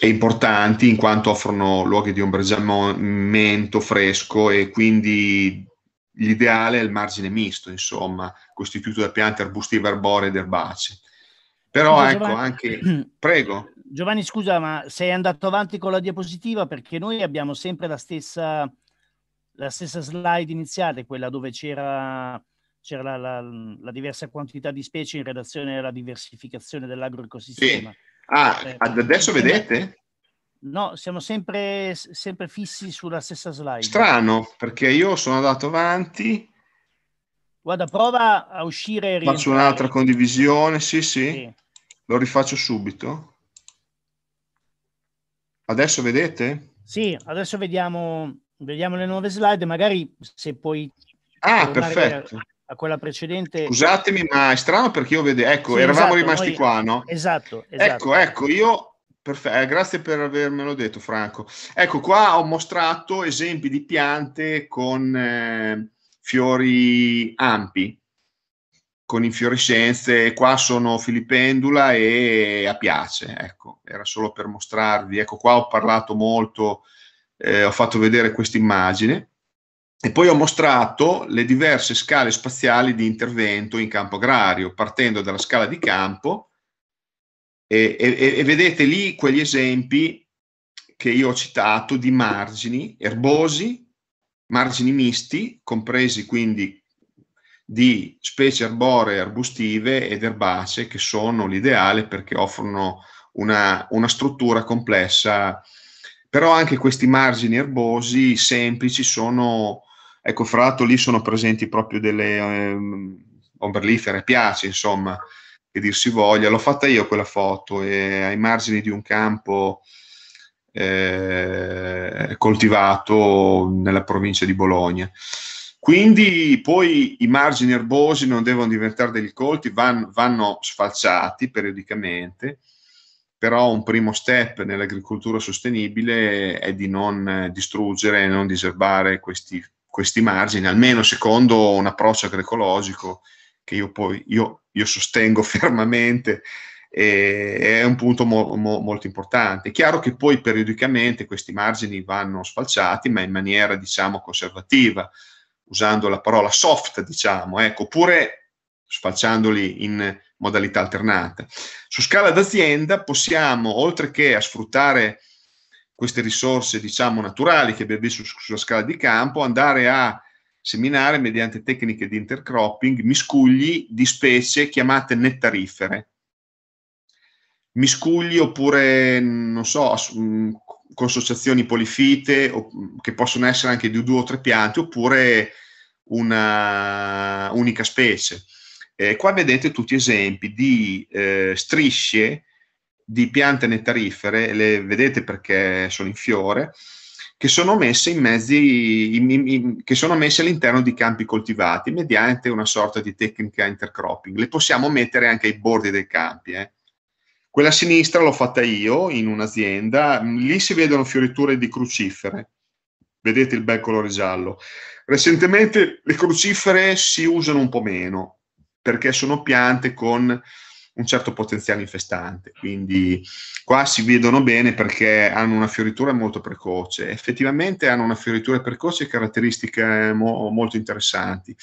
e, importanti in quanto offrono luoghi di ombreggiamento fresco e quindi l'ideale è il margine misto, insomma, costituito da piante arbustive, arboree ed erbacee. Però scusa, ecco, Giovanni, anche... Prego. Giovanni, scusa, ma sei andato avanti con la diapositiva perché noi abbiamo sempre la stessa, la stessa slide iniziale, quella dove c'era c'era la, la, la, diversa quantità di specie in relazione alla diversificazione dell'agroecosistema. Sì. Ah, eh, adesso vedete? No, siamo sempre, sempre, fissi sulla stessa slide. Strano, perché io sono andato avanti. Guarda, prova a uscire e Faccio un'altra condivisione, sì, sì, sì. Lo rifaccio subito. Adesso vedete? Sì, adesso vediamo, vediamo le nuove slide, magari se puoi... Ah, perfetto a quella precedente. Scusatemi, ma è strano perché io vedo, ecco, sì, eravamo esatto, rimasti noi... qua, no? Esatto, esatto. Ecco, ecco, io, perfetto, eh, grazie per avermelo detto, Franco. Ecco, qua ho mostrato esempi di piante con eh, fiori ampi, con infiorescenze, qua sono filipendula e apiace, ecco, era solo per mostrarvi. Ecco, qua ho parlato molto, eh, ho fatto vedere questa immagine e poi ho mostrato le diverse scale spaziali di intervento in campo agrario, partendo dalla scala di campo e, e, e vedete lì quegli esempi che io ho citato di margini erbosi, margini misti, compresi quindi di specie arboree, arbustive ed erbacee, che sono l'ideale perché offrono una, una struttura complessa. Però anche questi margini erbosi semplici sono Ecco, fra l'altro lì sono presenti proprio delle eh, ombrellifere, piace insomma, che dir si voglia. L'ho fatta io quella foto e ai margini di un campo eh, coltivato nella provincia di Bologna. Quindi poi i margini erbosi non devono diventare degli colti, vanno, vanno sfalciati periodicamente, però un primo step nell'agricoltura sostenibile è di non distruggere non diserbare questi questi margini, almeno secondo un approccio agroecologico che io poi io, io sostengo fermamente è un punto mo- mo- molto importante. È chiaro che poi periodicamente questi margini vanno sfalciati, ma in maniera diciamo conservativa, usando la parola soft, diciamo, ecco, oppure sfalciandoli in modalità alternata. Su scala d'azienda possiamo, oltre che a sfruttare queste risorse, diciamo, naturali che abbiamo visto sulla scala di campo, andare a seminare mediante tecniche di intercropping miscugli di specie chiamate nettarifere miscugli oppure, non so, mm, consociazioni polifite che possono essere anche di due o tre piante oppure una unica specie. Eh, qua vedete tutti esempi di eh, strisce di piante nettarifere, le vedete perché sono in fiore, che sono messe, in mezzi, in, in, che sono messe all'interno di campi coltivati mediante una sorta di tecnica intercropping. Le possiamo mettere anche ai bordi dei campi. Eh. Quella a sinistra l'ho fatta io in un'azienda, lì si vedono fioriture di crucifere, vedete il bel colore giallo. Recentemente le crucifere si usano un po' meno perché sono piante con un certo potenziale infestante, quindi qua si vedono bene perché hanno una fioritura molto precoce, effettivamente hanno una fioritura precoce e caratteristiche mo- molto interessanti,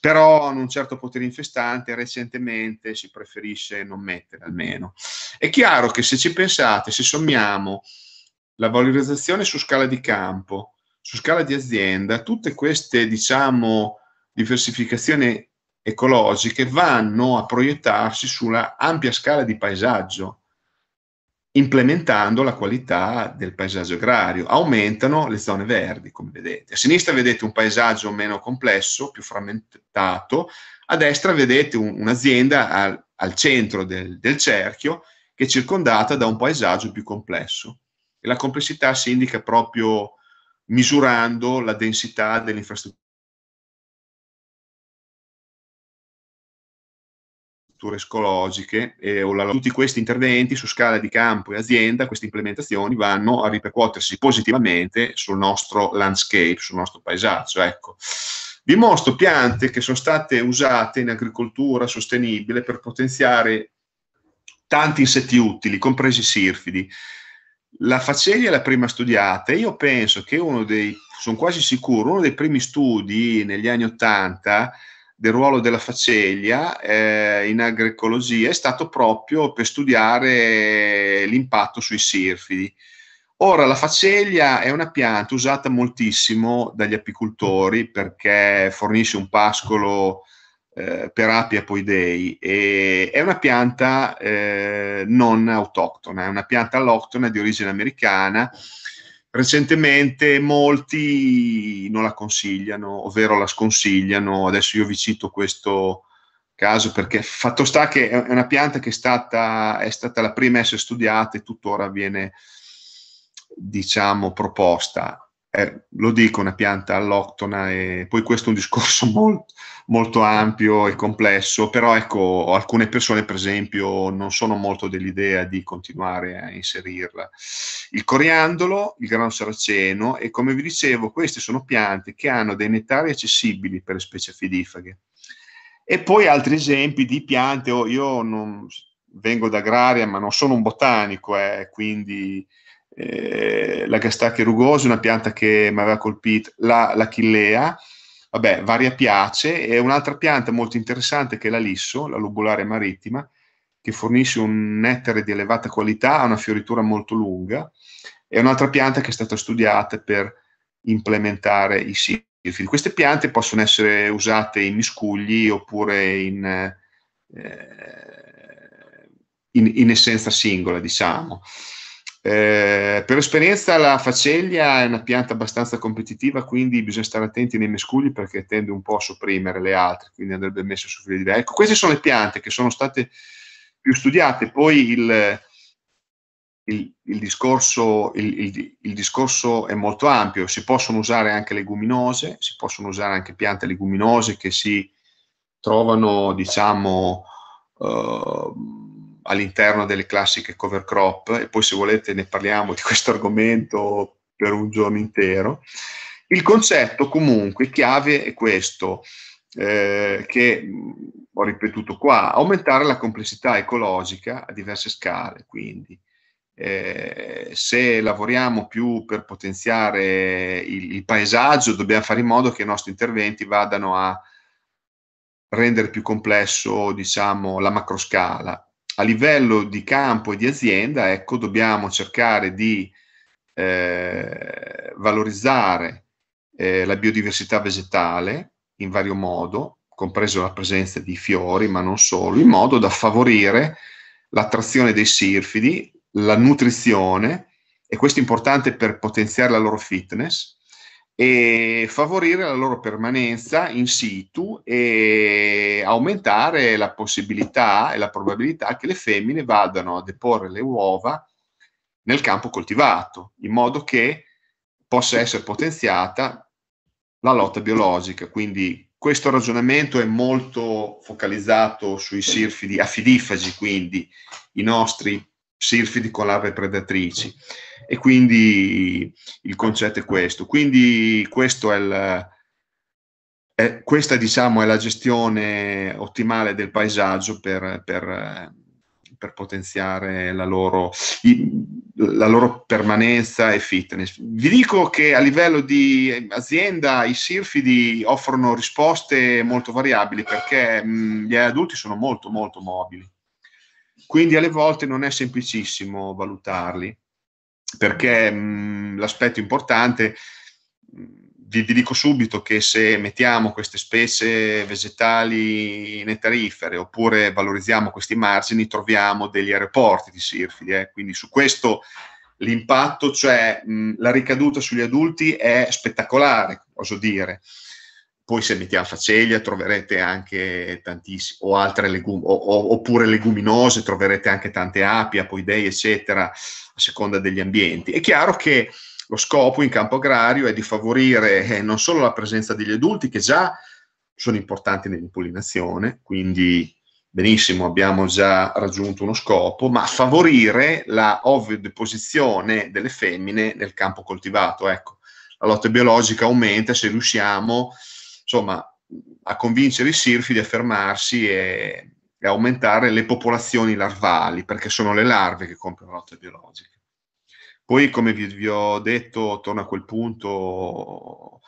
però hanno un certo potere infestante recentemente si preferisce non mettere almeno. È chiaro che se ci pensate, se sommiamo la valorizzazione su scala di campo, su scala di azienda, tutte queste diciamo diversificazioni ecologiche vanno a proiettarsi sulla ampia scala di paesaggio, implementando la qualità del paesaggio agrario. Aumentano le zone verdi, come vedete. A sinistra vedete un paesaggio meno complesso, più frammentato, a destra vedete un, un'azienda al, al centro del, del cerchio che è circondata da un paesaggio più complesso. E la complessità si indica proprio misurando la densità dell'infrastruttura strutture scologiche e tutti questi interventi su scala di campo e azienda, queste implementazioni vanno a ripercuotersi positivamente sul nostro landscape, sul nostro paesaggio. Ecco. Vi mostro piante che sono state usate in agricoltura sostenibile per potenziare tanti insetti utili, compresi i sirfidi. La facelia è la prima studiata e io penso che uno dei, sono quasi sicuro, uno dei primi studi negli anni Ottanta del ruolo della faceglia eh, in agroecologia è stato proprio per studiare l'impatto sui sirfidi. Ora, la faceglia è una pianta usata moltissimo dagli apicoltori perché fornisce un pascolo eh, per api apoidei e è una pianta eh, non autoctona, è una pianta alloctona di origine americana Recentemente molti non la consigliano, ovvero la sconsigliano. Adesso io vi cito questo caso perché fatto sta che è una pianta che è stata, è stata la prima a essere studiata e tuttora viene, diciamo, proposta eh, lo dico, una pianta alloctona e poi questo è un discorso molto, molto ampio e complesso, però ecco, alcune persone per esempio non sono molto dell'idea di continuare a inserirla. Il coriandolo, il grano saraceno e come vi dicevo queste sono piante che hanno dei nettari accessibili per le specie fidifaghe. E poi altri esempi di piante, oh, io non, vengo da agraria ma non sono un botanico, eh, quindi eh, la Gastacchia rugosa, una pianta che mi aveva colpito, la, la Chillea, vabbè, varia piace, e un'altra pianta molto interessante che è la Lisso, la lobulare marittima, che fornisce un nettare di elevata qualità, ha una fioritura molto lunga, è un'altra pianta che è stata studiata per implementare i sirfidi. Queste piante possono essere usate in miscugli oppure in, eh, in, in essenza singola, diciamo. Eh, per esperienza la faceglia è una pianta abbastanza competitiva, quindi bisogna stare attenti nei mescugli perché tende un po' a sopprimere le altre, quindi andrebbe messo su fili di Ecco, queste sono le piante che sono state più studiate. Poi il, il, il, discorso, il, discorso, è molto ampio, si possono usare anche leguminose, si possono usare anche piante leguminose che si trovano, diciamo, uh, all'interno delle classiche cover crop e poi se volete ne parliamo di questo argomento per un giorno intero. Il concetto comunque chiave è questo, eh, che ho ripetuto qua, aumentare la complessità ecologica a diverse scale, quindi eh, se lavoriamo più per potenziare il, il, paesaggio, dobbiamo fare in modo che i nostri interventi vadano a rendere più complesso, diciamo, la macroscala. A livello di campo e di azienda, ecco, dobbiamo cercare di eh, valorizzare eh, la biodiversità vegetale in vario modo, compreso la presenza di fiori, ma non solo, in modo da favorire l'attrazione dei sirfidi, la nutrizione, e questo è importante per potenziare la loro fitness, e favorire la loro permanenza in situ e aumentare la possibilità e la probabilità che le femmine vadano a deporre le uova nel campo coltivato, in modo che possa essere potenziata la lotta biologica. Quindi questo ragionamento è molto focalizzato sui sirfidi afidifagi, quindi i nostri sirfidi con larve predatrici. E quindi il concetto è questo. Quindi questo è il, è, questa diciamo è la gestione ottimale del paesaggio per, per, per potenziare la loro, la loro, permanenza e fitness. Vi dico che a livello di azienda i sirfidi offrono risposte molto variabili perché mh, gli adulti sono molto molto mobili quindi alle volte non è semplicissimo valutarli, perché mh, l'aspetto importante, vi, vi, dico subito che se mettiamo queste specie vegetali nettarifere oppure valorizziamo questi margini, troviamo degli aeroporti di sirfidi, eh? quindi su questo l'impatto, cioè mh, la ricaduta sugli adulti è spettacolare, oso dire. Poi se mettiamo faceglia troverete anche tantissime, o altre legum- o, o, oppure leguminose, troverete anche tante api, apoidei, eccetera, a seconda degli ambienti. È chiaro che lo scopo in campo agrario è di favorire eh, non solo la presenza degli adulti, che già sono importanti nell'impollinazione, quindi benissimo, abbiamo già raggiunto uno scopo, ma favorire la ovodeposizione delle femmine nel campo coltivato. Ecco, la lotta biologica aumenta se riusciamo a insomma, a convincere i sirfidi a fermarsi e, e aumentare le popolazioni larvali, perché sono le larve che compiono la lotta biologica. Poi, come vi, vi, ho detto, torno a quel punto,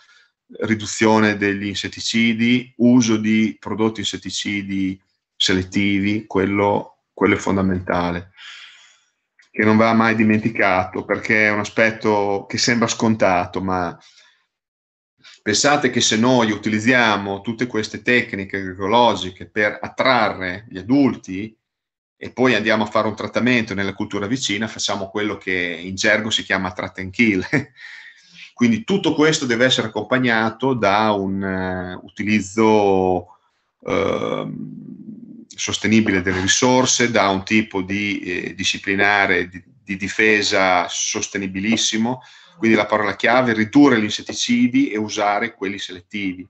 riduzione degli insetticidi, uso di prodotti insetticidi selettivi, quello, quello è fondamentale, che non va mai dimenticato perché è un aspetto che sembra scontato, ma Pensate che se noi utilizziamo tutte queste tecniche agroecologiche per attrarre gli adulti e poi andiamo a fare un trattamento nella cultura vicina, facciamo quello che in gergo si chiama trat and kill. Quindi tutto questo deve essere accompagnato da un uh, utilizzo uh, sostenibile delle risorse, da un tipo di eh, disciplinare di, di difesa sostenibilissimo, quindi la parola chiave è ridurre gli insetticidi e usare quelli selettivi.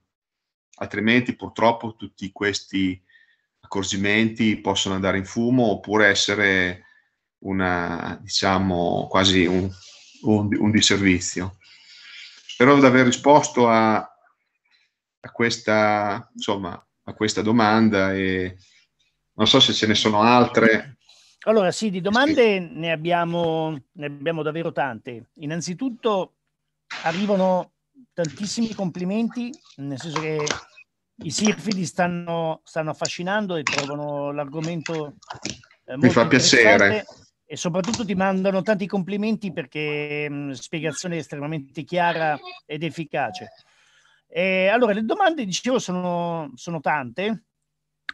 Altrimenti purtroppo tutti questi accorgimenti possono andare in fumo oppure essere una, diciamo, quasi un, un, un disservizio. Spero di aver risposto a, a, questa, insomma, a questa domanda e non so se ce ne sono altre. Allora, sì, di domande ne abbiamo, ne abbiamo davvero tante. Innanzitutto arrivano tantissimi complimenti, nel senso che i sirfidi stanno, stanno affascinando e trovano l'argomento eh, Mi fa piacere. E soprattutto ti mandano tanti complimenti perché mh, spiegazione estremamente chiara ed efficace. E, allora, le domande, dicevo, sono, sono tante.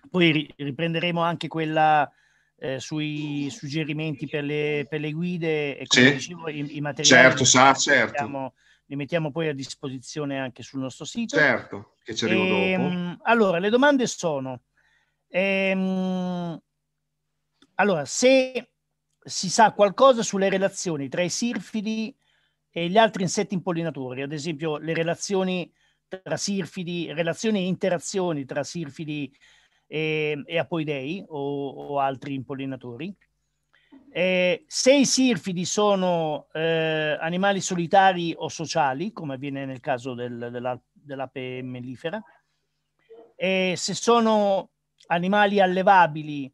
Poi riprenderemo anche quella eh, sui suggerimenti per le, per le guide e come sì. dicevo i, i materiali certo, sa, certo. Mettiamo, li mettiamo poi a disposizione anche sul nostro sito. Certo, che ci arrivo e, dopo. Ehm, allora, le domande sono ehm, allora, se si sa qualcosa sulle relazioni tra i sirfidi e gli altri insetti impollinatori, ad esempio le relazioni tra sirfidi, relazioni e interazioni tra sirfidi e, e apoidei o, o, altri impollinatori. Eh, se i sirfidi sono eh, animali solitari o sociali, come avviene nel caso del, della, dell'ape mellifera, e se sono animali allevabili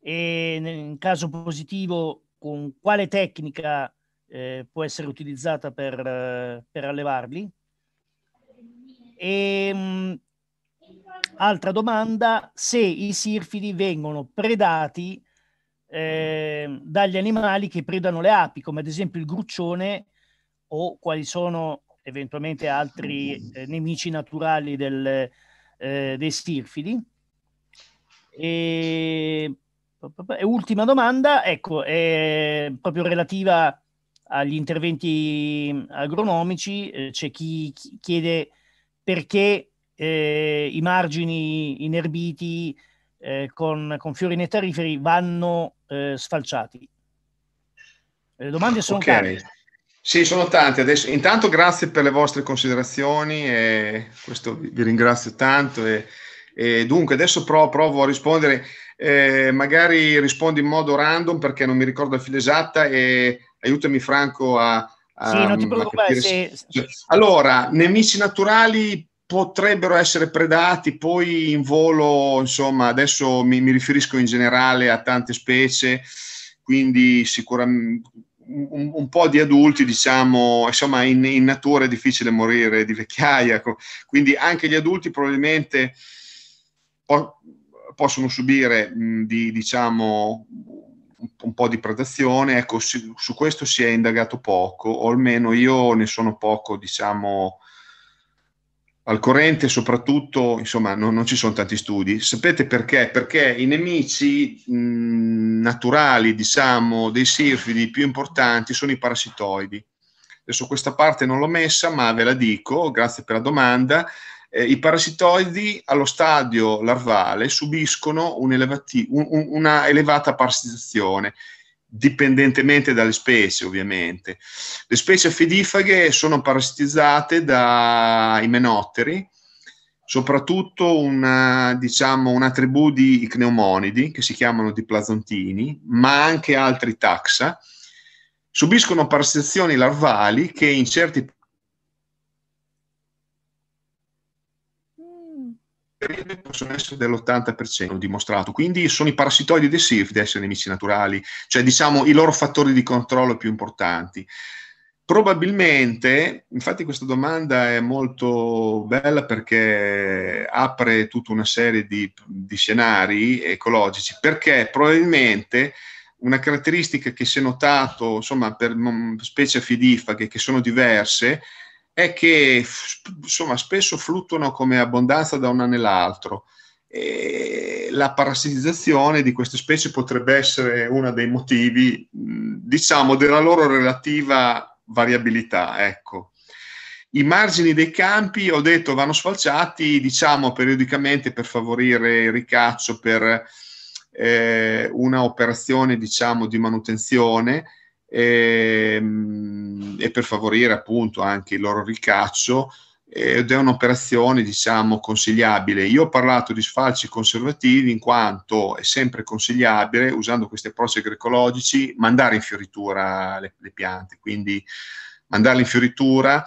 e in caso positivo con quale tecnica eh, può essere utilizzata per, eh, per allevarli. E, ehm, mh, altra domanda, se i sirfidi vengono predati eh, dagli animali che predano le api, come ad esempio il gruccione o quali sono eventualmente altri eh, nemici naturali del, eh, dei stirfidi. E, e, ultima domanda, ecco, è proprio relativa agli interventi agronomici, eh, c'è chi, chiede perché eh, i margini inerbiti eh, con, con, fiori nettariferi vanno eh, sfalciati. Le domande sono okay. tante. Sì, sono tante. Adesso, intanto grazie per le vostre considerazioni e questo vi ringrazio tanto. E, e dunque adesso provo, provo a rispondere, eh, magari rispondo in modo random perché non mi ricordo la fila esatta e aiutami Franco a... a sì, non ti preoccupare. Se... Allora, nemici naturali potrebbero essere predati, poi in volo, insomma, adesso mi, mi riferisco in generale a tante specie, quindi sicuramente un, un, po' di adulti, diciamo, insomma, in, in, natura è difficile morire di vecchiaia, quindi anche gli adulti probabilmente po- possono subire mh, di, diciamo, un, po' di predazione. Ecco, su, su, questo si è indagato poco, o almeno io ne sono poco, diciamo, al corrente, soprattutto, insomma, non, non, ci sono tanti studi. Sapete perché? Perché i nemici mh, naturali, diciamo, dei sirfidi più importanti sono i parassitoidi. Adesso questa parte non l'ho messa, ma ve la dico, grazie per la domanda. Eh, I parassitoidi allo stadio larvale subiscono un elevati, un, un, una elevata parassitizzazione dipendentemente dalle specie ovviamente. Le specie fedifaghe sono parassitizzate dai menotteri, soprattutto una, diciamo, una tribù di icneomonidi che si chiamano diplazontini, ma anche altri taxa, subiscono parassitazioni larvali che in certi possono essere dell'80% dimostrato. Quindi sono i parassitoidi dei SIRF ad essere nemici naturali, cioè diciamo i loro fattori di controllo più importanti. Probabilmente, infatti questa domanda è molto bella perché apre tutta una serie di, di scenari ecologici, perché probabilmente una caratteristica che si è notato, insomma, per specie fidifaghe che sono diverse, è che insomma, spesso fluttuano come abbondanza da un anno all'altro. E la parassitizzazione di queste specie potrebbe essere uno dei motivi, diciamo, della loro relativa variabilità. Ecco. I margini dei campi, ho detto, vanno sfalciati, diciamo, periodicamente per favorire il ricaccio, per eh, una operazione, diciamo, di manutenzione e, ehm, e per favorire appunto anche il loro ricaccio ed è un'operazione diciamo consigliabile. Io ho parlato di sfalci conservativi in quanto è sempre consigliabile usando questi approcci agroecologici mandare in fioritura le, le piante, quindi mandarle in fioritura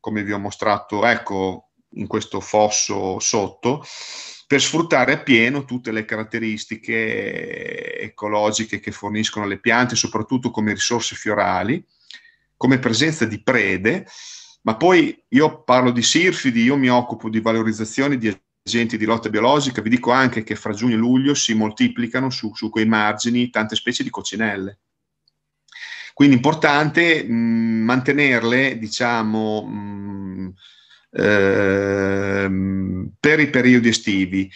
come vi ho mostrato ecco in questo fosso sotto per sfruttare appieno tutte le caratteristiche ecologiche che forniscono le piante, soprattutto come risorse fiorali, come presenza di prede, ma poi io parlo di sirfidi, io mi occupo di valorizzazione di agenti di lotta biologica, vi dico anche che fra giugno e luglio si moltiplicano su, su quei margini tante specie di coccinelle. Quindi è importante mh, mantenerle, diciamo, mh, Ehm, per i periodi estivi.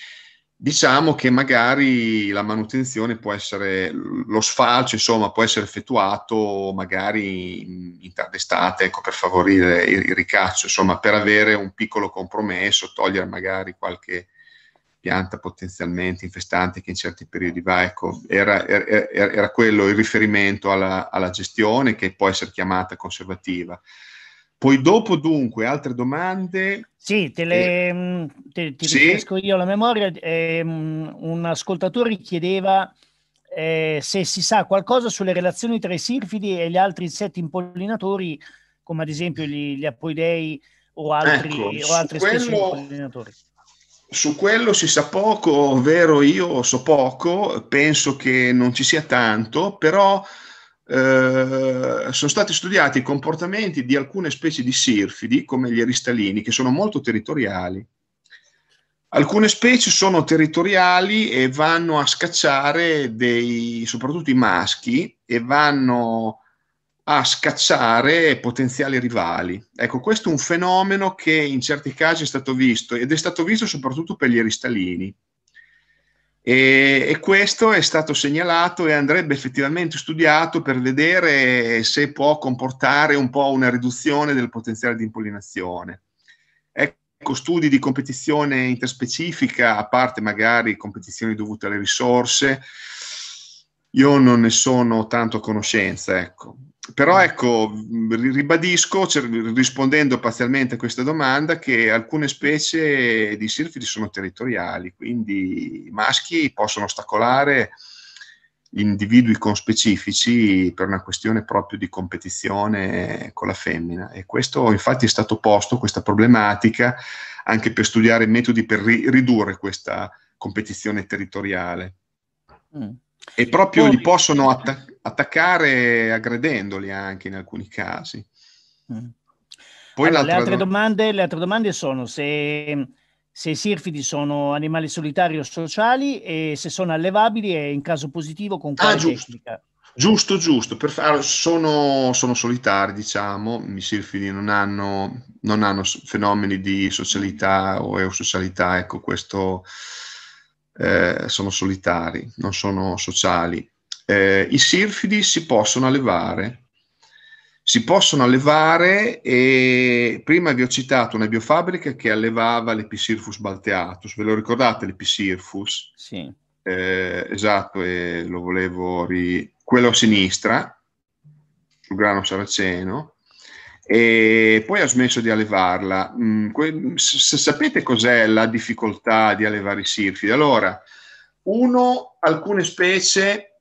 Diciamo che magari la manutenzione può essere, lo sfalcio insomma può essere effettuato magari in, tarda estate, ecco, per favorire il, ricaccio, insomma per avere un piccolo compromesso, togliere magari qualche, pianta potenzialmente infestante che in certi periodi va, ecco, era, era, era quello il riferimento alla, alla, gestione che può essere chiamata conservativa. Poi dopo dunque altre domande. Sì, te le, eh, mm, te, ti sì? io la memoria. Eh, un ascoltatore chiedeva eh, se si sa qualcosa sulle relazioni tra i sirfidi e gli altri insetti impollinatori, come ad esempio gli, gli apoidei o altri, ecco, o altri quello, impollinatori. su quello si sa poco, ovvero io so poco, penso che non ci sia tanto, però eh, sono stati studiati i comportamenti di alcune specie di sirfidi, come gli aristalini, che sono molto territoriali. Alcune specie sono territoriali e vanno a scacciare dei, soprattutto i maschi, e vanno a scacciare potenziali rivali. Ecco, questo è un fenomeno che in certi casi è stato visto ed è stato visto soprattutto per gli aristalini. E, e, questo è stato segnalato e andrebbe effettivamente studiato per vedere se può comportare un po' una riduzione del potenziale di impollinazione. Ecco, studi di competizione interspecifica, a parte magari competizioni dovute alle risorse, io non ne sono tanto a conoscenza, ecco. Però ecco, ribadisco, rispondendo parzialmente a questa domanda, che alcune specie di sirfidi sono territoriali, quindi i maschi possono ostacolare gli individui conspecifici per una questione proprio di competizione con la femmina. E questo infatti è stato posto, questa problematica, anche per studiare metodi per ri- ridurre questa competizione territoriale. Mm. E proprio li possono attac- attaccare aggredendoli anche in alcuni casi. Mm. Poi allora, le, altre do- domande, le, altre domande, sono se, se, i sirfidi sono animali solitari o sociali e se sono allevabili e in caso positivo con quale ah, giusto. tecnica. Giusto, giusto, per far, sono, sono, solitari, diciamo, i sirfidi non hanno, non hanno fenomeni di socialità o eusocialità, ecco, questo eh, sono solitari, non sono sociali. Eh, I sirfidi si possono allevare, si possono allevare e prima vi ho citato una biofabbrica che allevava l'Episirfus balteatus, ve lo ricordate l'Episirfus? Sì. Eh, esatto, e lo volevo ri... quello a sinistra, sul grano saraceno, e poi ha smesso di allevarla. Mm, se sapete cos'è la difficoltà di allevare i sirfidi? Allora, uno, alcune specie,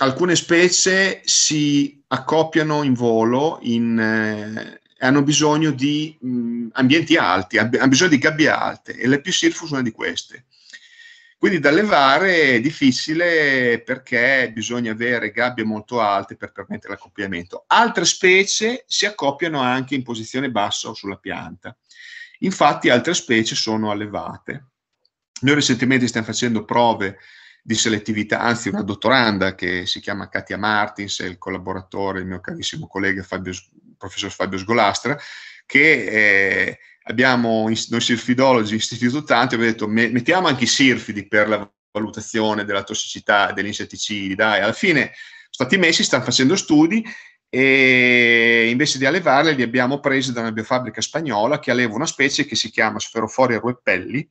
alcune specie si accoppiano in volo, in, eh, hanno bisogno di mh, mm, ambienti alti, hanno bisogno di gabbie alte e l'Episirfus è una di queste. Quindi da levare è difficile perché bisogna avere gabbie molto alte per permettere l'accoppiamento. Altre specie si accoppiano anche in posizione bassa o sulla pianta. Infatti altre specie sono allevate. Noi recentemente stiamo facendo prove di selettività, anzi una dottoranda che si chiama Katia Martins e il collaboratore, il mio carissimo collega Fabio, professor Fabio Sgolastra, che eh, abbiamo noi sirfidologi istitutanti, abbiamo detto mettiamo anche i sirfidi per la valutazione della tossicità degli insetticidi, dai, alla fine sono stati messi, stanno facendo studi e invece di allevarli li abbiamo presi da una biofabbrica spagnola che alleva una specie che si chiama Sferoforia ruepelli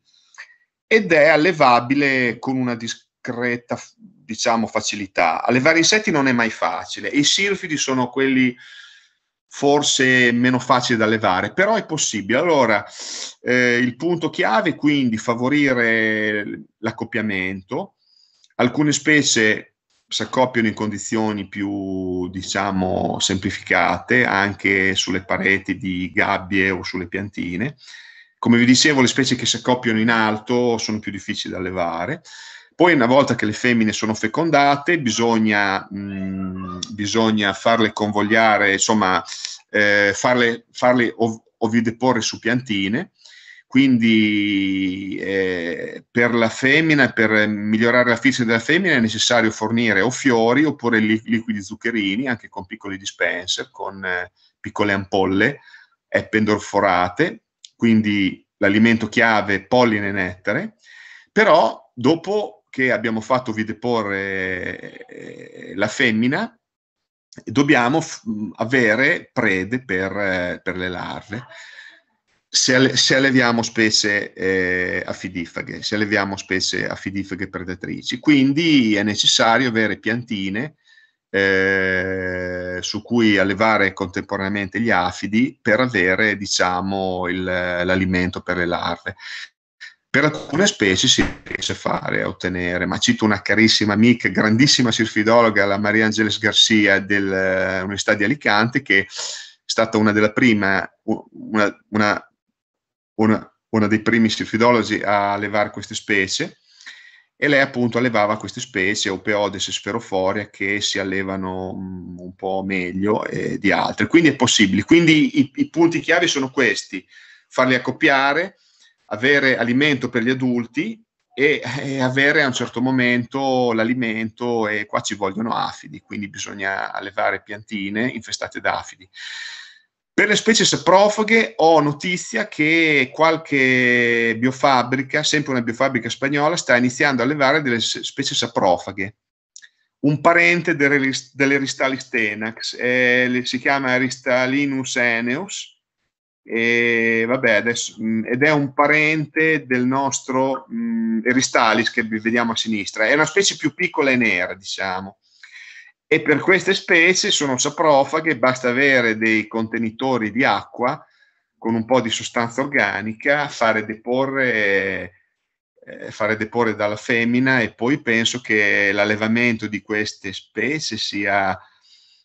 ed è allevabile con una discreta diciamo facilità. Allevare insetti non è mai facile i sirfidi sono quelli forse meno facile da levare, però è possibile. Allora, eh, il punto chiave è quindi favorire l'accoppiamento. Alcune specie si accoppiano in condizioni più, diciamo, semplificate, anche sulle pareti di gabbie o sulle piantine. Come vi dicevo, le specie che si accoppiano in alto sono più difficili da levare. Poi una volta che le femmine sono fecondate bisogna, mh, mm, bisogna farle convogliare, insomma eh, farle, farle ov- ovideporre su piantine, quindi eh, per la femmina, per migliorare la fisica della femmina è necessario fornire o fiori oppure li- liquidi zuccherini, anche con piccoli dispenser, con eh, piccole ampolle ependorforate, quindi l'alimento chiave polline e nettare, però dopo che abbiamo fatto videporre eh, la femmina, dobbiamo f- avere prede per, eh, per, le larve. Se, se alleviamo specie eh, affidifaghe, se alleviamo specie affidifaghe predatrici, quindi è necessario avere piantine eh, su cui allevare contemporaneamente gli afidi per avere diciamo, il, l'alimento per le larve. Per alcune specie si riesce a fare, a ottenere, ma cito una carissima amica, grandissima sirfidologa, la Maria Angeles Garcia dell'Università di Alicante, che è stata una delle prime, una, una, una, uno dei primi sirfidologi a allevare queste specie e lei appunto allevava queste specie, Opeodes e Sferoforia, che si allevano mm, un po' meglio eh, di altre. Quindi è possibile. Quindi i, i punti chiavi sono questi, farli accoppiare, avere alimento per gli adulti e, e, avere a un certo momento l'alimento e qua ci vogliono afidi, quindi bisogna allevare piantine infestate da afidi. Per le specie saprofaghe ho notizia che qualche biofabbrica, sempre una biofabbrica spagnola, sta iniziando a allevare delle specie saprofaghe. Un parente delle, delle eh, si chiama Ristalinus eneus, e, vabbè, adesso, mh, ed è un parente del nostro mh, Ristalis che vediamo a sinistra. È una specie più piccola e nera, diciamo e per queste specie sono saprofaghe, basta avere dei contenitori di acqua con un po' di sostanza organica, fare deporre, eh, fare deporre dalla femmina e poi penso che l'allevamento di queste specie sia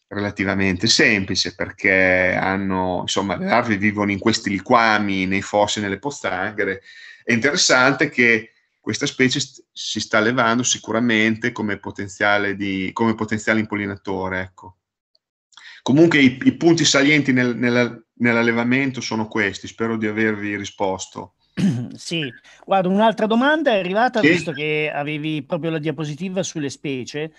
relativamente semplice perché hanno, insomma, le larve vivono in questi liquami, nei fossi, nelle pozzanghere. È interessante che questa specie st- si sta allevando sicuramente come potenziale, di, come potenziale impollinatore. Ecco. Comunque i, i punti salienti nel, nella, nell'allevamento sono questi, spero di avervi risposto. Sì, guarda, un'altra domanda è arrivata, sì. visto che avevi proprio la diapositiva sulle specie.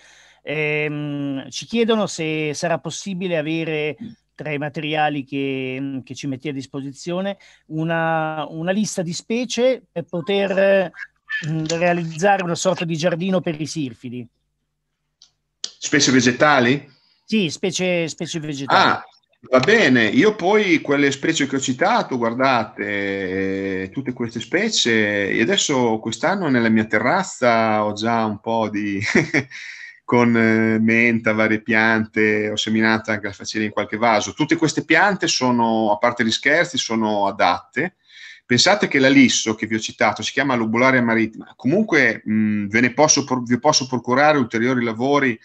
Ehm, ci chiedono se sarà possibile avere tra i materiali che, che ci metti a disposizione una, una, lista di specie per poter Mm, realizzare una sorta di giardino per i sirfidi. Specie vegetali? Sì, specie, specie vegetali. Ah, va bene. Io poi quelle specie che ho citato, guardate, eh, tutte queste specie, e adesso quest'anno nella mia terrazza ho già un po' di... con eh, menta, varie piante, ho seminato anche la facelia in qualche vaso. Tutte queste piante sono, a parte gli scherzi, sono adatte. Pensate che la Lisso che vi ho citato si chiama lobularia marittima, comunque mh, ve ne posso, vi posso procurare ulteriori lavori,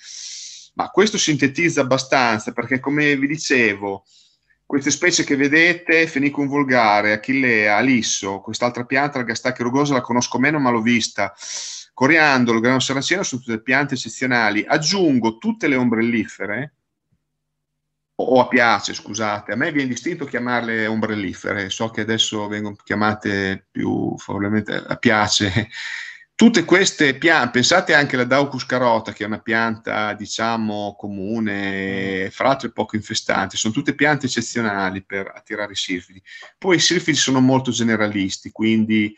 ma questo sintetizza abbastanza perché come vi dicevo, queste specie che vedete, Fenicum vulgare, Achillea, Alisso, quest'altra pianta, la Gastacchia rugosa, la conosco meno ma l'ho vista, coriandolo, grano saraceno sono tutte piante eccezionali. Aggiungo tutte le ombrellifere, o a piace, scusate, a me viene distinto chiamarle ombrellifere, so che adesso vengono chiamate più favorevolmente a piace. Tutte queste piante, pensate anche alla Daucus carota, che è una pianta, diciamo, comune, fra l'altro poco infestante, sono tutte piante eccezionali per attirare i sirfidi. Poi i sirfidi sono molto generalisti, quindi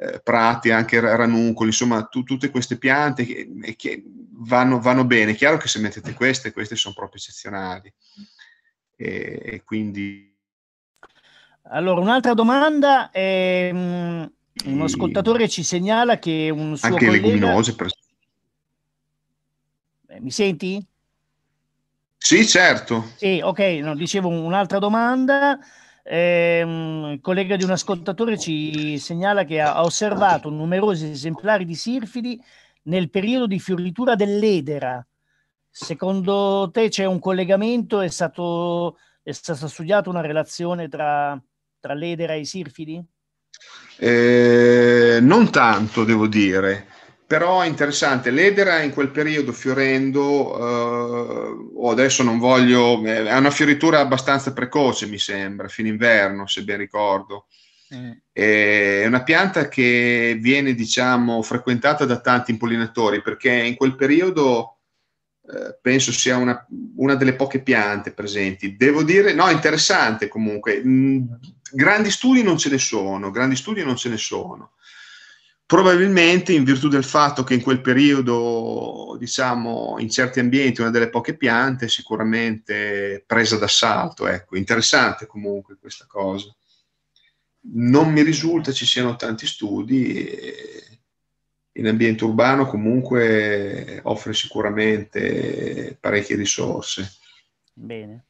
eh, prati, anche ranuncoli, insomma, tu, tutte queste piante che, che vanno, vanno, bene. È chiaro che se mettete queste, queste sono proprio eccezionali. E, e quindi... Allora, un'altra domanda è... Um, un ascoltatore ci segnala che un suo Anche collega... leguminose. Per... Eh, mi senti? Sì, certo. Sì, ok, no, dicevo un'altra domanda. Eh, il collega di un ascoltatore ci segnala che ha osservato numerosi esemplari di sirfidi nel periodo di fioritura dell'edera. Secondo te c'è un collegamento? È, stato, è stata studiata una relazione tra, tra l'edera e i sirfidi? Eh, non tanto, devo dire però è interessante, l'edera in quel periodo fiorendo, eh, oh, adesso non voglio, è eh, una fioritura abbastanza precoce mi sembra, fino inverno se ben ricordo. Mm. È una pianta che viene diciamo frequentata da tanti impollinatori perché in quel periodo eh, penso sia una, una, delle poche piante presenti. Devo dire, no, interessante comunque. Mm, grandi studi non ce ne sono, grandi studi non ce ne sono probabilmente in virtù del fatto che in quel periodo, diciamo, in certi ambienti una delle poche piante, sicuramente presa d'assalto, ecco, interessante comunque questa cosa. Non mi risulta ci siano tanti studi, in ambiente urbano comunque offre sicuramente parecchie risorse. Bene.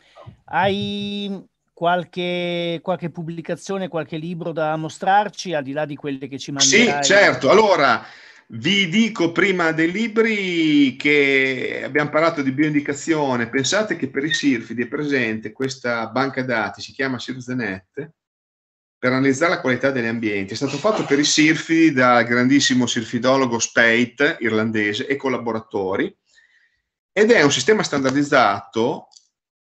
Hai qualche, qualche pubblicazione, qualche libro da mostrarci, al di là di quelle che ci manderai? Sì, certo. Allora, vi dico prima dei libri che abbiamo parlato di bioindicazione. Pensate che per i sirfidi è presente questa banca dati, si chiama SirfTheNet, per analizzare la qualità degli ambienti. È stato fatto per i sirfidi dal grandissimo sirfidologo Spate, irlandese, e collaboratori, ed è un sistema standardizzato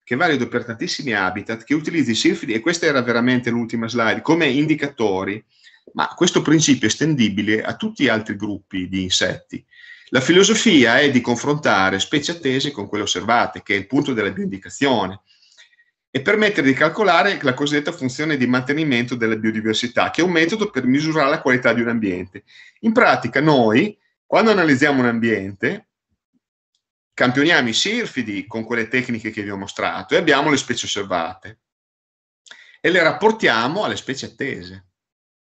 che è valido per tantissimi habitat, che utilizza i sirfidi, e questa era veramente l'ultima slide, come indicatori, ma questo principio è estendibile a tutti gli altri gruppi di insetti. La filosofia è di confrontare specie attese con quelle osservate, che è il punto della bioindicazione, e permettere di calcolare la cosiddetta funzione di mantenimento della biodiversità, che è un metodo per misurare la qualità di un ambiente. In pratica noi, quando analizziamo un ambiente, campioniamo i sirfidi con quelle tecniche che vi ho mostrato e abbiamo le specie osservate e le rapportiamo alle specie attese.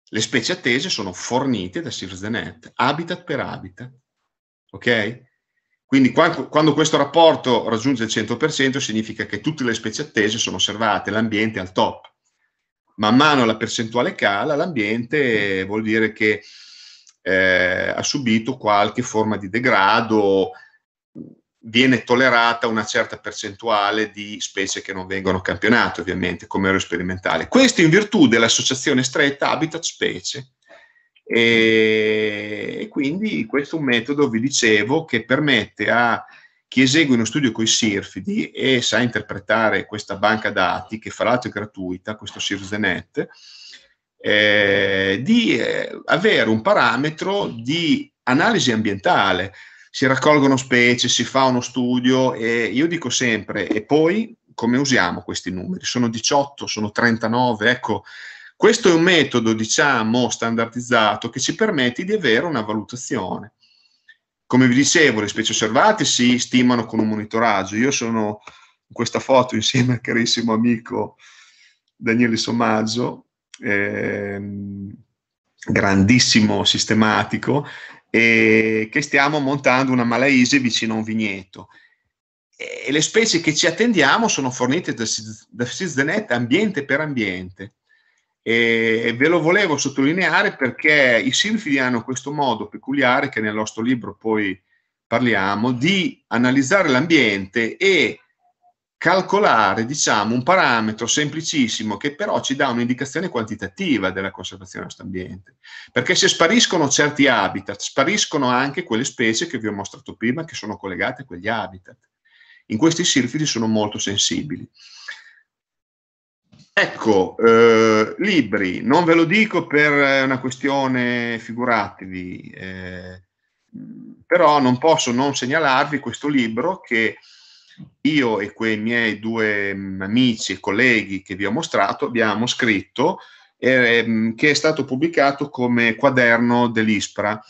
Le specie attese sono fornite da SIRS-The-Net, habitat per habitat. Ok? Quindi quando, questo rapporto raggiunge il 100% significa che tutte le specie attese sono osservate, l'ambiente è al top. Man mano la percentuale cala, l'ambiente vuol dire che eh, ha subito qualche forma di degrado, viene tollerata una certa percentuale di specie che non vengono campionate, ovviamente, come ero sperimentale. Questo in virtù dell'associazione stretta habitat-specie. E quindi questo è un metodo, vi dicevo, che permette a chi esegue uno studio con i sirfidi e sa interpretare questa banca dati, che fra l'altro è gratuita, questo SIRS-Net, eh, di eh, avere un parametro di analisi ambientale si raccolgono specie, si fa uno studio e io dico sempre, e poi come usiamo questi numeri? Sono 18, sono 39, ecco, questo è un metodo, diciamo, standardizzato che ci permette di avere una valutazione. Come vi dicevo, le specie osservate si stimano con un monitoraggio. Io sono in questa foto insieme al carissimo amico Daniele Sommaggio, ehm, grandissimo sistematico, e che stiamo montando una malaise vicino a un vigneto. E le specie che ci attendiamo sono fornite da, da ambiente per ambiente. E ve lo volevo sottolineare perché i silfidi hanno questo modo peculiare, che nel nostro libro poi parliamo, di analizzare l'ambiente e calcolare, diciamo, un parametro semplicissimo che però ci dà un'indicazione quantitativa della conservazione del nostro ambiente. Perché se spariscono certi habitat, spariscono anche quelle specie che vi ho mostrato prima che sono collegate a quegli habitat. In questi silfidi sono molto sensibili. Ecco, eh, libri, non ve lo dico per una questione, figuratevi, eh, però non posso non segnalarvi questo libro che io e quei miei due mm, amici e colleghi che vi ho mostrato abbiamo scritto, eh, che è stato pubblicato come quaderno dell'ISPRA,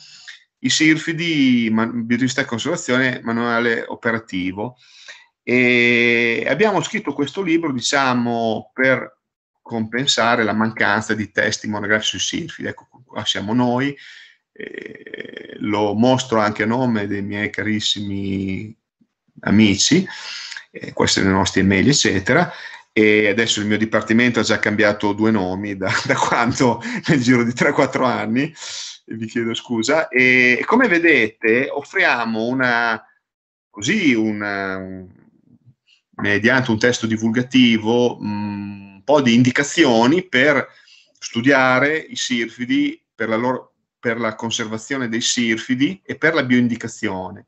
i Sirfidi, biodiversità e conservazione, manuale operativo. E abbiamo scritto questo libro, diciamo, per compensare la mancanza di testi monografici sui Sirfidi. Ecco, qua siamo noi, eh, lo mostro anche a nome dei miei carissimi amici, eh, queste le nostre email, eccetera. E adesso il mio dipartimento ha già cambiato due nomi da, da quando nel giro di 3-4 anni, vi chiedo scusa. E come vedete, offriamo una così una, un, mediante un testo divulgativo mm, un po' di indicazioni per studiare i sirfidi per la, loro, per la conservazione dei sirfidi e per la bioindicazione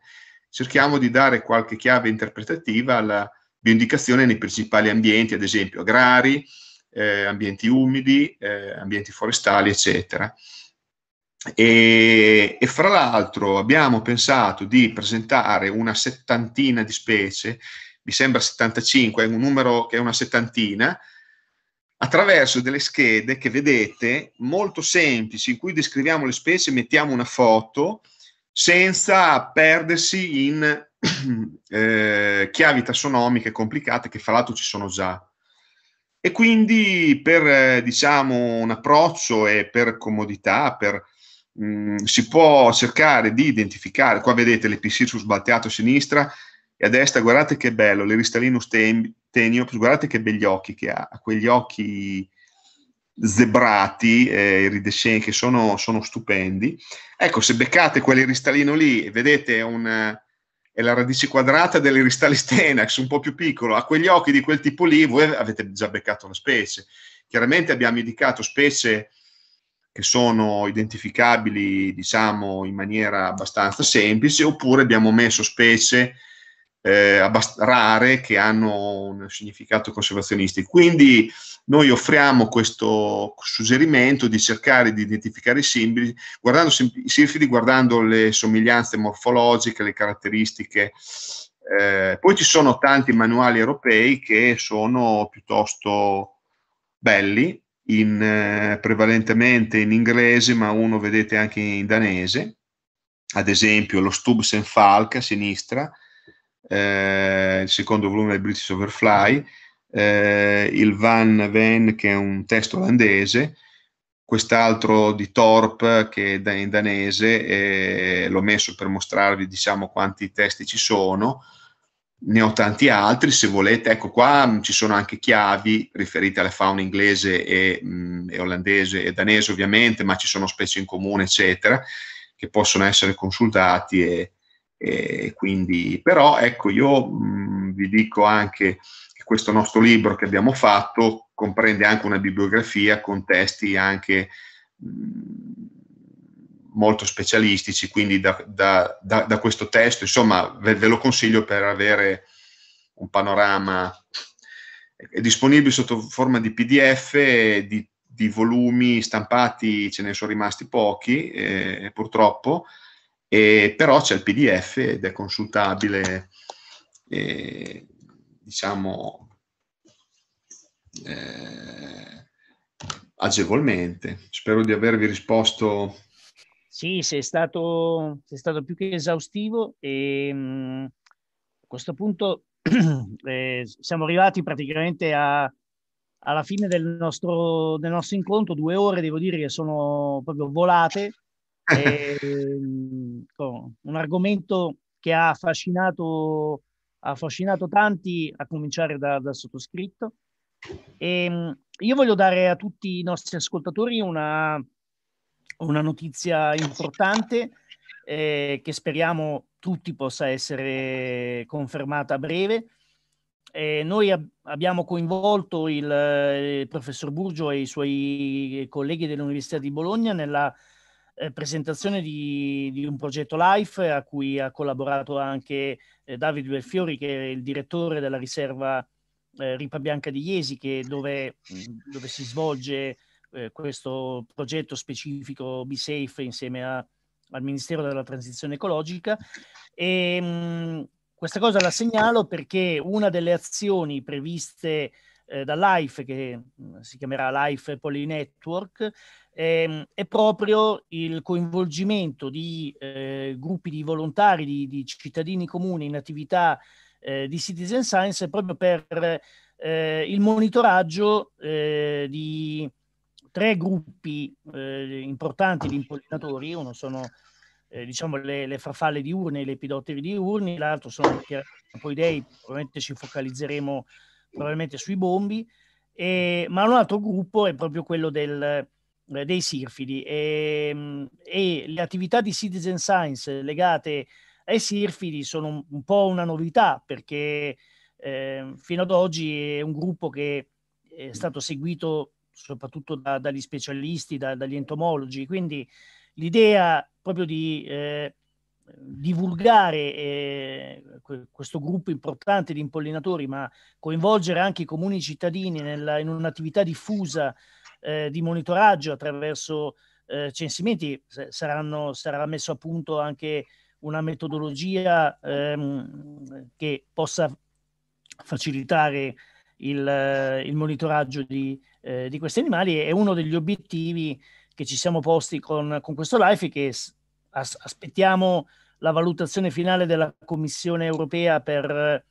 cerchiamo di dare qualche chiave interpretativa alla bioindicazione nei principali ambienti, ad esempio agrari, eh, ambienti umidi, eh, ambienti forestali, eccetera. E, e, fra l'altro abbiamo pensato di presentare una settantina di specie, mi sembra 75, è un numero che è una settantina, attraverso delle schede che vedete molto semplici, in cui descriviamo le specie, mettiamo una foto senza perdersi in eh, chiavi tassonomiche complicate che fra l'altro ci sono già. E quindi per eh, diciamo, un approccio e per comodità, per, mh, mm, si può cercare di identificare, qua vedete l'Episirsus sbalteato a sinistra e a destra, guardate che bello, l'Eristallinus tenio, guardate che begli occhi che ha, quegli occhi zebrati, eh, iridescenti, che sono, sono, stupendi. Ecco, se beccate quell'iristallino lì, vedete un, è la radice quadrata dell'iristalis tenax, un po' più piccolo, ha quegli occhi di quel tipo lì, voi avete già beccato la specie, chiaramente abbiamo indicato specie che sono identificabili, diciamo, in maniera abbastanza semplice, oppure abbiamo messo specie eh, abbast- rare che hanno un significato conservazionistico. Quindi noi offriamo questo suggerimento di cercare di identificare i simboli, guardando i sifili, guardando le somiglianze morfologiche, le caratteristiche. Eh, poi ci sono tanti manuali europei che sono piuttosto belli, in, eh, prevalentemente in inglese, ma uno vedete anche in danese, ad esempio lo Stubbs and Falk a sinistra, eh, il secondo volume del British Overfly, eh, il Van Ven che è un testo olandese, quest'altro di Torp che è in danese, eh, l'ho messo per mostrarvi diciamo quanti testi ci sono, ne ho tanti altri, se volete, ecco qua mh, ci sono anche chiavi riferite alla fauna inglese e, mh, e, olandese e danese ovviamente, ma ci sono specie in comune, eccetera, che possono essere consultati e, e quindi, però ecco, io mh, vi dico anche che questo nostro libro che abbiamo fatto comprende anche una bibliografia con testi anche molto specialistici, quindi da, da, da, da questo testo, insomma, ve, ve, lo consiglio per avere un panorama. È disponibile sotto forma di PDF, di, di volumi stampati, ce ne sono rimasti pochi, eh, purtroppo, eh, però c'è il PDF ed è consultabile, eh, diciamo, agevolmente. Spero di avervi risposto. Sì, sei stato, sei stato più che esaustivo e mh, mm, a questo punto eh, siamo arrivati praticamente a, alla fine del nostro, del nostro, incontro, due ore devo dire che sono proprio volate, e, mh, un argomento che ha affascinato, ha affascinato tanti, a cominciare da, dal sottoscritto. E, mh, io voglio dare a tutti i nostri ascoltatori una, una notizia importante eh, che speriamo tutti possa essere confermata a breve. Eh, noi ab- abbiamo coinvolto il, il, professor Burgio e i suoi colleghi dell'Università di Bologna nella eh, presentazione di, di, un progetto LIFE a cui ha collaborato anche eh, Davide Belfiori, che è il direttore della riserva eh, Ripa Bianca di Iesi, che dove, dove si svolge eh, questo progetto specifico Be Safe insieme a, al Ministero della Transizione Ecologica. E, mh, questa cosa la segnalo perché una delle azioni previste eh, da LIFE, che si chiamerà LIFE Poly Network, ehm, è proprio il coinvolgimento di eh, gruppi di volontari, di, di, cittadini comuni in attività eh, di citizen science proprio per eh, il monitoraggio eh, di tre gruppi eh, importanti di impollinatori, uno sono eh, diciamo le, le, farfalle diurne e le epidotteri diurni, l'altro sono i apoidei, probabilmente ci focalizzeremo probabilmente sui bombi, e, ma un altro gruppo è proprio quello del, dei sirfidi e, e, le attività di citizen science legate ai sirfidi sono un, un po' una novità perché eh, fino ad oggi è un gruppo che è stato seguito soprattutto da, dagli specialisti, da, dagli entomologi. Quindi l'idea proprio di eh, divulgare eh, questo gruppo importante di impollinatori, ma coinvolgere anche i comuni cittadini nella, in un'attività diffusa eh, di monitoraggio attraverso eh, censimenti, saranno, sarà messo a punto anche una metodologia ehm, che possa facilitare il, il monitoraggio di, eh, di, questi animali. È uno degli obiettivi che ci siamo posti con, con questo LIFE che as, aspettiamo la valutazione finale della Commissione europea per,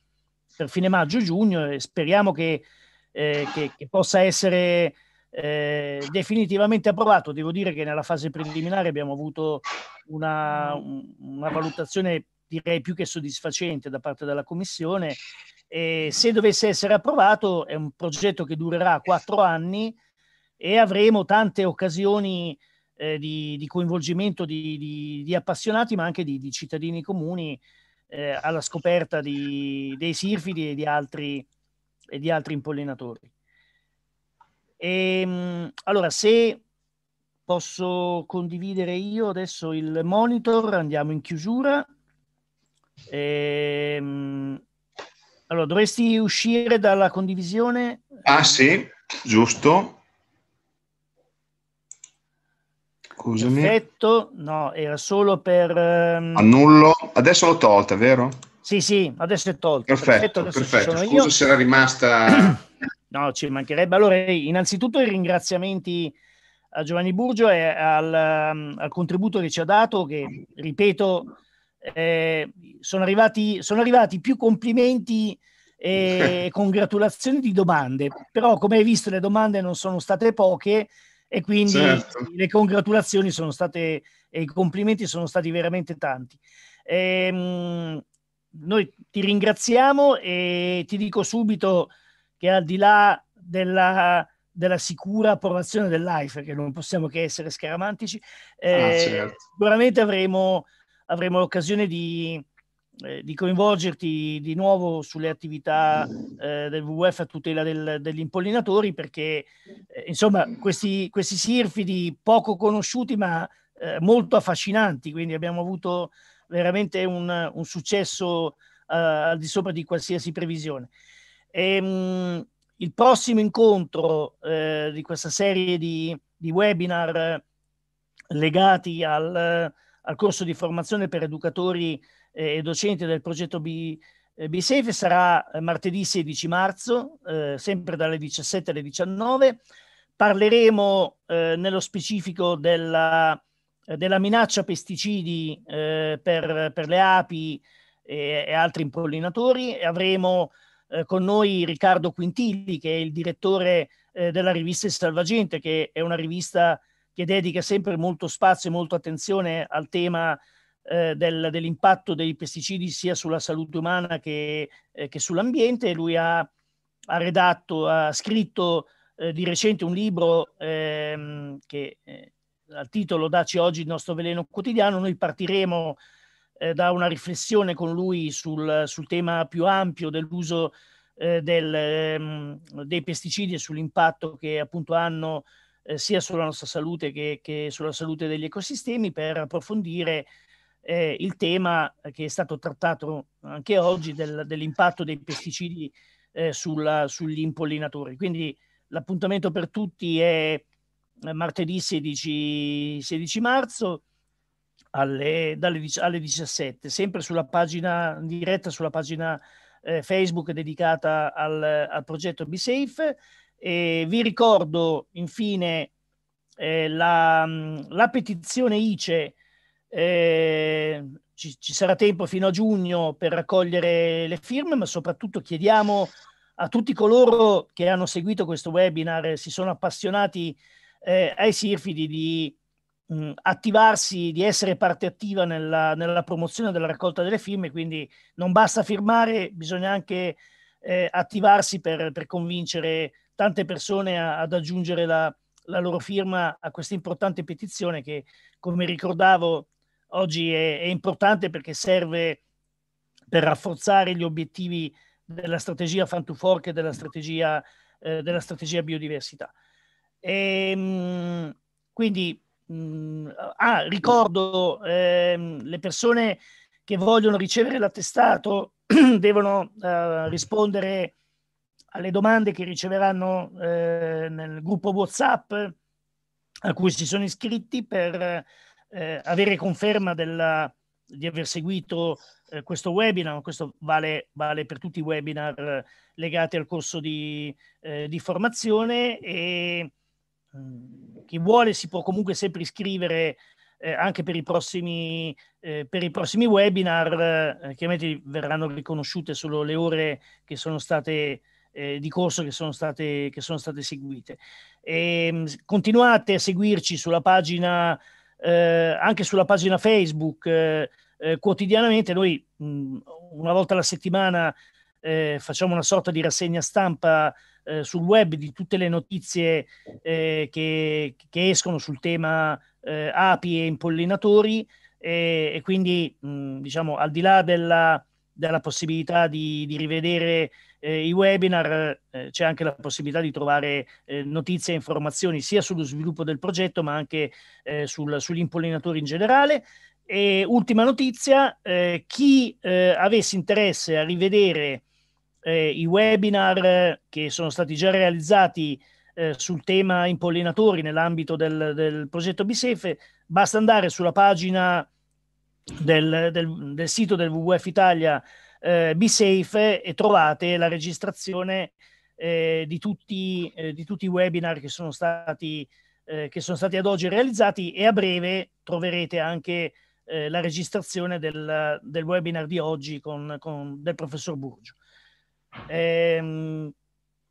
per fine maggio-giugno e speriamo che, eh, che, che possa essere eh, definitivamente approvato. Devo dire che nella fase preliminare abbiamo avuto una, una valutazione direi più che soddisfacente da parte della Commissione e se dovesse essere approvato è un progetto che durerà quattro anni e avremo tante occasioni eh, di, di, coinvolgimento di, di, di, appassionati ma anche di, cittadini comuni eh, alla scoperta dei sirfidi e di altri, e di altri impollinatori. E, ehm, allora, se posso condividere io adesso il monitor, andiamo in chiusura. E, ehm, allora, dovresti uscire dalla condivisione? Ah sì, giusto. Scusami. Perfetto, no, era solo per... Um... Annullo, adesso l'ho tolta, vero? Sì, sì, adesso è tolto. Perfetto, perfetto. perfetto. Scusa io. se era rimasta... no, ci mancherebbe. Allora, innanzitutto i ringraziamenti a Giovanni Burgio e al, um, al contributo che ci ha dato, che, ripeto, eh, sono, arrivati, sono arrivati più complimenti e congratulazioni di domande, però come hai visto le domande non sono state poche e quindi certo. le congratulazioni sono state e i complimenti sono stati veramente tanti. Ehm, noi ti ringraziamo e ti dico subito che al di là della, della sicura approvazione dell'AIFA, che non possiamo che essere scaramantici, eh, ah, certo. sicuramente avremo, avremo l'occasione di, eh, di coinvolgerti di nuovo sulle attività eh, del WWF a tutela del, degli impollinatori perché eh, insomma questi, questi sirfidi poco conosciuti ma eh, molto affascinanti quindi abbiamo avuto veramente un, un successo eh, al di sopra di qualsiasi previsione. E, ehm, il prossimo incontro eh, di questa serie di, di webinar legati al, al, corso di formazione per educatori e docenti del progetto B, eh, BSafe sarà martedì 16 marzo, eh, sempre dalle 17 alle 19. Parleremo eh, nello specifico della, della minaccia pesticidi eh, per, per, le api e, e altri impollinatori avremo eh, con noi Riccardo Quintilli, che è il direttore eh, della rivista Il Salvagente, che è una rivista che dedica sempre molto spazio e molta attenzione al tema eh, del, dell'impatto dei pesticidi sia sulla salute umana che, eh, che sull'ambiente. Lui ha, ha, redatto, ha scritto eh, di recente un libro ehm, che al titolo Daci oggi il nostro veleno quotidiano. Noi partiremo da una riflessione con lui sul, sul tema più ampio dell'uso eh, del, ehm, dei pesticidi e sull'impatto che appunto hanno eh, sia sulla nostra salute che, che, sulla salute degli ecosistemi per approfondire eh, il tema che è stato trattato anche oggi del, dell'impatto dei pesticidi eh, sulla, sugli impollinatori. Quindi l'appuntamento per tutti è eh, martedì 16, 16 marzo alle, dalle, alle 17, sempre sulla pagina diretta, sulla pagina eh, Facebook dedicata al, al progetto BeSafe. E vi ricordo infine eh, la, la, petizione ICE, eh, ci, ci, sarà tempo fino a giugno per raccogliere le firme, ma soprattutto chiediamo a tutti coloro che hanno seguito questo webinar, si sono appassionati eh, ai sirfidi di mh, attivarsi, di essere parte attiva nella, nella, promozione della raccolta delle firme, quindi non basta firmare, bisogna anche eh, attivarsi per, per, convincere tante persone a, ad aggiungere la, la, loro firma a questa importante petizione che, come ricordavo, oggi è, è importante perché serve per rafforzare gli obiettivi della strategia Fan to Fork e della strategia, eh, della strategia biodiversità. E, ehm, mh, Mm, ah, ricordo ehm, le persone che vogliono ricevere l'attestato devono eh, rispondere alle domande che riceveranno eh, nel gruppo WhatsApp a cui si sono iscritti per eh, avere conferma della, di aver seguito eh, questo webinar. Questo vale, vale, per tutti i webinar legati al corso di, eh, di formazione e chi vuole si può comunque sempre iscrivere eh, anche per i prossimi, eh, per i prossimi webinar, eh, chiaramente verranno riconosciute solo le ore che sono state eh, di corso che sono state, che sono state seguite. E, ehm, continuate a seguirci sulla pagina, eh, anche sulla pagina Facebook eh, quotidianamente. Noi mh, mhmm, una volta alla settimana facciamo una sorta di rassegna stampa eh, sul web di tutte le notizie eh, che, che, escono sul tema eh, api e impollinatori e, quindi mh, diciamo al di là della, della possibilità di, di rivedere eh, i webinar, eh, c'è anche la possibilità di trovare eh, notizie e informazioni sia sullo sviluppo del progetto ma anche sul, sugli impollinatori in generale. E ultima notizia, eh, chi eh, avesse interesse a rivedere i webinar che sono stati già realizzati sul tema impollinatori nell'ambito del, del progetto Bisefe, basta andare sulla pagina del, del, del sito del WWF Italia eh, Be Safe e trovate la registrazione eh, di, tutti, eh, di, tutti, i webinar che sono, stati, eh, che sono stati ad oggi realizzati e a breve troverete anche eh, la registrazione del, del, webinar di oggi con, con del professor Burgio. Ehm,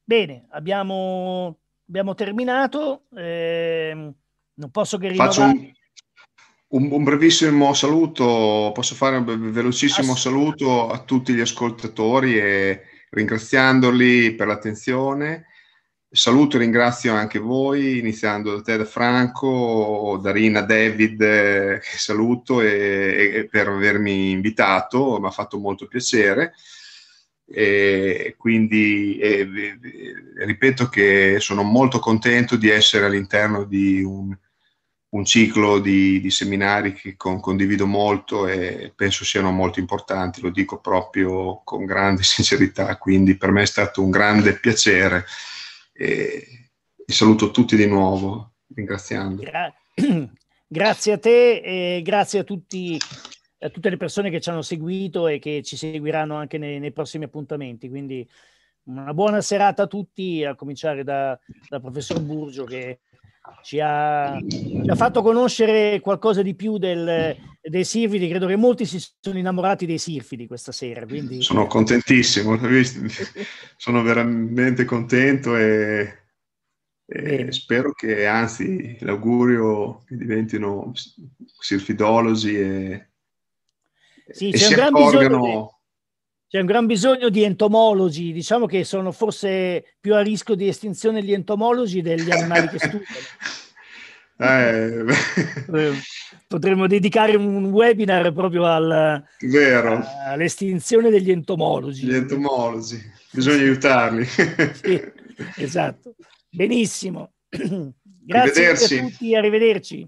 bene, abbiamo, abbiamo terminato. Ehm, non posso che rinnovare... Un, un, brevissimo saluto, posso fare un velocissimo saluto a tutti gli ascoltatori e ringraziandoli per l'attenzione. Saluto e ringrazio anche voi, iniziando da te da Franco, da Rina, David, eh, saluto e, e per avermi invitato, mi ha fatto molto piacere. E quindi e, ripeto che sono molto contento di essere all'interno di un un ciclo di, di seminari che con, condivido molto e penso siano molto importanti, lo dico proprio con grande sincerità, quindi per me è stato un grande piacere e, e saluto tutti di nuovo, ringraziando. Gra- grazie a te e grazie a, tutti, a tutte le persone che ci hanno seguito e che ci seguiranno anche nei, nei prossimi appuntamenti, quindi una buona serata a tutti, a cominciare da, dal professor Burgio che ci ha, ci ha, fatto conoscere qualcosa di più del, dei sirfidi. Credo che molti si sono innamorati dei sirfidi questa sera. Quindi... Sono contentissimo, sono veramente contento e, e spero che anzi l'augurio che diventino sirfidologi e, sì, e si accorgano c'è un gran bisogno di entomologi, diciamo che sono forse più a rischio di estinzione gli entomologi degli animali che studiano. Eh. Potremmo dedicare un webinar proprio al, Vero. all'estinzione degli entomologi. Gli entomologi, bisogna aiutarli. sì, esatto. Benissimo. Grazie a tutti, arrivederci.